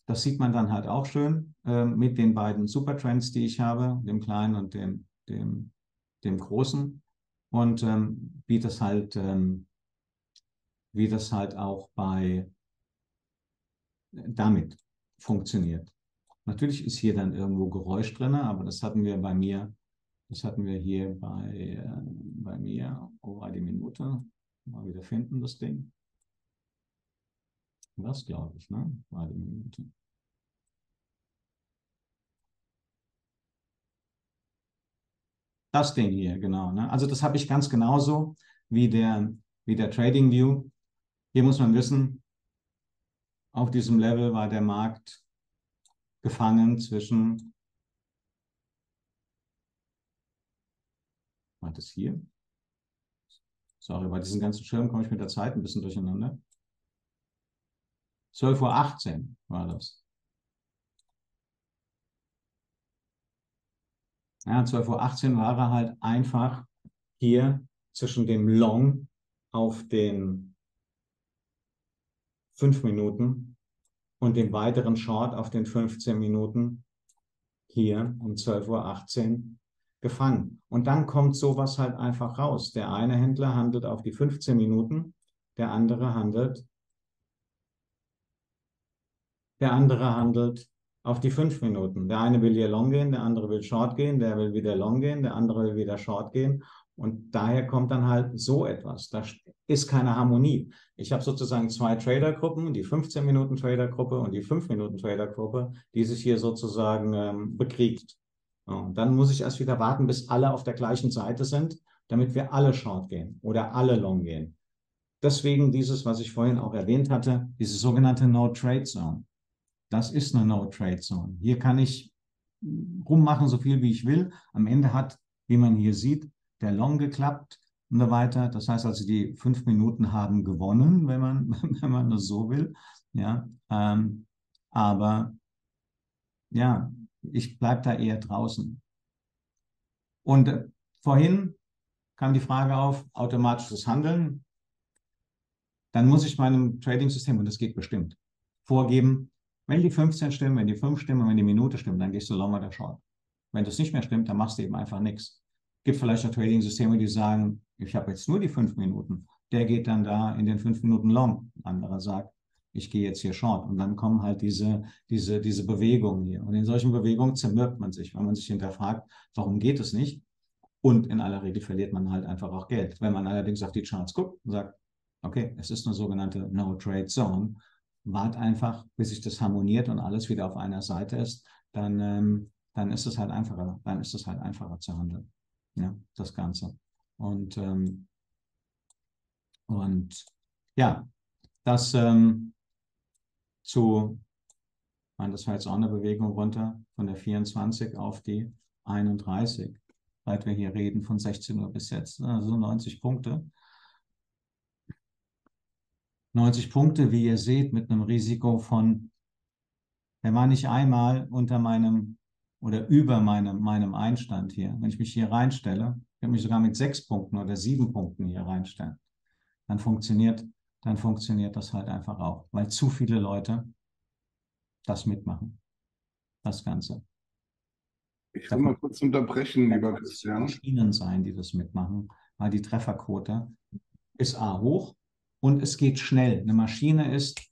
Das sieht man dann halt auch schön äh, mit den beiden Supertrends, die ich habe, dem kleinen und dem, dem, dem großen. Und ähm, wie das halt, ähm, wie das halt auch bei damit funktioniert. Natürlich ist hier dann irgendwo Geräusch drin, aber das hatten wir bei mir, das hatten wir hier bei, äh, bei mir, wo war die Minute? Mal wieder finden, das Ding. Das glaube ich, ne? War die Minute. Das Ding hier, genau. Ne? Also das habe ich ganz genauso wie der, wie der Trading View. Hier muss man wissen, auf diesem Level war der Markt gefangen zwischen, war das hier? Sorry, bei diesen ganzen Schirmen komme ich mit der Zeit ein bisschen durcheinander. 12.18 Uhr war das. Ja, 12.18 Uhr war er halt einfach hier zwischen dem Long auf den 5 Minuten und dem weiteren Short auf den 15 Minuten hier um 12.18 Uhr gefangen. Und dann kommt sowas halt einfach raus. Der eine Händler handelt auf die 15 Minuten, der andere handelt der andere handelt auf die fünf Minuten. Der eine will hier long gehen, der andere will short gehen, der will wieder long gehen, der andere will wieder short gehen. Und daher kommt dann halt so etwas. Da ist keine Harmonie. Ich habe sozusagen zwei Tradergruppen, die 15 Minuten Tradergruppe und die 5 Minuten Tradergruppe, die sich hier sozusagen ähm, bekriegt. Und dann muss ich erst wieder warten, bis alle auf der gleichen Seite sind, damit wir alle short gehen oder alle long gehen. Deswegen dieses, was ich vorhin auch erwähnt hatte, diese sogenannte No-Trade-Zone. Das ist eine No-Trade-Zone. Hier kann ich rummachen, so viel wie ich will. Am Ende hat, wie man hier sieht, der Long geklappt und so weiter. Das heißt also, die fünf Minuten haben gewonnen, wenn man, wenn man das so will. Ja, ähm, aber ja, ich bleibe da eher draußen. Und äh, vorhin kam die Frage auf, automatisches Handeln. Dann muss ich meinem Trading-System, und das geht bestimmt, vorgeben, wenn die 15 stimmen, wenn die 5 stimmen, wenn die Minute stimmt, dann gehst du long oder short. Wenn das nicht mehr stimmt, dann machst du eben einfach nichts. Es gibt vielleicht auch Trading-Systeme, die sagen, ich habe jetzt nur die 5 Minuten. Der geht dann da in den 5 Minuten long. Ein anderer sagt, ich gehe jetzt hier short. Und dann kommen halt diese, diese, diese Bewegungen hier. Und in solchen Bewegungen zermürbt man sich, weil man sich hinterfragt, warum geht es nicht? Und in aller Regel verliert man halt einfach auch Geld. Wenn man allerdings auf die Charts guckt und sagt, okay, es ist eine sogenannte No-Trade-Zone, wart einfach, bis sich das harmoniert und alles wieder auf einer Seite ist, dann, ähm, dann ist es halt einfacher, dann ist es halt einfacher zu handeln. Ja, das Ganze. Und, ähm, und ja, das ähm, zu, meine, das war jetzt auch eine Bewegung runter von der 24 auf die 31, seit wir hier reden von 16 Uhr bis jetzt, also 90 Punkte. 90 Punkte, wie ihr seht, mit einem Risiko von, der war nicht einmal unter meinem oder über meinem, meinem Einstand hier. Wenn ich mich hier reinstelle, ich kann mich sogar mit sechs Punkten oder sieben Punkten hier reinstellen, dann funktioniert, dann funktioniert das halt einfach auch, weil zu viele Leute das mitmachen. Das Ganze. Ich will mal kurz unterbrechen, lieber Christian. Maschinen sein, die das mitmachen, weil die Trefferquote ist A hoch und es geht schnell. Eine Maschine ist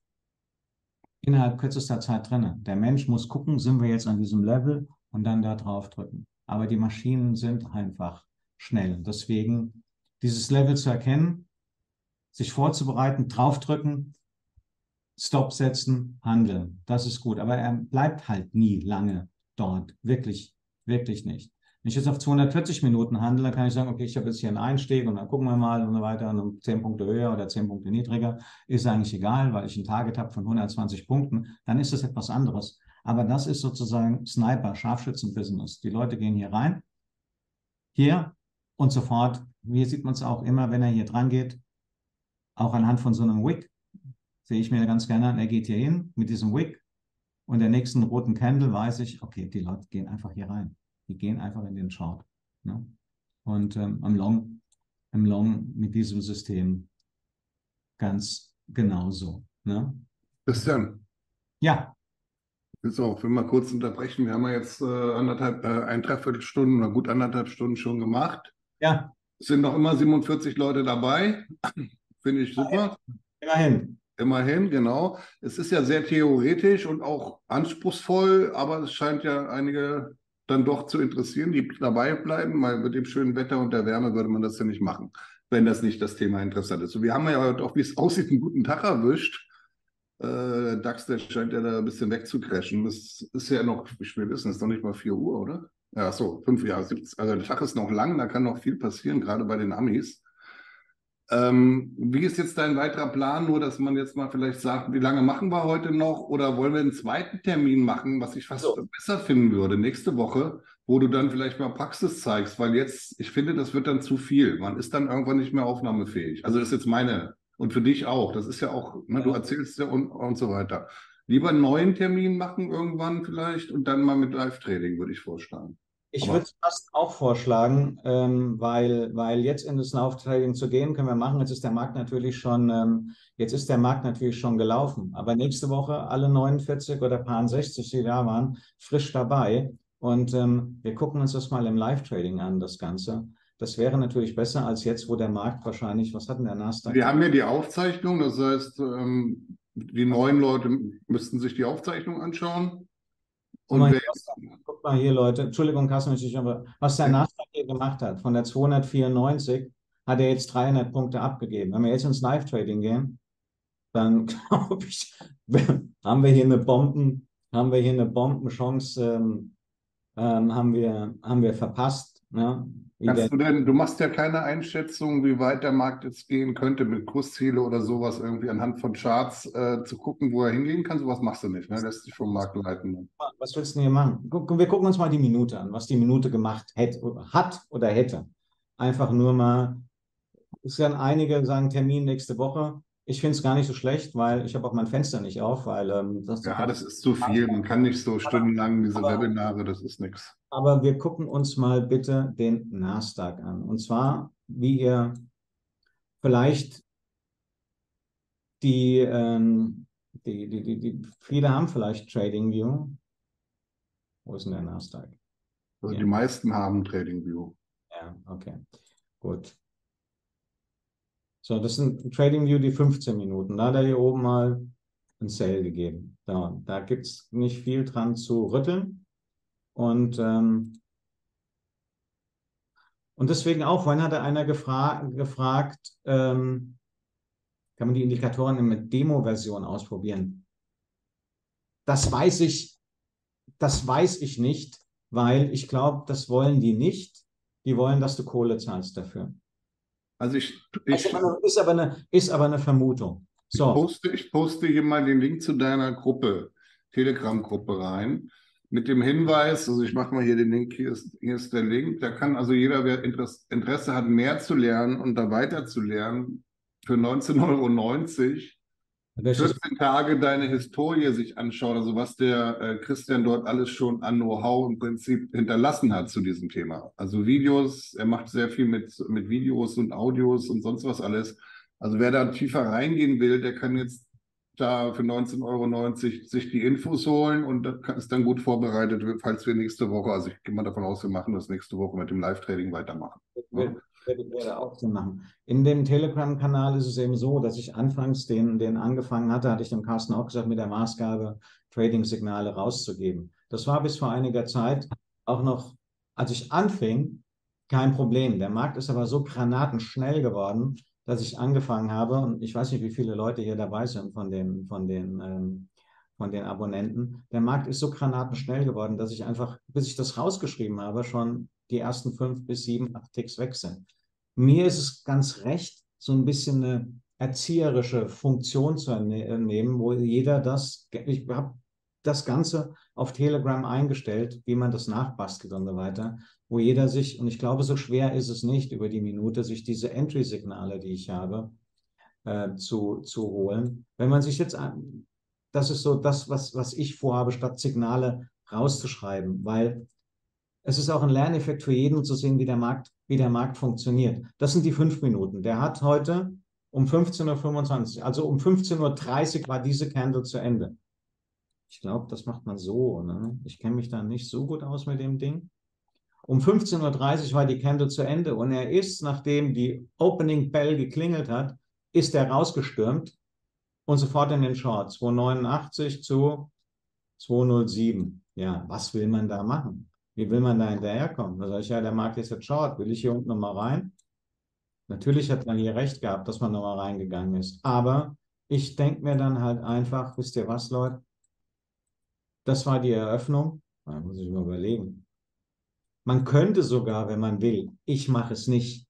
innerhalb kürzester Zeit drin. Der Mensch muss gucken, sind wir jetzt an diesem Level und dann da drauf drücken. aber die Maschinen sind einfach schnell. Deswegen dieses Level zu erkennen, sich vorzubereiten, draufdrücken, Stop setzen, handeln. Das ist gut. Aber er bleibt halt nie lange dort. Wirklich, wirklich nicht. Wenn ich jetzt auf 240 Minuten handle, dann kann ich sagen, okay, ich habe jetzt hier einen Einstieg und dann gucken wir mal und so weiter und um 10 Punkte höher oder 10 Punkte niedriger. Ist eigentlich egal, weil ich ein Target habe von 120 Punkten. Dann ist das etwas anderes. Aber das ist sozusagen Sniper, Scharfschützen-Business. Die Leute gehen hier rein, hier und sofort. Hier sieht man es auch immer, wenn er hier dran geht, auch anhand von so einem Wick, sehe ich mir ganz gerne an, er geht hier hin mit diesem Wick und der nächsten roten Candle weiß ich, okay, die Leute gehen einfach hier rein. Die gehen einfach in den Chart. Ne? Und ähm, am Long, im Long mit diesem System ganz genauso. Ne? Christian. Ja. So, ich will mal kurz unterbrechen. Wir haben ja jetzt äh, anderthalb, äh, ein Dreiviertelstunden oder gut anderthalb Stunden schon gemacht. Ja. Es sind noch immer 47 Leute dabei. Finde ich super. Immerhin. Immerhin, genau. Es ist ja sehr theoretisch und auch anspruchsvoll, aber es scheint ja einige dann doch zu interessieren, die dabei bleiben, weil mit dem schönen Wetter und der Wärme würde man das ja nicht machen, wenn das nicht das Thema interessant ist. Und wir haben ja heute auch, wie es aussieht, einen guten Tag erwischt. Äh, DAX, der scheint ja da ein bisschen wegzucrashen. Das ist ja noch, wie spät ist es? Ist noch nicht mal 4 Uhr, oder? Ja, so, fünf Jahre. Also der Tag ist noch lang, da kann noch viel passieren, gerade bei den Amis. Ähm, wie ist jetzt dein weiterer Plan? Nur, dass man jetzt mal vielleicht sagt, wie lange machen wir heute noch? Oder wollen wir einen zweiten Termin machen, was ich fast so. besser finden würde, nächste Woche, wo du dann vielleicht mal Praxis zeigst? Weil jetzt, ich finde, das wird dann zu viel. Man ist dann irgendwann nicht mehr aufnahmefähig. Also das ist jetzt meine und für dich auch. Das ist ja auch, ne, du erzählst ja und, und so weiter. Lieber einen neuen Termin machen irgendwann vielleicht und dann mal mit Live-Trading, würde ich vorschlagen. Ich würde es fast auch vorschlagen, ähm, weil, weil jetzt in das Lauftraining zu gehen, können wir machen. Jetzt ist der Markt natürlich schon, ähm, jetzt ist der Markt natürlich schon gelaufen. Aber nächste Woche alle 49 oder paar 60, die da waren, frisch dabei. Und ähm, wir gucken uns das mal im Live-Trading an, das Ganze. Das wäre natürlich besser als jetzt, wo der Markt wahrscheinlich, was hat denn der Nasdaq? Wir haben ja die Aufzeichnung, das heißt, ähm, die neuen Leute müssten sich die Aufzeichnung anschauen. Und mal, guck mal hier, Leute. Entschuldigung, Carsten, aber was der Nasdaq hier gemacht hat, von der 294 hat er jetzt 300 Punkte abgegeben. Wenn wir jetzt ins Live-Trading gehen, dann glaube ich, haben wir hier eine Bomben, haben wir hier eine Bombenchance, ähm, ähm, haben wir, haben wir verpasst. Ne? Kannst du denn, du machst ja keine Einschätzung, wie weit der Markt jetzt gehen könnte mit Kursziele oder sowas, irgendwie anhand von Charts äh, zu gucken, wo er hingehen kann. Sowas machst du nicht, ne? Lässt sich vom Markt leiten. Was willst du denn hier machen? Wir gucken uns mal die Minute an, was die Minute gemacht hätte, hat oder hätte. Einfach nur mal, es werden einige sagen Termin nächste Woche. Ich finde es gar nicht so schlecht, weil ich habe auch mein Fenster nicht auf, weil ähm, das Ja, das ist zu viel. Man kann nicht so stundenlang diese aber, Webinare, das ist nichts. Aber wir gucken uns mal bitte den Nasdaq an. Und zwar, wie ihr vielleicht die, ähm, die, die, die, die, viele haben vielleicht TradingView. Wo ist denn der Nasdaq? Also die meisten haben TradingView. Ja, okay. Gut. So, das sind TradingView die 15 Minuten. Da hat er hier oben mal ein Sale gegeben. Da, da gibt es nicht viel dran zu rütteln. Und, ähm, und deswegen auch, vorhin hatte einer gefra gefragt, ähm, kann man die Indikatoren mit Demo-Version ausprobieren? Das weiß ich, das weiß ich nicht, weil ich glaube, das wollen die nicht. Die wollen, dass du Kohle zahlst dafür. Also ich, ich also ist, aber eine, ist aber eine Vermutung. So. Ich, poste, ich poste hier mal den Link zu deiner Gruppe, Telegram-Gruppe rein, mit dem Hinweis, also ich mache mal hier den Link, hier ist, hier ist der Link, da kann also jeder, wer Interesse hat, mehr zu lernen und da weiter zu lernen, für 19,90 Euro 14 Tage deine Historie sich anschauen, also was der äh, Christian dort alles schon an Know-how im Prinzip hinterlassen hat zu diesem Thema. Also Videos, er macht sehr viel mit, mit Videos und Audios und sonst was alles. Also wer da tiefer reingehen will, der kann jetzt da für 19,90 Euro sich die Infos holen und ist dann gut vorbereitet, falls wir nächste Woche, also ich gehe mal davon aus, wir machen das nächste Woche mit dem Live-Trading weitermachen. Ja würde auch Sinn machen. In dem Telegram-Kanal ist es eben so, dass ich anfangs den, den angefangen hatte, hatte ich dem Carsten auch gesagt, mit der Maßgabe, Trading-Signale rauszugeben. Das war bis vor einiger Zeit auch noch als ich anfing, kein Problem. Der Markt ist aber so granatenschnell geworden, dass ich angefangen habe, und ich weiß nicht, wie viele Leute hier dabei sind von den, von den, ähm, von den Abonnenten. Der Markt ist so granatenschnell geworden, dass ich einfach, bis ich das rausgeschrieben habe, schon die ersten fünf bis sieben, acht Ticks weg sind. Mir ist es ganz recht, so ein bisschen eine erzieherische Funktion zu nehmen, wo jeder das, ich habe das Ganze auf Telegram eingestellt, wie man das nachbastelt und so weiter, wo jeder sich, und ich glaube, so schwer ist es nicht, über die Minute sich diese Entry-Signale, die ich habe, äh, zu, zu holen. Wenn man sich jetzt, das ist so das, was, was ich vorhabe, statt Signale rauszuschreiben, weil es ist auch ein Lerneffekt für jeden zu sehen, wie der Markt, wie der Markt funktioniert. Das sind die fünf Minuten. Der hat heute um 15.25 Uhr, also um 15.30 Uhr war diese Candle zu Ende. Ich glaube, das macht man so. Ne? Ich kenne mich da nicht so gut aus mit dem Ding. Um 15.30 Uhr war die Candle zu Ende und er ist, nachdem die Opening Bell geklingelt hat, ist er rausgestürmt und sofort in den Short. 289 zu 207. Ja, was will man da machen? Wie will man da hinterherkommen? Da sage ich, ja, der Markt ist jetzt Short. Will ich hier unten nochmal rein? Natürlich hat man hier recht gehabt, dass man nochmal reingegangen ist. Aber ich denke mir dann halt einfach, wisst ihr was, Leute? Das war die Eröffnung. Da muss ich mal überlegen. Man könnte sogar, wenn man will, ich mache es nicht,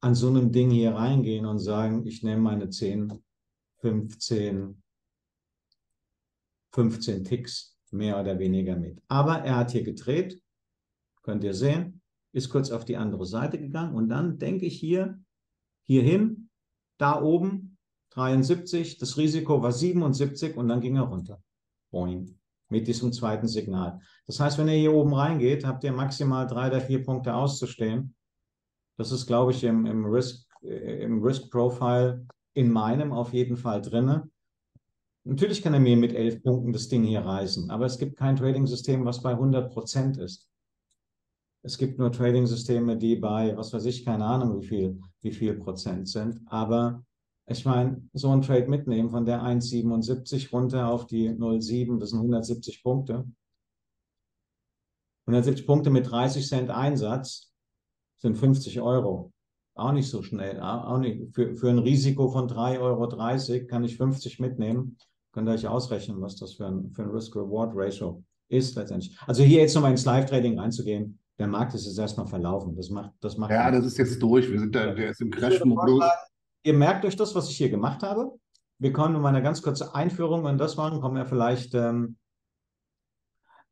an so einem Ding hier reingehen und sagen, ich nehme meine 10, 15, 15 Ticks mehr oder weniger mit. Aber er hat hier gedreht, könnt ihr sehen, ist kurz auf die andere Seite gegangen und dann denke ich hier, hier hin, da oben 73, das Risiko war 77 und dann ging er runter. Boing mit diesem zweiten Signal. Das heißt, wenn ihr hier oben reingeht, habt ihr maximal drei oder vier Punkte auszustehen. Das ist, glaube ich, im, im, Risk, äh, im Risk Profile in meinem auf jeden Fall drinne. Natürlich kann er mir mit elf Punkten das Ding hier reißen, aber es gibt kein Trading-System, was bei 100 Prozent ist. Es gibt nur Trading-Systeme, die bei, was weiß ich, keine Ahnung, wie viel, wie viel Prozent sind. Aber ich meine, so ein Trade mitnehmen von der 1,77 runter auf die 0,7, das sind 170 Punkte. 170 Punkte mit 30 Cent Einsatz sind 50 Euro. Auch nicht so schnell. Auch nicht. Für, für ein Risiko von 3,30 Euro kann ich 50 mitnehmen. Könnt ihr euch ausrechnen, was das für ein, für ein Risk-Reward-Ratio ist letztendlich. Also hier jetzt nochmal ins Live-Trading reinzugehen, der Markt ist jetzt erstmal verlaufen. Das macht, das macht. Ja, das ist jetzt durch. Wir sind da, der ist im Crash-Modus ihr merkt euch das, was ich hier gemacht habe. Wir kommen in eine ganz kurze Einführung und das machen, kommen ja vielleicht ähm,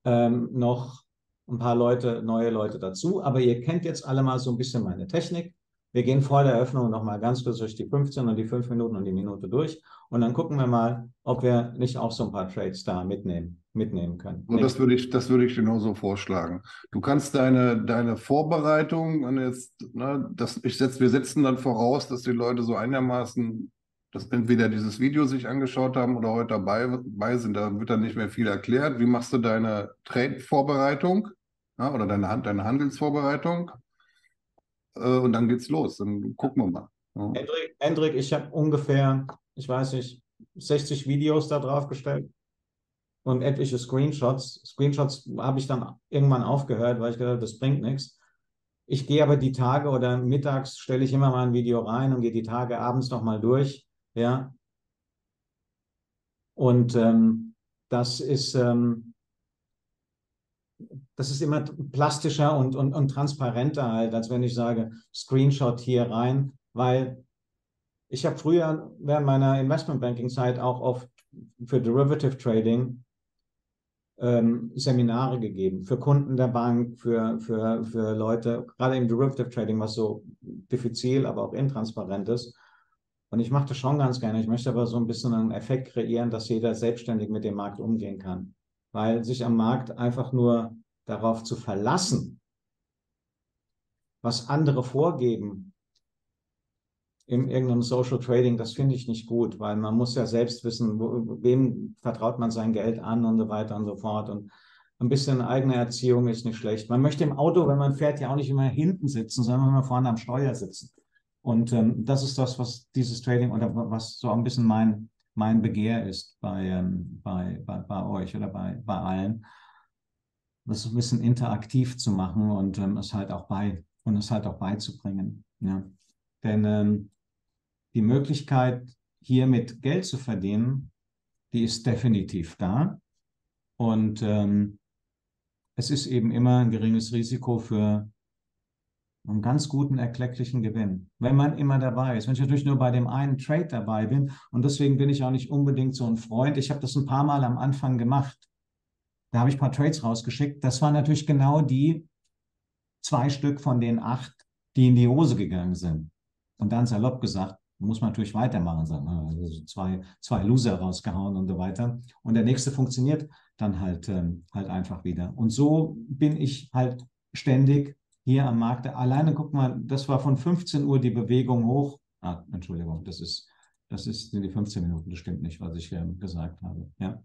ähm, noch ein paar Leute, neue Leute dazu. Aber ihr kennt jetzt alle mal so ein bisschen meine Technik. Wir gehen vor der Eröffnung nochmal ganz kurz durch die 15 und die 5 Minuten und die Minute durch. Und dann gucken wir mal, ob wir nicht auch so ein paar Trades da mitnehmen, mitnehmen können. So, das würde ich, das würde ich genauso vorschlagen. Du kannst deine, deine Vorbereitung und jetzt, ne, das, ich setz, wir setzen dann voraus, dass die Leute so einigermaßen dass entweder dieses Video sich angeschaut haben oder heute dabei, dabei sind. Da wird dann nicht mehr viel erklärt. Wie machst du deine Trade-Vorbereitung ja, oder deine, deine Handelsvorbereitung? Äh, und dann geht's los. Dann gucken wir mal. Ja. Hendrik, Hendrik, ich habe ungefähr, ich weiß nicht, 60 Videos da drauf gestellt und etliche Screenshots. Screenshots habe ich dann irgendwann aufgehört, weil ich gedacht das bringt nichts. Ich gehe aber die Tage oder mittags stelle ich immer mal ein Video rein und gehe die Tage abends nochmal durch. Ja. Und ähm, das ist, ähm, das ist immer plastischer und, und, und transparenter halt, als wenn ich sage, Screenshot hier rein, weil ich habe früher während meiner Investmentbanking-Zeit auch oft für Derivative Trading ähm, Seminare gegeben, für Kunden der Bank, für, für, für Leute, gerade im Derivative Trading, was so diffizil, aber auch intransparent ist. Und ich mache das schon ganz gerne. Ich möchte aber so ein bisschen einen Effekt kreieren, dass jeder selbstständig mit dem Markt umgehen kann weil sich am Markt einfach nur darauf zu verlassen, was andere vorgeben in irgendeinem Social Trading, das finde ich nicht gut, weil man muss ja selbst wissen, wo, wem vertraut man sein Geld an und so weiter und so fort. Und ein bisschen eigene Erziehung ist nicht schlecht. Man möchte im Auto, wenn man fährt, ja auch nicht immer hinten sitzen, sondern immer vorne am Steuer sitzen. Und ähm, das ist das, was dieses Trading oder was so ein bisschen mein mein Begehr ist bei, ähm, bei, bei, bei euch oder bei, bei allen. Das ein bisschen interaktiv zu machen und ähm, es halt auch bei und es halt auch beizubringen. Ja. Denn ähm, die Möglichkeit, hier mit Geld zu verdienen, die ist definitiv da. Und ähm, es ist eben immer ein geringes Risiko für einen ganz guten, erklecklichen Gewinn. Wenn man immer dabei ist. Wenn ich natürlich nur bei dem einen Trade dabei bin und deswegen bin ich auch nicht unbedingt so ein Freund. Ich habe das ein paar Mal am Anfang gemacht. Da habe ich ein paar Trades rausgeschickt. Das waren natürlich genau die zwei Stück von den acht, die in die Hose gegangen sind. Und dann salopp gesagt, muss man natürlich weitermachen, sagen, also zwei, zwei Loser rausgehauen und so weiter. Und der nächste funktioniert dann halt, ähm, halt einfach wieder. Und so bin ich halt ständig hier am Markt. Alleine, guck mal, das war von 15 Uhr die Bewegung hoch. Ah, Entschuldigung, das ist, das ist die 15 Minuten, das stimmt nicht, was ich ähm, gesagt habe. Ja.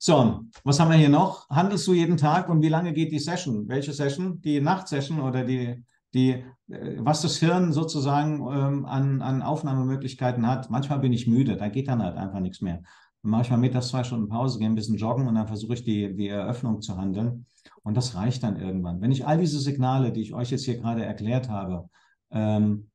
So, was haben wir hier noch? Handelst du jeden Tag und wie lange geht die Session? Welche Session? Die Nachtsession oder die, die, äh, was das Hirn sozusagen ähm, an, an Aufnahmemöglichkeiten hat. Manchmal bin ich müde, da geht dann halt einfach nichts mehr. Manchmal mittags zwei Stunden Pause, gehe ein bisschen joggen und dann versuche ich die, die Eröffnung zu handeln. Und das reicht dann irgendwann. Wenn ich all diese Signale, die ich euch jetzt hier gerade erklärt habe, ähm,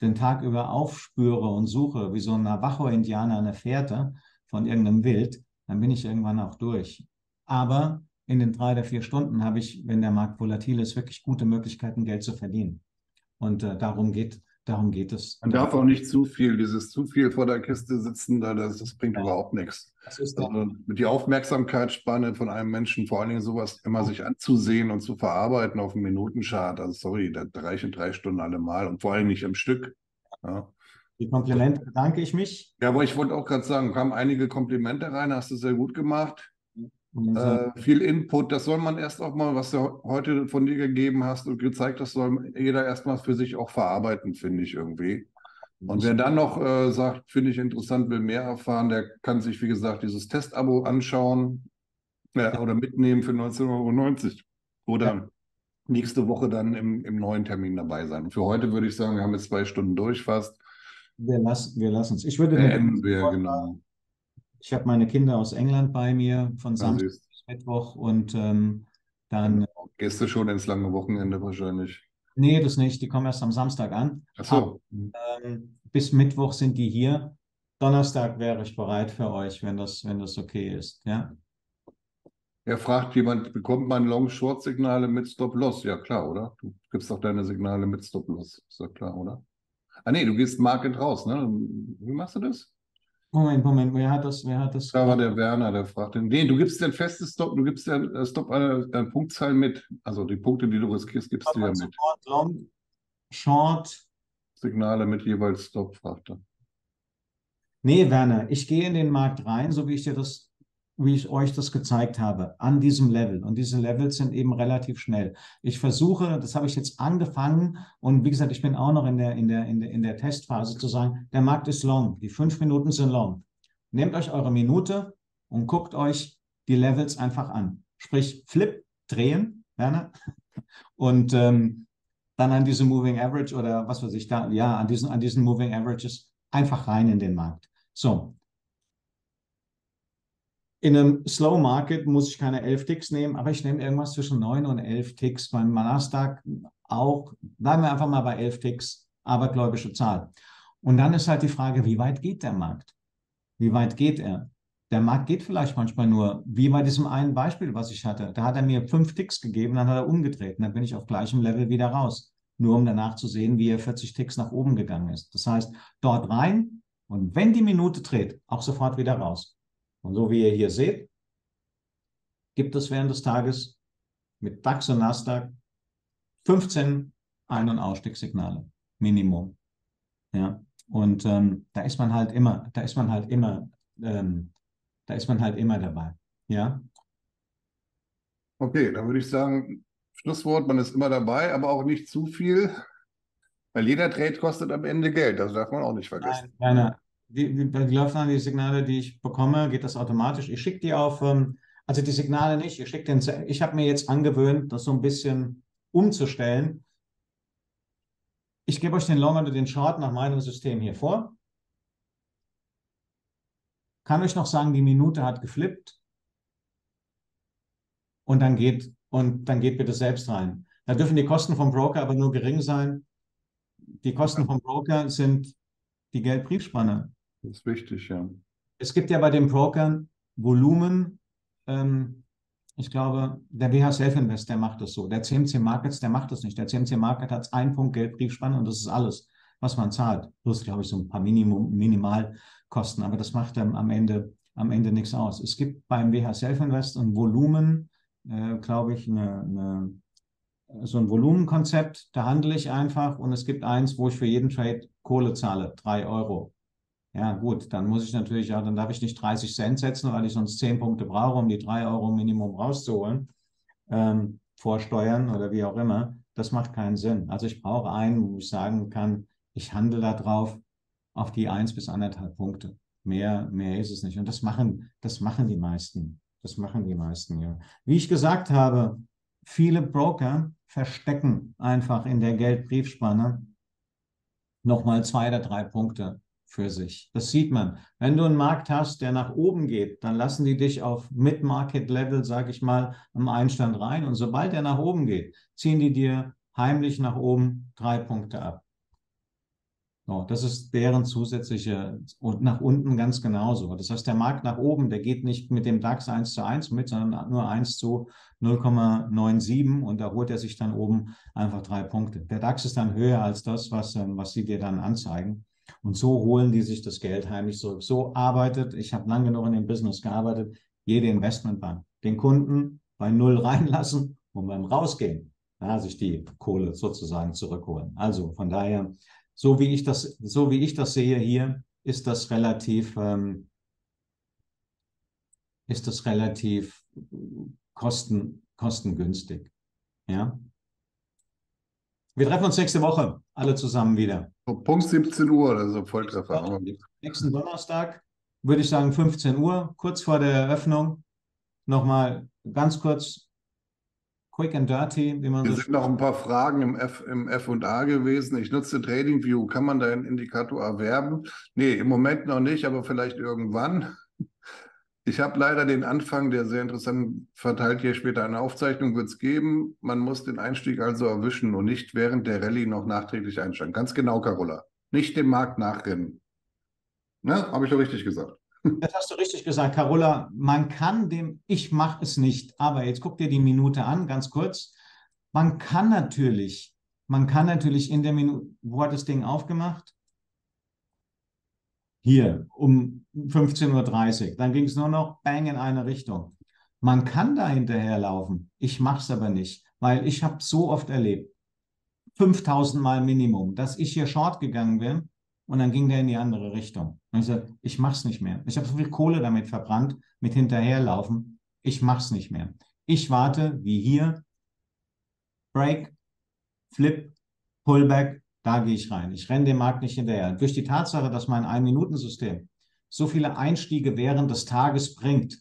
den Tag über aufspüre und suche, wie so ein Navajo-Indianer eine Fährte von irgendeinem Wild, dann bin ich irgendwann auch durch. Aber in den drei oder vier Stunden habe ich, wenn der Markt volatil ist, wirklich gute Möglichkeiten, Geld zu verdienen. Und äh, darum geht darum geht es. Man darf auch nicht zu viel, dieses zu viel vor der Kiste sitzen, da das, das bringt ja. überhaupt nichts. Das ist also mit die Aufmerksamkeitsspanne von einem Menschen, vor allen Dingen sowas immer sich anzusehen und zu verarbeiten auf einem Minutenchart. Also sorry, da reichen drei Stunden alle mal und vor allem nicht im Stück. Ja. Die Komplimente bedanke ich mich. Ja, aber ich wollte auch gerade sagen, kamen einige Komplimente rein, hast du sehr gut gemacht. Äh, viel Input, das soll man erst auch mal, was du heute von dir gegeben hast und gezeigt hast, soll jeder erstmal für sich auch verarbeiten, finde ich irgendwie. Und wer dann noch äh, sagt, finde ich interessant, will mehr erfahren, der kann sich, wie gesagt, dieses Testabo anschauen äh, oder mitnehmen für 19,90 Euro oder ja. nächste Woche dann im, im neuen Termin dabei sein. Und für heute würde ich sagen, wir haben jetzt zwei Stunden durch fast. Wir lassen wir es. Ich würde Beenden wir, genau. Ich habe meine Kinder aus England bei mir von Samstag bis Mittwoch und ähm, dann. Genau. Gehst du schon ins lange Wochenende wahrscheinlich? Nee, das nicht. Die kommen erst am Samstag an. Ach so. ähm, bis Mittwoch sind die hier. Donnerstag wäre ich bereit für euch, wenn das, wenn das okay ist. Ja. Er fragt jemand, bekommt man Long-Short-Signale mit Stop-Loss? Ja, klar, oder? Du gibst auch deine Signale mit Stop-Loss. Ist doch klar, oder? Ah, nee, du gehst Market raus, ne? Wie machst du das? Moment, Moment, wer hat das? Wer hat das? Da war der Werner, der fragte. Nee, du gibst den festes Stop, du gibst den äh, Stop eine, eine Punktzahl mit. Also die Punkte, die du riskierst, gibst du ja mit. Short, long, short. Signale mit jeweils Stop, fragte. Nee, Werner, ich gehe in den Markt rein, so wie ich dir das wie ich euch das gezeigt habe, an diesem Level. Und diese Levels sind eben relativ schnell. Ich versuche, das habe ich jetzt angefangen und wie gesagt, ich bin auch noch in der, in der, in der, in der Testphase zu sagen, der Markt ist long, die fünf Minuten sind long. Nehmt euch eure Minute und guckt euch die Levels einfach an. Sprich, Flip, drehen, Werner, und ähm, dann an diese Moving Average oder was weiß ich da, ja, an diesen, an diesen Moving Averages einfach rein in den Markt. So, in einem Slow Market muss ich keine 11 Ticks nehmen, aber ich nehme irgendwas zwischen 9 und 11 Ticks. Beim Nasdaq auch, bleiben wir einfach mal bei 11 Ticks, abergläubische Zahl. Und dann ist halt die Frage, wie weit geht der Markt? Wie weit geht er? Der Markt geht vielleicht manchmal nur, wie bei diesem einen Beispiel, was ich hatte. Da hat er mir fünf Ticks gegeben, dann hat er umgedreht und dann bin ich auf gleichem Level wieder raus. Nur um danach zu sehen, wie er 40 Ticks nach oben gegangen ist. Das heißt, dort rein und wenn die Minute dreht, auch sofort wieder raus. Und so wie ihr hier seht, gibt es während des Tages mit DAX und Nasdaq 15 Ein- und Ausstiegssignale, Minimum. Ja, und ähm, da ist man halt immer, da ist man halt immer, ähm, da ist man halt immer dabei. Ja. Okay, dann würde ich sagen, Schlusswort, man ist immer dabei, aber auch nicht zu viel, weil jeder Trade kostet am Ende Geld, das darf man auch nicht vergessen. Nein, nein, die, die, die laufen an die Signale, die ich bekomme, geht das automatisch. Ich schicke die auf, ähm, also die Signale nicht, ich schicke den, ich habe mir jetzt angewöhnt, das so ein bisschen umzustellen. Ich gebe euch den Long oder den Short nach meinem System hier vor. Kann euch noch sagen, die Minute hat geflippt. und dann geht, und dann geht bitte selbst rein. Da dürfen die Kosten vom Broker aber nur gering sein. Die Kosten vom Broker sind die Geldbriefspanne. Das ist wichtig, ja. Es gibt ja bei den Brokern Volumen, ähm, ich glaube, der WH Self Invest, der macht das so. Der CMC Markets, der macht das nicht. Der CMC Market hat einen Punkt Geldbriefspanne und das ist alles, was man zahlt. Plus, glaube ich, so ein paar Minimum, Minimalkosten, aber das macht dann am Ende, am Ende nichts aus. Es gibt beim WH Self Invest ein Volumen, äh, glaube ich, eine, eine, so ein Volumenkonzept, da handle ich einfach und es gibt eins, wo ich für jeden Trade Kohle zahle, drei Euro. Ja, gut, dann muss ich natürlich, ja, dann darf ich nicht 30 Cent setzen, weil ich sonst 10 Punkte brauche, um die 3 Euro Minimum rauszuholen, ähm, vor Steuern oder wie auch immer. Das macht keinen Sinn. Also ich brauche einen, wo ich sagen kann, ich handle da drauf auf die 1 bis 1,5 Punkte. Mehr, mehr ist es nicht. Und das machen, das machen die meisten. Das machen die meisten, ja. Wie ich gesagt habe, viele Broker verstecken einfach in der Geldbriefspanne nochmal zwei oder drei Punkte für sich. Das sieht man. Wenn du einen Markt hast, der nach oben geht, dann lassen die dich auf Mid-Market-Level, sage ich mal, am Einstand rein. Und sobald er nach oben geht, ziehen die dir heimlich nach oben drei Punkte ab. So, das ist deren zusätzliche und nach unten ganz genauso. Das heißt, der Markt nach oben, der geht nicht mit dem DAX 1 zu 1 mit, sondern nur 1 zu 0,97 und da holt er sich dann oben einfach drei Punkte. Der DAX ist dann höher als das, was, ähm, was sie dir dann anzeigen. Und so holen die sich das Geld heimlich zurück. So arbeitet, ich habe lang genug in dem Business gearbeitet, jede Investmentbank. Den Kunden bei Null reinlassen und beim Rausgehen ja, sich die Kohle sozusagen zurückholen. Also von daher, so wie ich das, so wie ich das sehe hier, ist das relativ, ähm, ist das relativ kosten, kostengünstig. Ja. Wir treffen uns nächste Woche alle zusammen wieder. Punkt 17 Uhr oder so Volltreffer. Nächsten Donnerstag würde ich sagen 15 Uhr, kurz vor der Eröffnung. Nochmal ganz kurz, quick and dirty, wie man Hier so sind noch ein paar Fragen im F, im F und A gewesen. Ich nutze TradingView. Kann man da einen Indikator erwerben? Nee, im Moment noch nicht, aber vielleicht irgendwann. Ich habe leider den Anfang, der sehr interessant verteilt hier später eine Aufzeichnung wird es geben. Man muss den Einstieg also erwischen und nicht während der Rallye noch nachträglich einsteigen. Ganz genau, Carola. Nicht dem Markt nachrennen. Ne? Habe ich doch richtig gesagt. Das hast du richtig gesagt, Carola. Man kann dem, ich mache es nicht, aber jetzt guck dir die Minute an, ganz kurz. Man kann natürlich, man kann natürlich in der Minute, wo hat das Ding aufgemacht? Hier um 15.30 Uhr. Dann ging es nur noch bang in eine Richtung. Man kann da hinterherlaufen. Ich mache es aber nicht, weil ich habe so oft erlebt, 5000 Mal Minimum, dass ich hier short gegangen bin und dann ging der in die andere Richtung. Und ich sage, ich mache es nicht mehr. Ich habe so viel Kohle damit verbrannt, mit hinterherlaufen. Ich mache es nicht mehr. Ich warte, wie hier, Break, Flip, Pullback, da gehe ich rein. Ich renne dem Markt nicht hinterher. Durch die Tatsache, dass mein Ein-Minuten-System so viele Einstiege während des Tages bringt,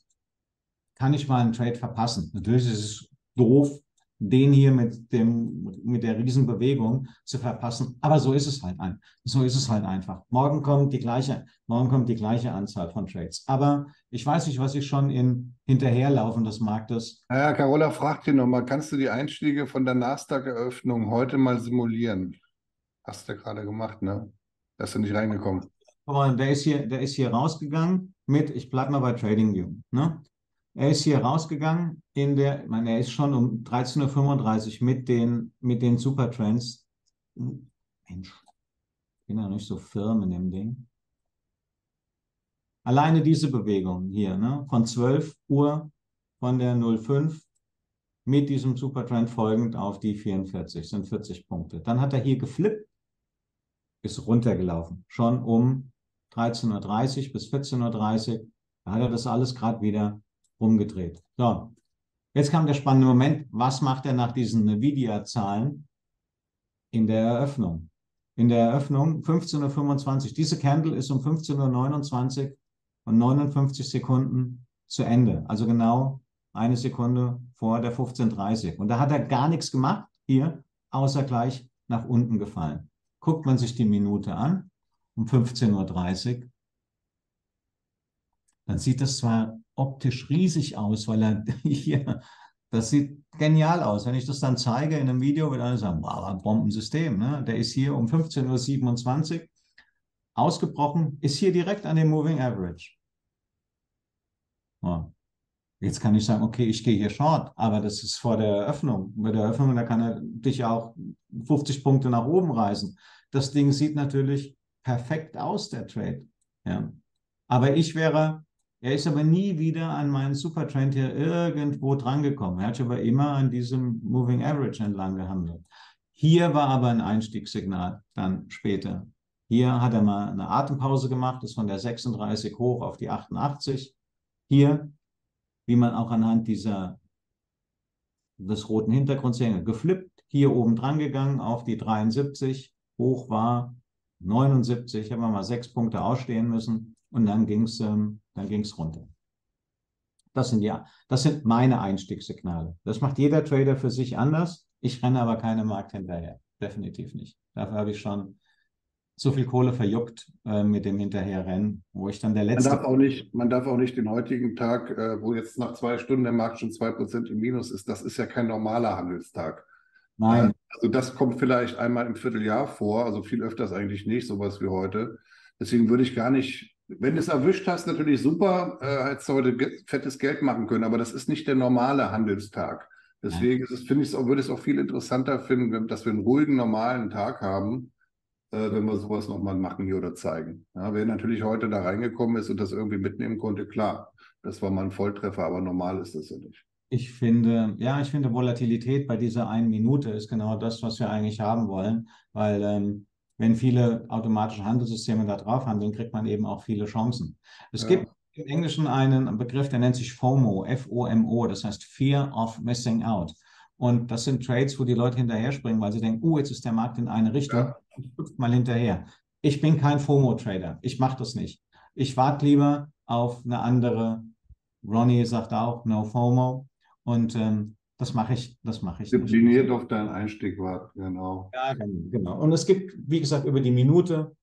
kann ich mal einen Trade verpassen. Natürlich ist es doof, den hier mit dem, mit der Riesenbewegung zu verpassen. Aber so ist es halt ein. So ist es halt einfach. Morgen kommt die gleiche, morgen kommt die gleiche Anzahl von Trades. Aber ich weiß nicht, was ich schon in Hinterherlaufen des Marktes. Naja, Carola fragt hier nochmal, kannst du die Einstiege von der Nasdaq-Eröffnung heute mal simulieren? Hast du gerade gemacht, ne? Da ist du nicht reingekommen. der ist hier, der ist hier rausgegangen mit, ich bleibe mal bei TradingView. Ne? Er ist hier rausgegangen in der, ich meine, er ist schon um 13.35 Uhr mit den, mit den Supertrends. Mensch, ich bin ja nicht so firm in dem Ding. Alleine diese Bewegung hier, ne? von 12 Uhr von der 05 mit diesem Supertrend folgend auf die 44, sind 40 Punkte. Dann hat er hier geflippt ist runtergelaufen. Schon um 13.30 Uhr bis 14.30 Uhr. Da hat er das alles gerade wieder umgedreht. So, jetzt kam der spannende Moment. Was macht er nach diesen Nvidia-Zahlen in der Eröffnung? In der Eröffnung 15.25 Uhr. Diese Candle ist um 15.29 Uhr und 59 Sekunden zu Ende. Also genau eine Sekunde vor der 15.30 Uhr. Und da hat er gar nichts gemacht hier, außer gleich nach unten gefallen guckt man sich die Minute an, um 15.30 Uhr, dann sieht das zwar optisch riesig aus, weil er hier Das sieht genial aus. Wenn ich das dann zeige in einem Video, wird alle sagen, wow, ein Bombensystem. Ne? Der ist hier um 15.27 Uhr ausgebrochen, ist hier direkt an dem Moving Average. Ja. Jetzt kann ich sagen, okay, ich gehe hier short, aber das ist vor der Eröffnung. Bei der Eröffnung, da kann er dich auch 50 Punkte nach oben reißen. Das Ding sieht natürlich perfekt aus, der Trade. Ja. Aber ich wäre, er ist aber nie wieder an meinen Supertrend hier irgendwo drangekommen. Er hat aber immer an diesem Moving Average entlang gehandelt. Hier war aber ein Einstiegssignal dann später. Hier hat er mal eine Atempause gemacht, ist von der 36 hoch auf die 88. Hier, wie man auch anhand dieser des roten Hintergrunds sehen, geflippt, hier oben dran gegangen auf die 73, hoch war 79, haben wir mal sechs Punkte ausstehen müssen und dann ging es ähm, runter. Das sind ja, das sind meine Einstiegssignale. Das macht jeder Trader für sich anders. Ich renne aber keine Markt hinterher. Definitiv nicht. Dafür habe ich schon so viel Kohle verjuckt äh, mit dem Hinterherrennen, wo ich dann der letzte. Man darf auch nicht, man darf auch nicht den heutigen Tag, äh, wo jetzt nach zwei Stunden der Markt schon zwei Prozent im Minus ist, das ist ja kein normaler Handelstag. Nein. Äh, also das kommt vielleicht einmal im Vierteljahr vor, also viel öfters eigentlich nicht, sowas wie heute. Deswegen würde ich gar nicht, wenn du es erwischt hast, natürlich super, äh, hättest du heute fettes Geld machen können, aber das ist nicht der normale Handelstag. Deswegen ist es, finde ich, würde es auch viel interessanter finden, dass wir einen ruhigen, normalen Tag haben, äh, wenn wir sowas nochmal machen hier oder zeigen. Ja, wer natürlich heute da reingekommen ist und das irgendwie mitnehmen konnte, klar, das war mal ein Volltreffer, aber normal ist das ja nicht. Ich finde, ja, ich finde Volatilität bei dieser einen Minute ist genau das, was wir eigentlich haben wollen, weil ähm, wenn viele automatische Handelssysteme da drauf handeln, kriegt man eben auch viele Chancen. Es ja. gibt im Englischen einen Begriff, der nennt sich FOMO, F-O-M-O, das heißt Fear of Missing Out. Und das sind Trades, wo die Leute hinterher springen, weil sie denken, oh, jetzt ist der Markt in eine Richtung, ja. ich mal hinterher. Ich bin kein FOMO-Trader, ich mache das nicht. Ich warte lieber auf eine andere. Ronnie sagt auch, no FOMO. Und ähm, das mache ich, das mache ich. Diszipliniert auf deinen Einstieg warten, genau. Ja, genau. Und es gibt, wie gesagt, über die Minute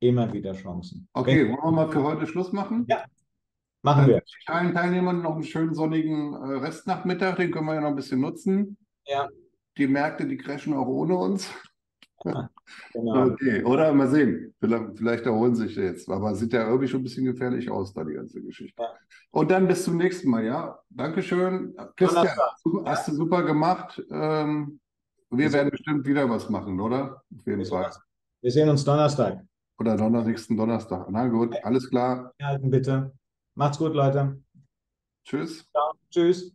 immer wieder Chancen. Okay, Wenn, wollen wir mal für heute Schluss machen? Ja, machen wir. Allen Teilnehmern noch einen schönen sonnigen äh, Restnachmittag, den können wir ja noch ein bisschen nutzen. Ja. Die Märkte, die crashen auch ohne uns. genau. Okay, oder mal sehen. Vielleicht, vielleicht erholen sich jetzt. Aber sieht ja irgendwie schon ein bisschen gefährlich aus, da die ganze Geschichte. Ja. Und dann bis zum nächsten Mal, ja. Dankeschön. Christian, hast du super gemacht. Ähm, wir werden bestimmt wieder was machen, oder? Auf jeden Fall. Wir sehen uns Donnerstag. Oder Donner, nächsten Donnerstag. Na gut, alles klar. Halten bitte. Macht's gut, Leute. Tschüss. Ja, tschüss.